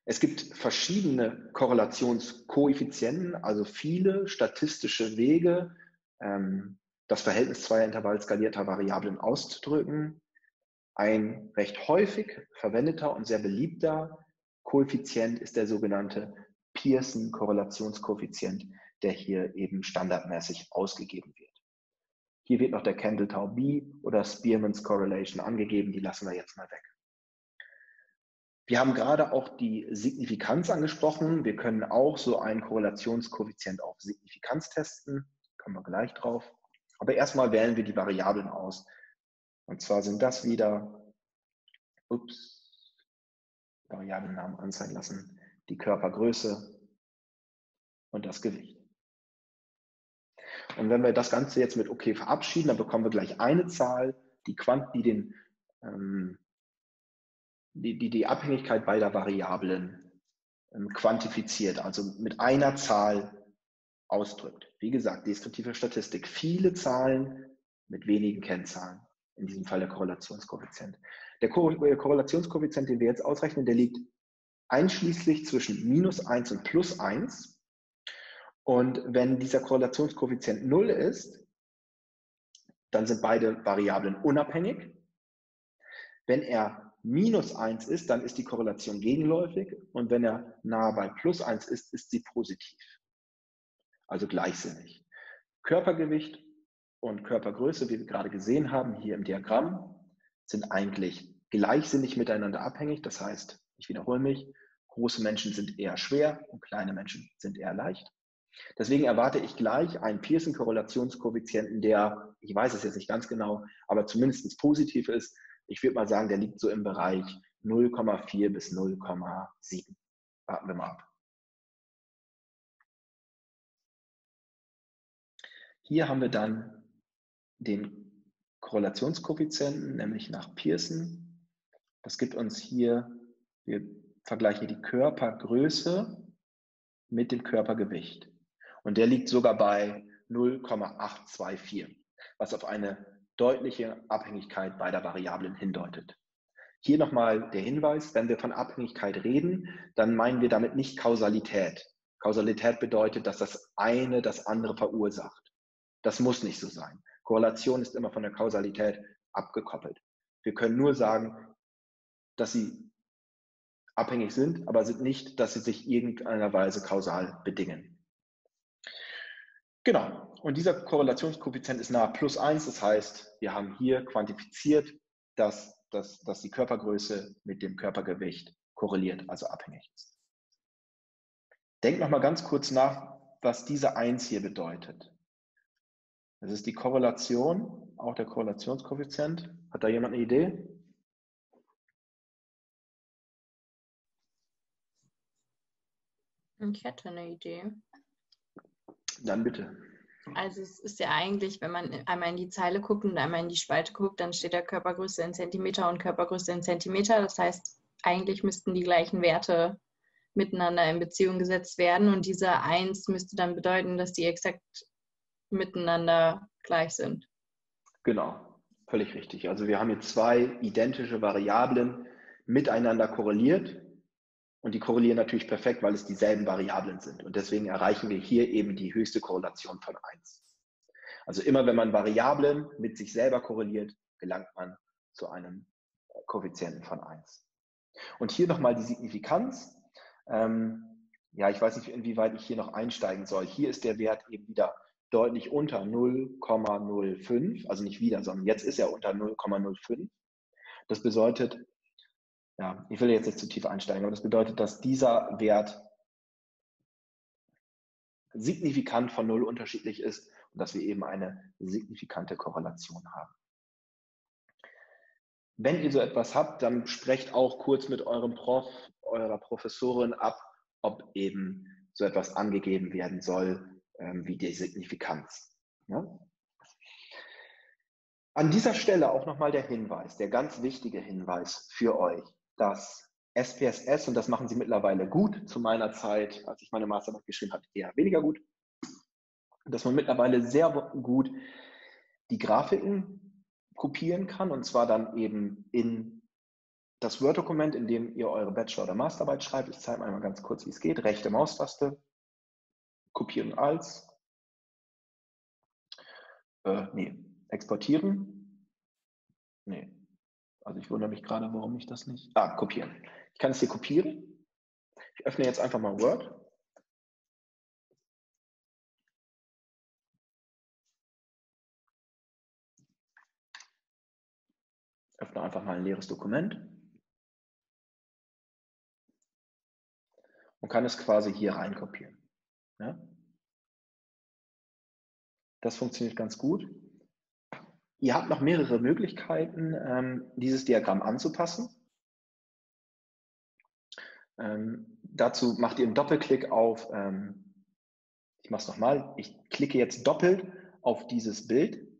Es gibt verschiedene Korrelationskoeffizienten, also viele statistische Wege, ähm, das Verhältnis zweier intervallskalierter Variablen auszudrücken. Ein recht häufig verwendeter und sehr beliebter Koeffizient ist der sogenannte Pearson-Korrelationskoeffizient, der hier eben standardmäßig ausgegeben wird. Hier wird noch der Kendall-Tau B oder Spearman's Correlation angegeben, die lassen wir jetzt mal weg. wir haben gerade auch die Signifikanz angesprochen. Wir können auch so einen Korrelationskoeffizient auf Signifikanz testen. Kommen wir gleich drauf. Aber erstmal wählen wir die Variablen aus. Und zwar sind das wieder, ups, Variablennamen anzeigen lassen, die Körpergröße und das Gewicht. Und wenn wir das Ganze jetzt mit OK verabschieden, dann bekommen wir gleich eine Zahl, die, Quant die, den, ähm, die, die, die Abhängigkeit beider Variablen ähm, quantifiziert, also mit einer Zahl ausdrückt. Wie gesagt, deskriptive Statistik. Viele Zahlen mit wenigen Kennzahlen. In diesem Fall der Korrelationskoeffizient. Der Korrelationskoeffizient, den wir jetzt ausrechnen, der liegt einschließlich zwischen minus 1 und plus 1. Und wenn dieser Korrelationskoeffizient 0 ist, dann sind beide Variablen unabhängig. Wenn er minus 1 ist, dann ist die Korrelation gegenläufig. Und wenn er nahe bei plus 1 ist, ist sie positiv also gleichsinnig. Körpergewicht und Körpergröße, wie wir gerade gesehen haben, hier im Diagramm, sind eigentlich gleichsinnig miteinander abhängig. Das heißt, ich wiederhole mich, große Menschen sind eher schwer und kleine Menschen sind eher leicht. Deswegen erwarte ich gleich einen Pearson-Korrelationskoeffizienten, der, ich weiß es jetzt nicht ganz genau, aber zumindest positiv ist. Ich würde mal sagen, der liegt so im Bereich 0,4 bis 0,7. Warten wir mal ab. Hier haben wir dann den Korrelationskoeffizienten, nämlich nach Pearson. Das gibt uns hier, wir vergleichen die Körpergröße mit dem Körpergewicht. Und der liegt sogar bei 0,824, was auf eine deutliche Abhängigkeit beider Variablen hindeutet. Hier nochmal der Hinweis, wenn wir von Abhängigkeit reden, dann meinen wir damit nicht Kausalität. Kausalität bedeutet, dass das eine das andere verursacht. Das muss nicht so sein. Korrelation ist immer von der Kausalität abgekoppelt. Wir können nur sagen, dass sie abhängig sind, aber sind nicht, dass sie sich irgendeiner Weise kausal bedingen. Genau. Und dieser Korrelationskoeffizient ist nahe plus eins. Das heißt, wir haben hier quantifiziert, dass, dass, dass die Körpergröße mit dem Körpergewicht korreliert, also abhängig ist. Denkt noch mal ganz kurz nach, was diese Eins hier bedeutet. Das ist die Korrelation, auch der Korrelationskoeffizient. Hat da jemand eine Idee? Ich hätte eine Idee. Dann bitte. Also es ist ja eigentlich, wenn man einmal in die Zeile guckt und einmal in die Spalte guckt, dann steht da Körpergröße in Zentimeter und Körpergröße in Zentimeter. Das heißt, eigentlich müssten die gleichen Werte miteinander in Beziehung gesetzt werden und diese 1 müsste dann bedeuten, dass die exakt miteinander gleich sind. Genau, völlig richtig. Also wir haben hier zwei identische Variablen miteinander korreliert und die korrelieren natürlich perfekt, weil es dieselben Variablen sind. Und deswegen erreichen wir hier eben die höchste Korrelation von 1. Also immer wenn man Variablen mit sich selber korreliert, gelangt man zu einem Koeffizienten von 1. Und hier nochmal die Signifikanz. Ähm, ja, ich weiß nicht, inwieweit ich hier noch einsteigen soll. Hier ist der Wert eben wieder deutlich unter 0,05, also nicht wieder, sondern jetzt ist er unter 0,05. Das bedeutet, ja, ich will jetzt nicht zu tief einsteigen, aber das bedeutet, dass dieser Wert signifikant von 0 unterschiedlich ist und dass wir eben eine signifikante Korrelation haben. Wenn ihr so etwas habt, dann sprecht auch kurz mit eurem Prof, eurer Professorin ab, ob eben so etwas angegeben werden soll ähm, wie die Signifikanz. Ja? An dieser Stelle auch nochmal der Hinweis, der ganz wichtige Hinweis für euch, dass SPSS, und das machen sie mittlerweile gut, zu meiner Zeit, als ich meine Masterarbeit geschrieben habe, eher weniger gut, dass man mittlerweile sehr gut die Grafiken kopieren kann, und zwar dann eben in das Word-Dokument, in dem ihr eure Bachelor- oder Masterarbeit schreibt. Ich zeige einmal ganz kurz, wie es geht. Rechte Maustaste, kopieren als, äh, nee, exportieren, nee, also ich wundere mich gerade, warum ich das nicht, ah, kopieren. Ich kann es hier kopieren. Ich öffne jetzt einfach mal Word. Öffne einfach mal ein leeres Dokument. und kann es quasi hier rein kopieren. Ja? Das funktioniert ganz gut. Ihr habt noch mehrere Möglichkeiten, ähm, dieses Diagramm anzupassen. Ähm, dazu macht ihr einen Doppelklick auf, ähm, ich mache es nochmal, ich klicke jetzt doppelt auf dieses Bild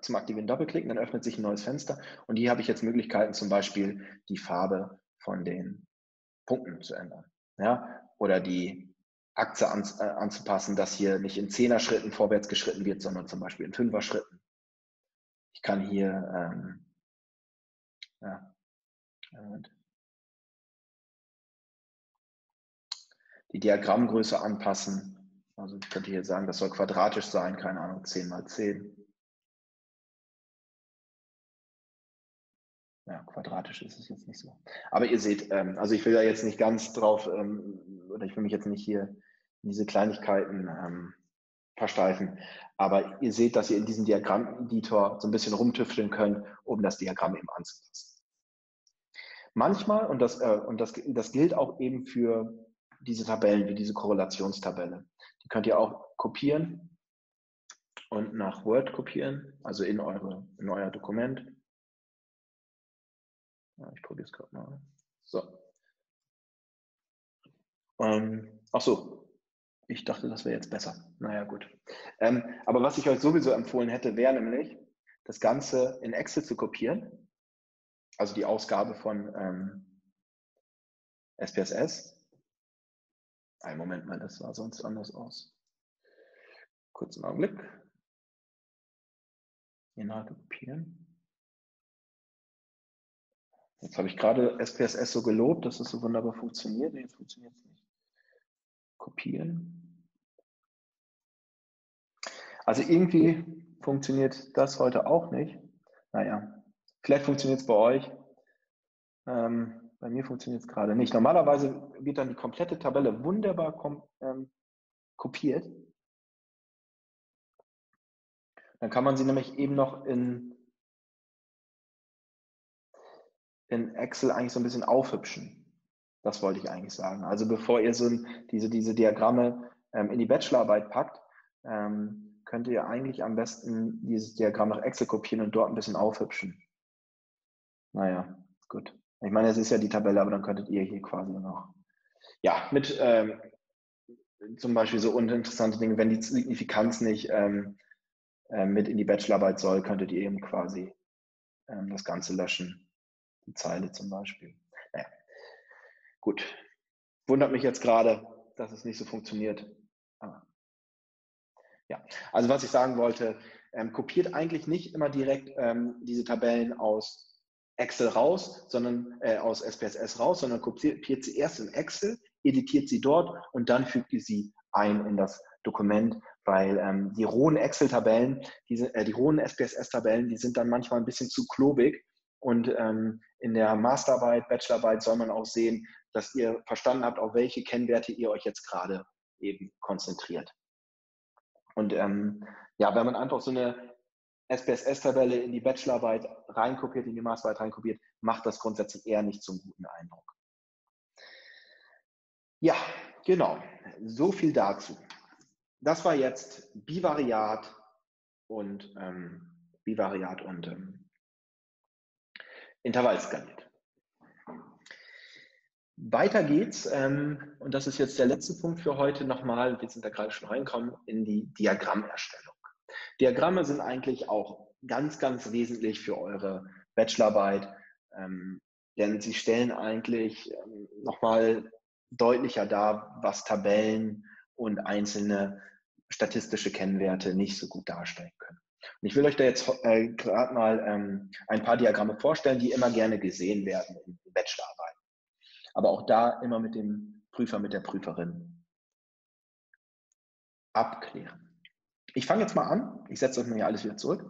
zum Aktivieren doppelklicken, dann öffnet sich ein neues Fenster und hier habe ich jetzt Möglichkeiten, zum Beispiel die Farbe von den Punkten zu ändern. Ja? Oder die Achse an, äh, anzupassen, dass hier nicht in Zehner-Schritten vorwärts geschritten wird, sondern zum Beispiel in Fünfer-Schritten. Ich kann hier ähm, ja, die Diagrammgröße anpassen. Also ich könnte hier sagen, das soll quadratisch sein, keine Ahnung, 10 mal 10. Ja, quadratisch ist es jetzt nicht so. Aber ihr seht, ähm, also ich will da jetzt nicht ganz drauf, ähm, oder ich will mich jetzt nicht hier diese Kleinigkeiten ähm, versteifen. Aber ihr seht, dass ihr in diesem Diagramm-Editor so ein bisschen rumtüfteln könnt, um das Diagramm eben anzupassen. Manchmal, und das, äh, und das, das gilt auch eben für diese Tabellen, wie diese Korrelationstabelle, die könnt ihr auch kopieren und nach Word kopieren, also in, eure, in euer Dokument. Ja, ich probiere es gerade mal. So. Ähm, ach so, ich dachte, das wäre jetzt besser. Naja, gut. Ähm, aber was ich euch sowieso empfohlen hätte, wäre nämlich, das Ganze in Excel zu kopieren. Also die Ausgabe von ähm, SPSS. Einen Moment mal, das sah sonst anders aus. Kurzen Augenblick. Inhalte kopieren. Jetzt habe ich gerade SPSS so gelobt, dass es so wunderbar funktioniert. Jetzt funktioniert es nicht. Kopieren. Also irgendwie funktioniert das heute auch nicht. Naja, vielleicht funktioniert es bei euch. Ähm, bei mir funktioniert es gerade nicht. Normalerweise wird dann die komplette Tabelle wunderbar ähm, kopiert. Dann kann man sie nämlich eben noch in in Excel eigentlich so ein bisschen aufhübschen. Das wollte ich eigentlich sagen. Also bevor ihr so diese, diese Diagramme ähm, in die Bachelorarbeit packt, ähm, könnt ihr eigentlich am besten dieses Diagramm nach Excel kopieren und dort ein bisschen aufhübschen. Naja, gut. Ich meine, es ist ja die Tabelle, aber dann könntet ihr hier quasi noch, ja, mit ähm, zum Beispiel so uninteressante Dinge, wenn die Signifikanz nicht ähm, äh, mit in die Bachelorarbeit soll, könntet ihr eben quasi ähm, das Ganze löschen die Zeile zum Beispiel. Gut. Wundert mich jetzt gerade, dass es nicht so funktioniert. Aber ja, also was ich sagen wollte, ähm, kopiert eigentlich nicht immer direkt ähm, diese Tabellen aus Excel raus, sondern äh, aus SPSS raus, sondern kopiert sie erst in Excel, editiert sie dort und dann fügt ihr sie ein in das Dokument, weil ähm, die rohen Excel-Tabellen, äh, die rohen SPSS-Tabellen, die sind dann manchmal ein bisschen zu klobig und ähm, in der Masterarbeit, Bachelorarbeit soll man auch sehen, dass ihr verstanden habt, auf welche Kennwerte ihr euch jetzt gerade eben konzentriert. Und ähm, ja, wenn man einfach so eine SPSS-Tabelle in die Bachelorarbeit reinkopiert, in die Masterarbeit reinkopiert, macht das grundsätzlich eher nicht zum guten Eindruck. Ja, genau. So viel dazu. Das war jetzt Bivariat und ähm, Bivariat und ähm, intervallskaliert. Weiter geht's, ähm, und das ist jetzt der letzte Punkt für heute nochmal, wir sind da gerade schon reinkommen, in die Diagrammerstellung. Diagramme sind eigentlich auch ganz, ganz wesentlich für eure Bachelorarbeit, ähm, denn sie stellen eigentlich ähm, nochmal deutlicher dar, was Tabellen und einzelne statistische Kennwerte nicht so gut darstellen können. Und ich will euch da jetzt äh, gerade mal ähm, ein paar Diagramme vorstellen, die immer gerne gesehen werden in Bachelorarbeiten. Aber auch da immer mit dem Prüfer, mit der Prüferin abklären. Ich fange jetzt mal an. Ich setze euch mal hier alles wieder zurück.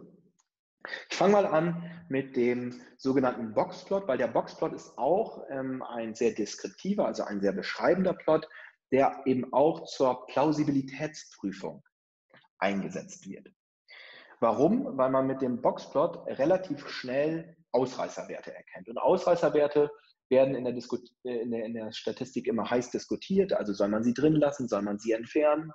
Ich fange mal an mit dem sogenannten Boxplot, weil der Boxplot ist auch ähm, ein sehr deskriptiver, also ein sehr beschreibender Plot, der eben auch zur Plausibilitätsprüfung eingesetzt wird. Warum? Weil man mit dem Boxplot relativ schnell Ausreißerwerte erkennt. Und Ausreißerwerte werden in der, Disku äh, in, der, in der, Statistik immer heiß diskutiert. Also soll man sie drin lassen, soll man sie entfernen?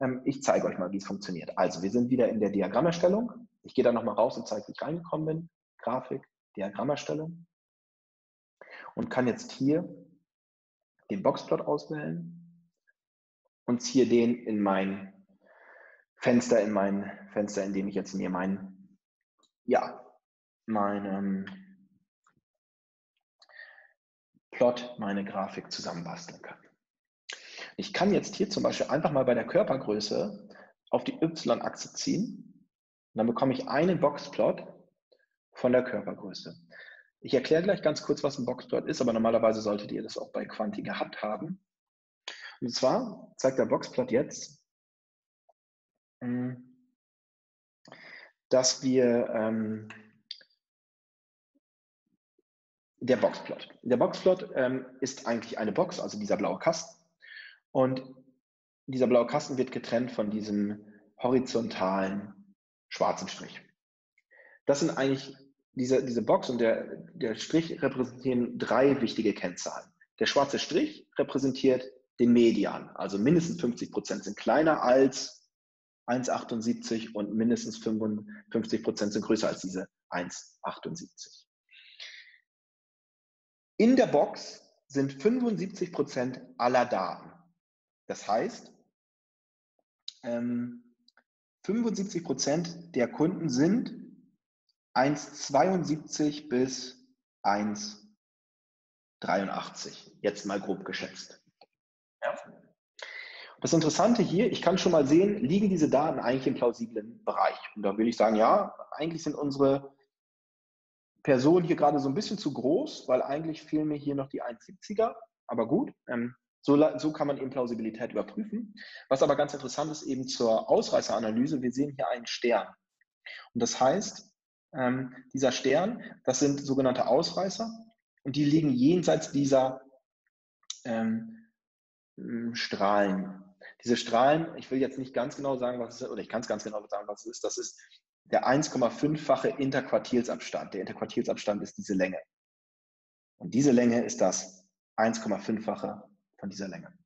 Ähm, ich zeige euch mal, wie es funktioniert. Also wir sind wieder in der Diagrammerstellung. Ich gehe da nochmal raus und zeige, wie ich reingekommen bin. Grafik, Diagrammerstellung. Und kann jetzt hier den Boxplot auswählen und ziehe den in mein Fenster, in mein Fenster, in dem ich jetzt mir mein, ja, meinen Plot, meine Grafik zusammenbasteln kann. Ich kann jetzt hier zum Beispiel einfach mal bei der Körpergröße auf die Y-Achse ziehen. Und dann bekomme ich einen Boxplot von der Körpergröße. Ich erkläre gleich ganz kurz, was ein Boxplot ist, aber normalerweise solltet ihr das auch bei Quanti gehabt haben. Und zwar zeigt der Boxplot jetzt, hm, dass wir ähm, der Boxplot. Der Boxplot ähm, ist eigentlich eine Box, also dieser blaue Kasten. Und dieser blaue Kasten wird getrennt von diesem horizontalen schwarzen Strich. Das sind eigentlich diese, diese Box und der, der Strich repräsentieren drei wichtige Kennzahlen. Der schwarze Strich repräsentiert den Median, also mindestens 50 Prozent sind kleiner als 1,78 und mindestens 55 Prozent sind größer als diese 1,78. In der Box sind 75 Prozent aller Daten. Das heißt, 75 ähm, Prozent der Kunden sind 1,72 bis 1,83. Jetzt mal grob geschätzt. Ja? Das Interessante hier, ich kann schon mal sehen, liegen diese Daten eigentlich im plausiblen Bereich. Und da will ich sagen, ja, eigentlich sind unsere Personen hier gerade so ein bisschen zu groß, weil eigentlich fehlen mir hier noch die 1,70er. Aber gut, ähm, so, so, kann man eben Plausibilität überprüfen. Was aber ganz interessant ist eben zur Ausreißeranalyse, wir sehen hier einen Stern. Und das heißt, ähm, dieser Stern, das sind sogenannte Ausreißer und die liegen jenseits dieser ähm, Strahlen. Diese Strahlen, ich will jetzt nicht ganz genau sagen, was es ist, oder ich kann es ganz genau sagen, was es ist. Das ist der 1,5-fache Interquartilsabstand. Der Interquartilsabstand ist diese Länge. Und diese Länge ist das 1,5-fache von dieser Länge.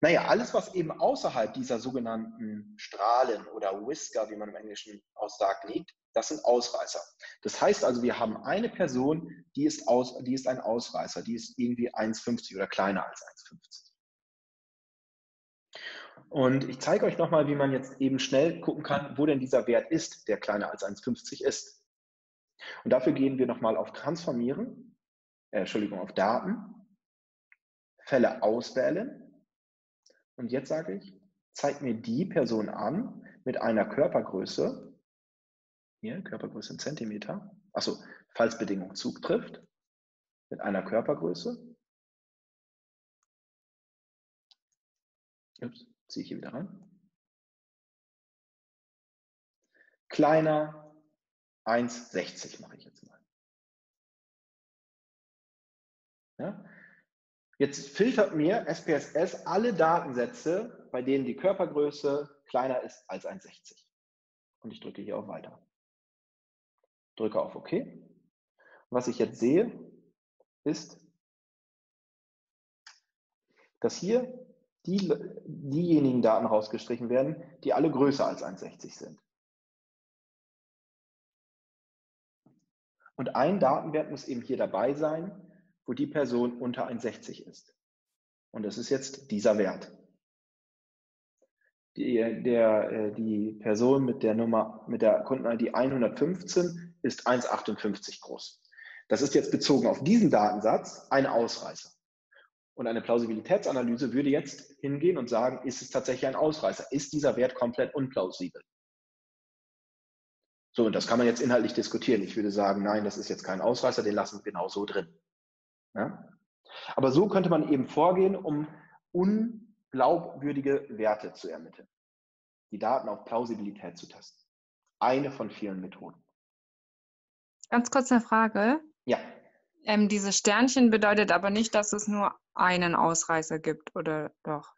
Naja, alles, was eben außerhalb dieser sogenannten Strahlen oder Whisker, wie man im Englischen aussagt, liegt, das sind Ausreißer. Das heißt also, wir haben eine Person, die ist, aus, die ist ein Ausreißer, die ist irgendwie 1,50 oder kleiner als 1,50. Und ich zeige euch nochmal, wie man jetzt eben schnell gucken kann, wo denn dieser Wert ist, der kleiner als 1,50 ist. Und dafür gehen wir nochmal auf Transformieren, äh, Entschuldigung, auf Daten, Fälle auswählen. Und jetzt sage ich, zeig mir die Person an mit einer Körpergröße, hier Körpergröße in Zentimeter, achso, falls Bedingung Zug trifft, mit einer Körpergröße. Ups ziehe ich hier wieder rein. Kleiner 1,60 mache ich jetzt mal. Ja? Jetzt filtert mir SPSS alle Datensätze, bei denen die Körpergröße kleiner ist als 1,60. Und ich drücke hier auf Weiter. Drücke auf OK. was ich jetzt sehe, ist, dass hier die, diejenigen Daten rausgestrichen werden, die alle größer als 1,60 sind. Und ein Datenwert muss eben hier dabei sein, wo die Person unter 1,60 ist. Und das ist jetzt dieser Wert. Die, der, äh, die Person mit der Nummer, mit der Kunden-ID 115 ist 1,58 groß. Das ist jetzt bezogen auf diesen Datensatz ein Ausreißer. Und eine Plausibilitätsanalyse würde jetzt hingehen und sagen, ist es tatsächlich ein Ausreißer? Ist dieser Wert komplett unplausibel? So, und das kann man jetzt inhaltlich diskutieren. Ich würde sagen, nein, das ist jetzt kein Ausreißer, den lassen wir genau so drin. Ja? Aber so könnte man eben vorgehen, um unglaubwürdige Werte zu ermitteln. Die Daten auf Plausibilität zu testen. Eine von vielen Methoden. Ganz kurz eine Frage. Ja. Ähm, diese Sternchen bedeutet aber nicht, dass es nur einen Ausreißer gibt, oder doch?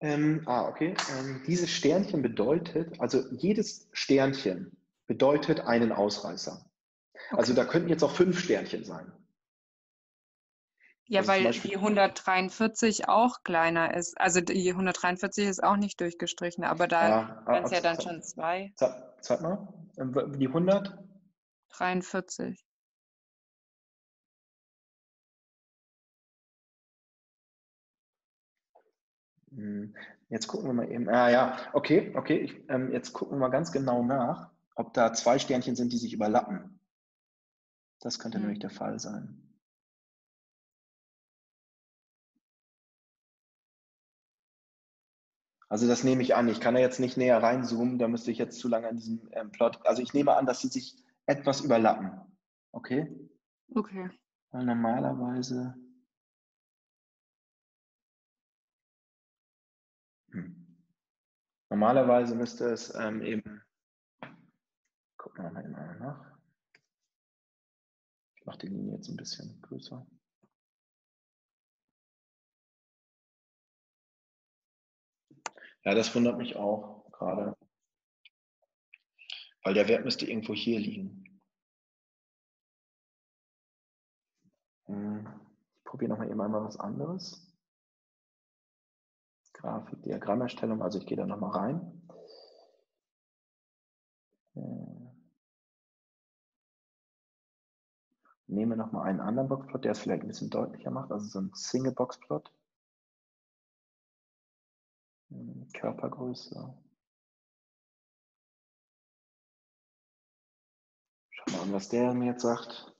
Ähm, ah, okay. Ähm, dieses Sternchen bedeutet, also jedes Sternchen bedeutet einen Ausreißer. Okay. Also da könnten jetzt auch fünf Sternchen sein. Ja, also weil die 143 auch kleiner ist. Also die 143 ist auch nicht durchgestrichen, aber da ja, wären es ja dann schon zwei. Zeig mal, ähm, die 100? Jetzt gucken wir mal eben. Ah ja, okay, okay. Ich, ähm, jetzt gucken wir mal ganz genau nach, ob da zwei Sternchen sind, die sich überlappen. Das könnte hm. nämlich der Fall sein. Also das nehme ich an. Ich kann da jetzt nicht näher reinzoomen, da müsste ich jetzt zu lange an diesem ähm, Plot. Also ich nehme an, dass sie sich etwas überlappen. Okay? Okay. Weil normalerweise. Normalerweise müsste es ähm, eben. Gucken wir mal eben nach. Ich mache die Linie jetzt ein bisschen größer. Ja, das wundert mich auch gerade. Weil der Wert müsste irgendwo hier liegen. Hm, ich probiere nochmal eben einmal was anderes. Grafik, Diagrammerstellung, also ich gehe da nochmal rein. Äh, nehme nochmal einen anderen Boxplot, der es vielleicht ein bisschen deutlicher macht, also so ein Single-Boxplot. Hm, Körpergröße. Schauen wir mal an, was der mir jetzt sagt.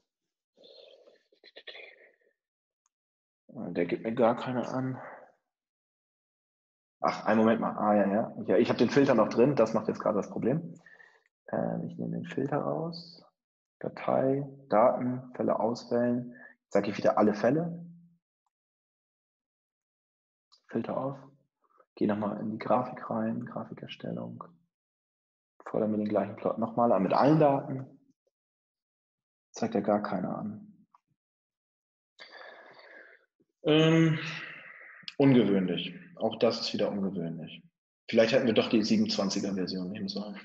Äh, der gibt mir gar keine an. Ach, einen Moment mal. Ah, ja, ja. ja ich habe den Filter noch drin. Das macht jetzt gerade das Problem. Ähm, ich nehme den Filter raus. Datei, Daten, Fälle auswählen. Jetzt sage ich wieder alle Fälle. Filter auf. Gehe nochmal in die Grafik rein, Grafikerstellung. Fordere mir den gleichen Plot nochmal an mit allen Daten. Zeigt er gar keine an. Ähm, ungewöhnlich. Auch das ist wieder ungewöhnlich. Vielleicht hätten wir doch die 27er-Version nehmen sollen.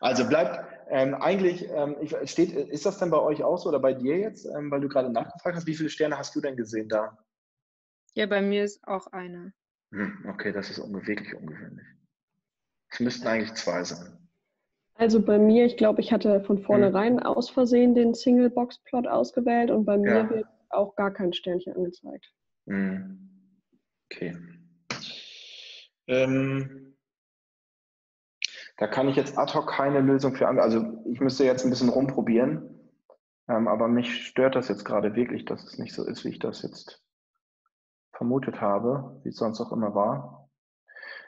Also bleibt ähm, eigentlich, ähm, steht, ist das denn bei euch auch so oder bei dir jetzt, ähm, weil du gerade nachgefragt hast, wie viele Sterne hast du denn gesehen da? Ja, bei mir ist auch eine. Hm, okay, das ist wirklich ungewöhnlich. Es müssten eigentlich zwei sein. Also bei mir, ich glaube, ich hatte von vornherein hm. aus Versehen den Single-Box-Plot ausgewählt und bei mir ja. wird auch gar kein Sternchen angezeigt. Hm. Okay. Ähm, da kann ich jetzt ad hoc keine Lösung für an. Also ich müsste jetzt ein bisschen rumprobieren. Ähm, aber mich stört das jetzt gerade wirklich, dass es nicht so ist, wie ich das jetzt vermutet habe, wie es sonst auch immer war.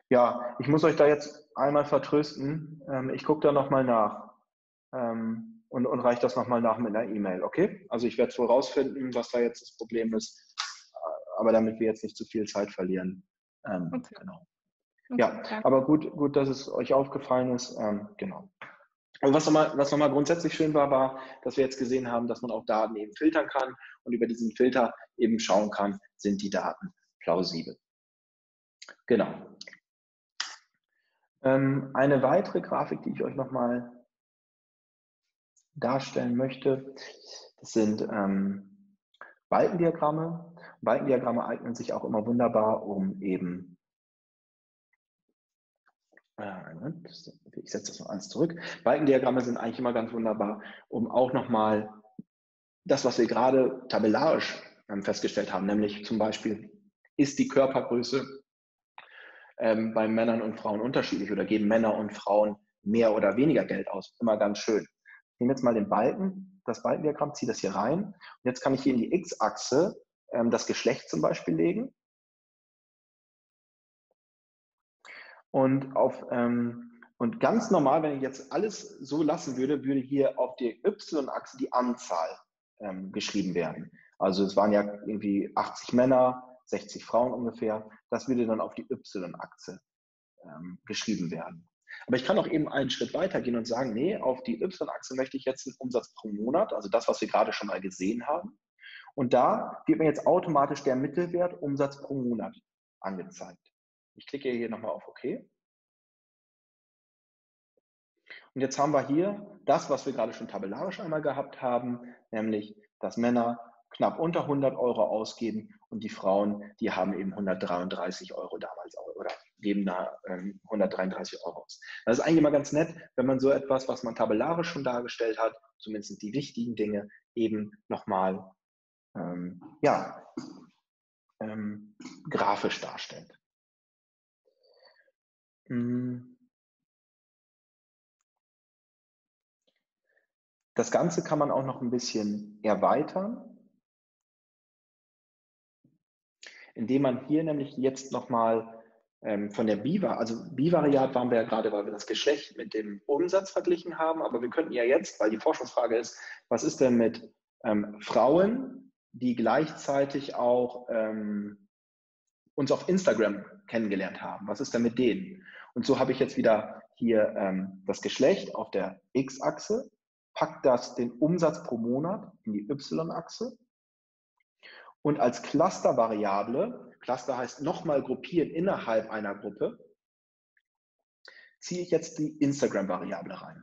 Ja, ich muss euch da jetzt einmal vertrösten. Ähm, ich gucke da nochmal nach ähm, und, und reiche das nochmal nach mit einer E-Mail, okay? Also ich werde wohl rausfinden, was da jetzt das Problem ist, aber damit wir jetzt nicht zu viel Zeit verlieren. Ähm, okay. Genau. Okay, ja, danke. aber gut, gut, dass es euch aufgefallen ist. Ähm, genau. Und was nochmal, was nochmal grundsätzlich schön war, war, dass wir jetzt gesehen haben, dass man auch Daten eben filtern kann und über diesen Filter eben schauen kann, sind die Daten plausibel. Genau. Ähm, eine weitere Grafik, die ich euch nochmal darstellen möchte, das sind ähm, Balkendiagramme. Balkendiagramme eignen sich auch immer wunderbar, um eben ich setze das noch alles zurück. Balkendiagramme sind eigentlich immer ganz wunderbar, um auch nochmal das, was wir gerade tabellarisch ähm, festgestellt haben, nämlich zum Beispiel, ist die Körpergröße ähm, bei Männern und Frauen unterschiedlich oder geben Männer und Frauen mehr oder weniger Geld aus? Immer ganz schön. Ich nehme jetzt mal den Balken, das Balkendiagramm, ziehe das hier rein und jetzt kann ich hier in die X-Achse ähm, das Geschlecht zum Beispiel legen Und, auf, ähm, und ganz normal, wenn ich jetzt alles so lassen würde, würde hier auf der Y-Achse die Anzahl ähm, geschrieben werden. Also es waren ja irgendwie 80 Männer, 60 Frauen ungefähr. Das würde dann auf die Y-Achse ähm, geschrieben werden. Aber ich kann auch eben einen Schritt weiter gehen und sagen, nee, auf die Y-Achse möchte ich jetzt einen Umsatz pro Monat, also das, was wir gerade schon mal gesehen haben. Und da wird mir jetzt automatisch der Mittelwert Umsatz pro Monat angezeigt. Ich klicke hier nochmal auf OK. Und jetzt haben wir hier das, was wir gerade schon tabellarisch einmal gehabt haben, nämlich dass Männer knapp unter 100 Euro ausgeben und die Frauen, die haben eben 133 Euro damals oder geben da ähm, 133 Euro aus. Das ist eigentlich mal ganz nett, wenn man so etwas, was man tabellarisch schon dargestellt hat, zumindest die wichtigen Dinge, eben nochmal ähm, ja, ähm, grafisch darstellt. Hm. Das Ganze kann man auch noch ein bisschen erweitern indem man hier nämlich jetzt nochmal ähm, von der Biva, also Bivariat waren wir ja gerade, weil wir das Geschlecht mit dem Umsatz verglichen haben, aber wir könnten ja jetzt, weil die Forschungsfrage ist, was ist denn mit ähm, Frauen, die gleichzeitig auch ähm, uns auf Instagram kennengelernt haben? Was ist denn mit denen? Und so habe ich jetzt wieder hier ähm, das Geschlecht auf der X-Achse, packt das den Umsatz pro Monat in die Y-Achse und als Cluster-Variable, Cluster heißt nochmal gruppieren innerhalb einer Gruppe, ziehe ich jetzt die Instagram-Variable rein.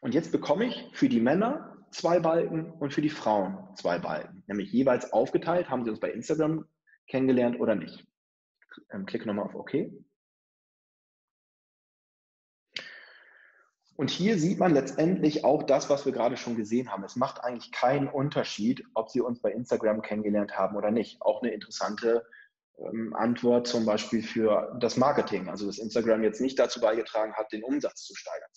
Und jetzt bekomme ich für die Männer zwei Balken und für die Frauen zwei Balken, nämlich jeweils aufgeteilt, haben sie uns bei Instagram kennengelernt oder nicht. Ähm, klicke nochmal auf OK. Und hier sieht man letztendlich auch das, was wir gerade schon gesehen haben. Es macht eigentlich keinen Unterschied, ob Sie uns bei Instagram kennengelernt haben oder nicht. Auch eine interessante ähm, Antwort zum Beispiel für das Marketing. Also dass Instagram jetzt nicht dazu beigetragen hat, den Umsatz zu steigern.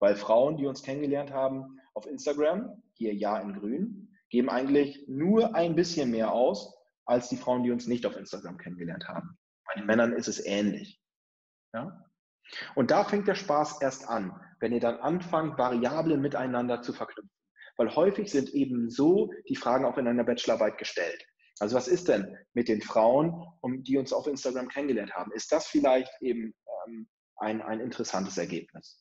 Weil Frauen, die uns kennengelernt haben auf Instagram, hier ja in grün, geben eigentlich nur ein bisschen mehr aus als die Frauen, die uns nicht auf Instagram kennengelernt haben. Bei den Männern ist es ähnlich. Ja? Und da fängt der Spaß erst an, wenn ihr dann anfangt, Variablen miteinander zu verknüpfen. Weil häufig sind eben so die Fragen auch in einer Bachelorarbeit gestellt. Also was ist denn mit den Frauen, die uns auf Instagram kennengelernt haben? Ist das vielleicht eben ähm, ein, ein interessantes Ergebnis?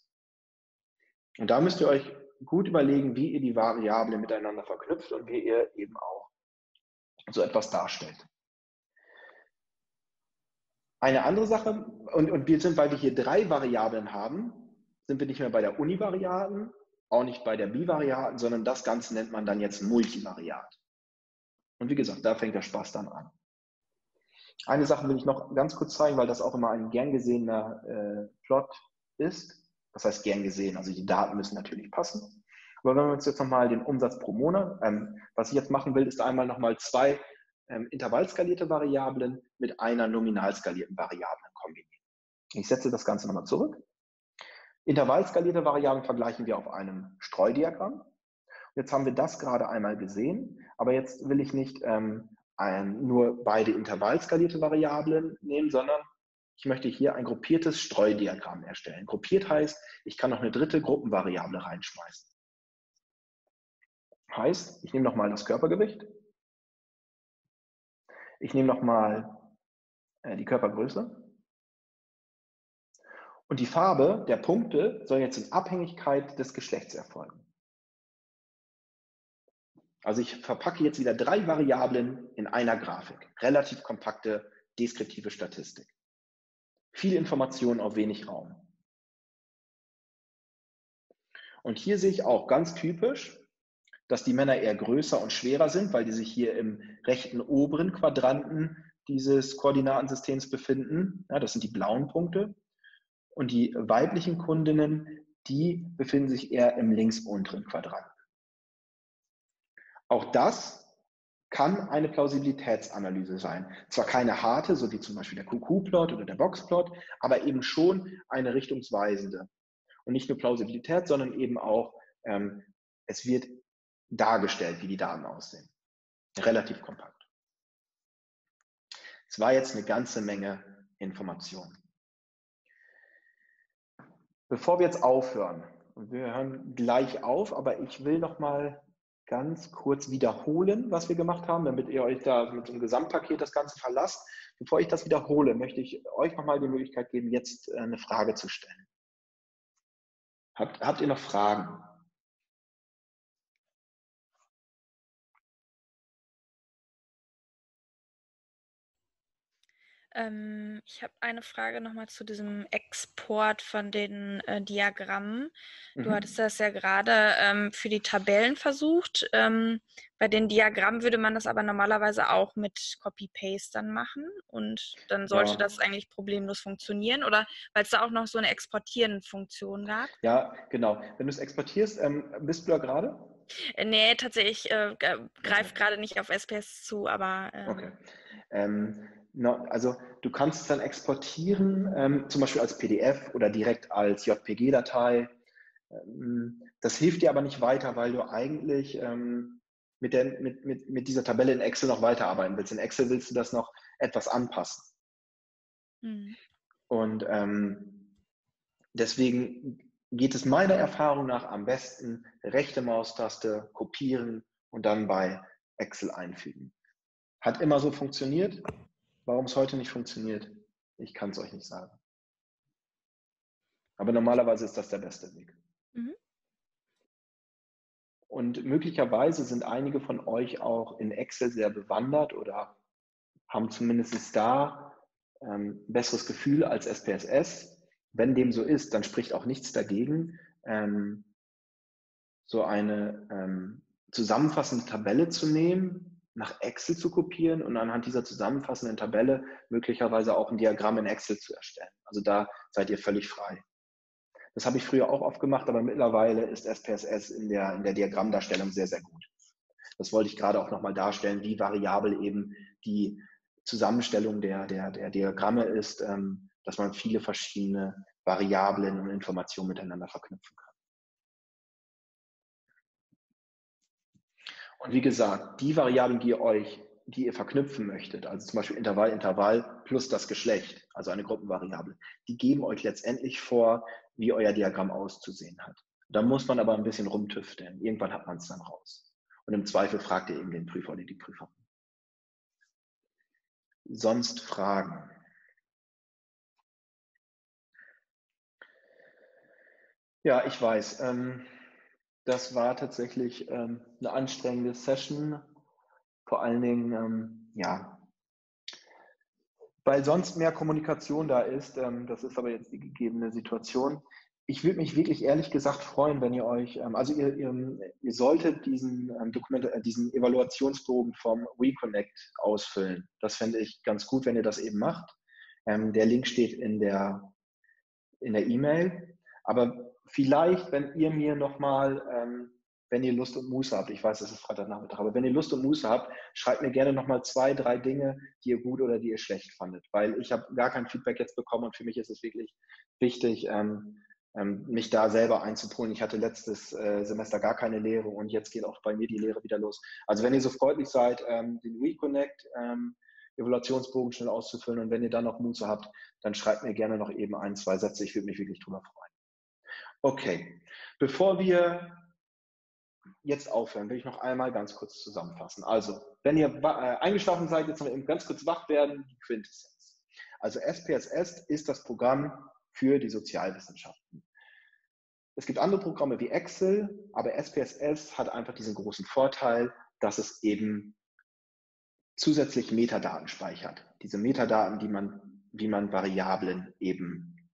Und da müsst ihr euch gut überlegen, wie ihr die Variablen miteinander verknüpft und wie ihr eben auch so etwas darstellt. Eine andere Sache, und, und wir sind, weil wir hier drei Variablen haben, sind wir nicht mehr bei der Univariaten, auch nicht bei der Bivariaten, sondern das Ganze nennt man dann jetzt Multivariat. Und wie gesagt, da fängt der Spaß dann an. Eine Sache will ich noch ganz kurz zeigen, weil das auch immer ein gern gesehener äh, Plot ist. Das heißt gern gesehen, also die Daten müssen natürlich passen. Aber wenn wir uns jetzt nochmal den Umsatz pro Monat, ähm, was ich jetzt machen will, ist einmal nochmal zwei ähm, intervallskalierte Variablen mit einer nominal skalierten Variablen kombinieren. Ich setze das Ganze nochmal zurück. Intervallskalierte Variablen vergleichen wir auf einem Streudiagramm. Jetzt haben wir das gerade einmal gesehen, aber jetzt will ich nicht ähm, ein, nur beide intervallskalierte Variablen nehmen, sondern ich möchte hier ein gruppiertes Streudiagramm erstellen. Gruppiert heißt, ich kann noch eine dritte Gruppenvariable reinschmeißen. Heißt, ich nehme nochmal das Körpergewicht ich nehme nochmal äh, die Körpergröße. Und die Farbe der Punkte soll jetzt in Abhängigkeit des Geschlechts erfolgen. Also ich verpacke jetzt wieder drei Variablen in einer Grafik. Relativ kompakte, deskriptive Statistik. Viel Information auf wenig Raum. Und hier sehe ich auch ganz typisch, dass die Männer eher größer und schwerer sind, weil die sich hier im rechten oberen Quadranten dieses Koordinatensystems befinden. Ja, das sind die blauen Punkte. Und die weiblichen Kundinnen, die befinden sich eher im links unteren Quadranten. Auch das kann eine Plausibilitätsanalyse sein. Zwar keine harte, so wie zum Beispiel der QQ-Plot oder der Box-Plot, aber eben schon eine richtungsweisende. Und nicht nur Plausibilität, sondern eben auch, ähm, es wird dargestellt, wie die Daten aussehen. Relativ kompakt. Es war jetzt eine ganze Menge Informationen. Bevor wir jetzt aufhören, wir hören gleich auf, aber ich will noch mal ganz kurz wiederholen, was wir gemacht haben, damit ihr euch da mit dem Gesamtpaket das Ganze verlasst. Bevor ich das wiederhole, möchte ich euch noch mal die Möglichkeit geben, jetzt äh, eine Frage zu stellen. Habt, habt ihr noch Fragen? Ähm, ich habe eine Frage nochmal zu diesem Export von den äh, Diagrammen. Du mhm. hattest das ja gerade ähm, für die Tabellen versucht. Ähm, bei den Diagrammen würde man das aber normalerweise auch mit Copy-Paste dann machen und dann sollte ja. das eigentlich problemlos funktionieren oder weil es da auch noch so eine exportierende Funktion gab? Ja, genau. Wenn du es exportierst, ähm, bist du da gerade? Äh, nee, tatsächlich äh, greift gerade nicht auf SPS zu, aber. Ähm, okay. Ähm, also du kannst es dann exportieren, ähm, zum Beispiel als PDF oder direkt als JPG-Datei. Ähm, das hilft dir aber nicht weiter, weil du eigentlich ähm, mit, der, mit, mit, mit dieser Tabelle in Excel noch weiterarbeiten willst. In Excel willst du das noch etwas anpassen. Mhm. Und ähm, deswegen geht es meiner Erfahrung nach am besten rechte Maustaste kopieren und dann bei Excel einfügen. Hat immer so funktioniert. Warum es heute nicht funktioniert, ich kann es euch nicht sagen. Aber normalerweise ist das der beste Weg. Mhm. Und möglicherweise sind einige von euch auch in Excel sehr bewandert oder haben zumindest da ähm, ein besseres Gefühl als SPSS. Wenn dem so ist, dann spricht auch nichts dagegen, ähm, so eine ähm, zusammenfassende Tabelle zu nehmen, nach Excel zu kopieren und anhand dieser zusammenfassenden Tabelle möglicherweise auch ein Diagramm in Excel zu erstellen. Also da seid ihr völlig frei. Das habe ich früher auch oft gemacht, aber mittlerweile ist SPSS in der, in der Diagrammdarstellung sehr, sehr gut. Das wollte ich gerade auch nochmal darstellen, wie variabel eben die Zusammenstellung der, der, der Diagramme ist, ähm, dass man viele verschiedene Variablen und Informationen miteinander verknüpfen kann. Und wie gesagt, die Variablen, die ihr euch, die ihr verknüpfen möchtet, also zum Beispiel Intervall, Intervall plus das Geschlecht, also eine Gruppenvariable, die geben euch letztendlich vor, wie euer Diagramm auszusehen hat. Da muss man aber ein bisschen rumtüfteln. Irgendwann hat man es dann raus. Und im Zweifel fragt ihr eben den Prüfer oder die Prüferin. Sonst Fragen? Ja, ich weiß. Ähm, das war tatsächlich ähm, eine anstrengende Session. Vor allen Dingen, ähm, ja, weil sonst mehr Kommunikation da ist. Ähm, das ist aber jetzt die gegebene Situation. Ich würde mich wirklich ehrlich gesagt freuen, wenn ihr euch, ähm, also ihr, ihr, ihr solltet diesen, ähm, Dokument, äh, diesen Evaluationsbogen vom WeConnect ausfüllen. Das fände ich ganz gut, wenn ihr das eben macht. Ähm, der Link steht in der in der E-Mail. Aber vielleicht, wenn ihr mir nochmal, ähm, wenn ihr Lust und Muße habt, ich weiß, es ist Freitagnachmittag, aber wenn ihr Lust und Muße habt, schreibt mir gerne nochmal zwei, drei Dinge, die ihr gut oder die ihr schlecht fandet, weil ich habe gar kein Feedback jetzt bekommen und für mich ist es wirklich wichtig, ähm, ähm, mich da selber einzupolen. Ich hatte letztes äh, Semester gar keine Lehre und jetzt geht auch bei mir die Lehre wieder los. Also wenn ihr so freundlich seid, ähm, den WeConnect ähm, Evaluationsbogen schnell auszufüllen und wenn ihr dann noch Muße habt, dann schreibt mir gerne noch eben ein, zwei Sätze. Ich würde mich wirklich drüber freuen. Okay, bevor wir jetzt aufhören, will ich noch einmal ganz kurz zusammenfassen. Also, wenn ihr äh, eingeschlafen seid, jetzt noch eben ganz kurz wach werden, die Quintessenz. Also SPSS ist das Programm für die Sozialwissenschaften. Es gibt andere Programme wie Excel, aber SPSS hat einfach diesen großen Vorteil, dass es eben zusätzlich Metadaten speichert. Diese Metadaten, die man, wie man Variablen eben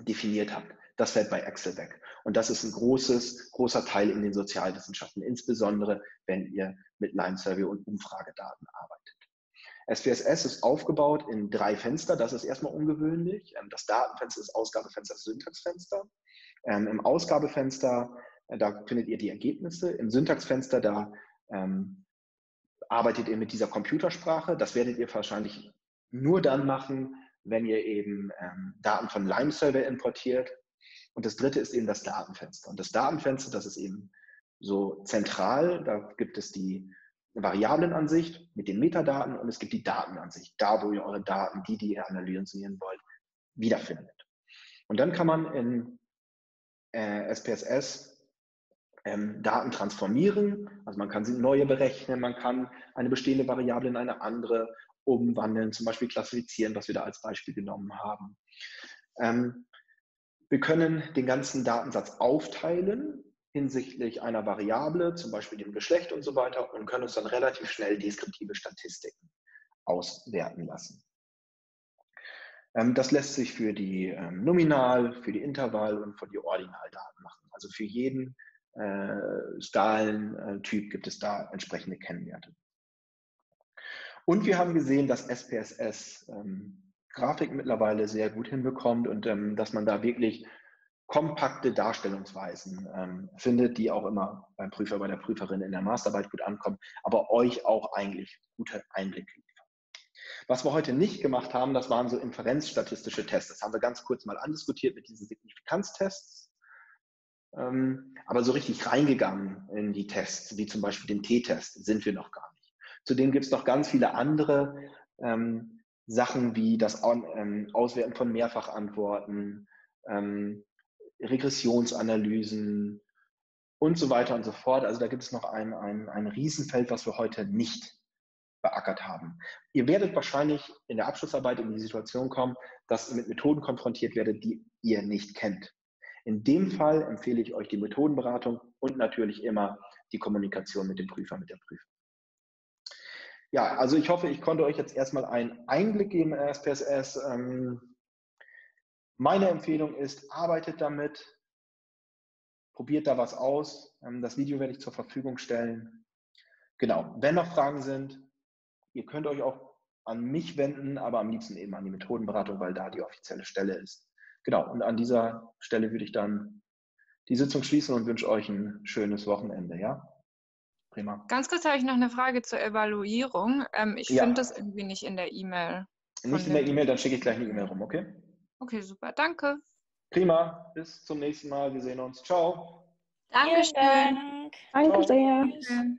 definiert hat. Das fällt bei Excel weg. Und das ist ein großes, großer Teil in den Sozialwissenschaften, insbesondere wenn ihr mit Line Survey und Umfragedaten arbeitet. SPSS ist aufgebaut in drei Fenster. Das ist erstmal ungewöhnlich. Ähm, das Datenfenster, das Ausgabefenster, das Syntaxfenster. Ähm, Im Ausgabefenster, äh, da findet ihr die Ergebnisse. Im Syntaxfenster, da ähm, arbeitet ihr mit dieser Computersprache. Das werdet ihr wahrscheinlich nur dann machen, wenn ihr eben ähm, Daten von Lime Server importiert. Und das dritte ist eben das Datenfenster. Und das Datenfenster, das ist eben so zentral. Da gibt es die Variablenansicht mit den Metadaten und es gibt die Datenansicht, da wo ihr eure Daten, die, die ihr analysieren wollt, wiederfindet. Und dann kann man in äh, SPSS ähm, Daten transformieren, also man kann sie neue berechnen, man kann eine bestehende Variable in eine andere umwandeln, zum Beispiel klassifizieren, was wir da als Beispiel genommen haben. Ähm, wir können den ganzen Datensatz aufteilen hinsichtlich einer Variable, zum Beispiel dem Geschlecht und so weiter, und können uns dann relativ schnell deskriptive Statistiken auswerten lassen. Ähm, das lässt sich für die ähm, Nominal, für die Intervall und für die Ordinaldaten machen. Also für jeden äh, Skalentyp gibt es da entsprechende Kennwerte. Und wir haben gesehen, dass SPSS ähm, Grafik mittlerweile sehr gut hinbekommt und ähm, dass man da wirklich kompakte Darstellungsweisen ähm, findet, die auch immer beim Prüfer, bei der Prüferin in der Masterarbeit gut ankommen, aber euch auch eigentlich gute Einblicke liefern. Was wir heute nicht gemacht haben, das waren so inferenzstatistische Tests. Das haben wir ganz kurz mal andiskutiert mit diesen Signifikanztests. Ähm, aber so richtig reingegangen in die Tests, wie zum Beispiel den T-Test, sind wir noch gar nicht. Zudem gibt es noch ganz viele andere ähm, Sachen wie das ähm, Auswerten von Mehrfachantworten, ähm, Regressionsanalysen und so weiter und so fort. Also da gibt es noch ein, ein, ein Riesenfeld, was wir heute nicht beackert haben. Ihr werdet wahrscheinlich in der Abschlussarbeit in die Situation kommen, dass ihr mit Methoden konfrontiert werdet, die ihr nicht kennt. In dem Fall empfehle ich euch die Methodenberatung und natürlich immer die Kommunikation mit dem Prüfer, mit der Prüfer. Ja, also ich hoffe, ich konnte euch jetzt erstmal einen Einblick geben in SPSS. Ähm, meine Empfehlung ist, arbeitet damit, probiert da was aus. Ähm, das Video werde ich zur Verfügung stellen. Genau, wenn noch Fragen sind, ihr könnt euch auch an mich wenden, aber am liebsten eben an die Methodenberatung, weil da die offizielle Stelle ist. Genau, und an dieser Stelle würde ich dann die Sitzung schließen und wünsche euch ein schönes Wochenende, ja? Prima. Ganz kurz habe ich noch eine Frage zur Evaluierung. Ähm, ich ja. finde das irgendwie nicht in der E-Mail. Nicht in der E-Mail, dann schicke ich gleich eine E-Mail rum, okay? Okay, super. Danke. Prima. Bis zum nächsten Mal. Wir sehen uns. Ciao. Dankeschön. Danke sehr.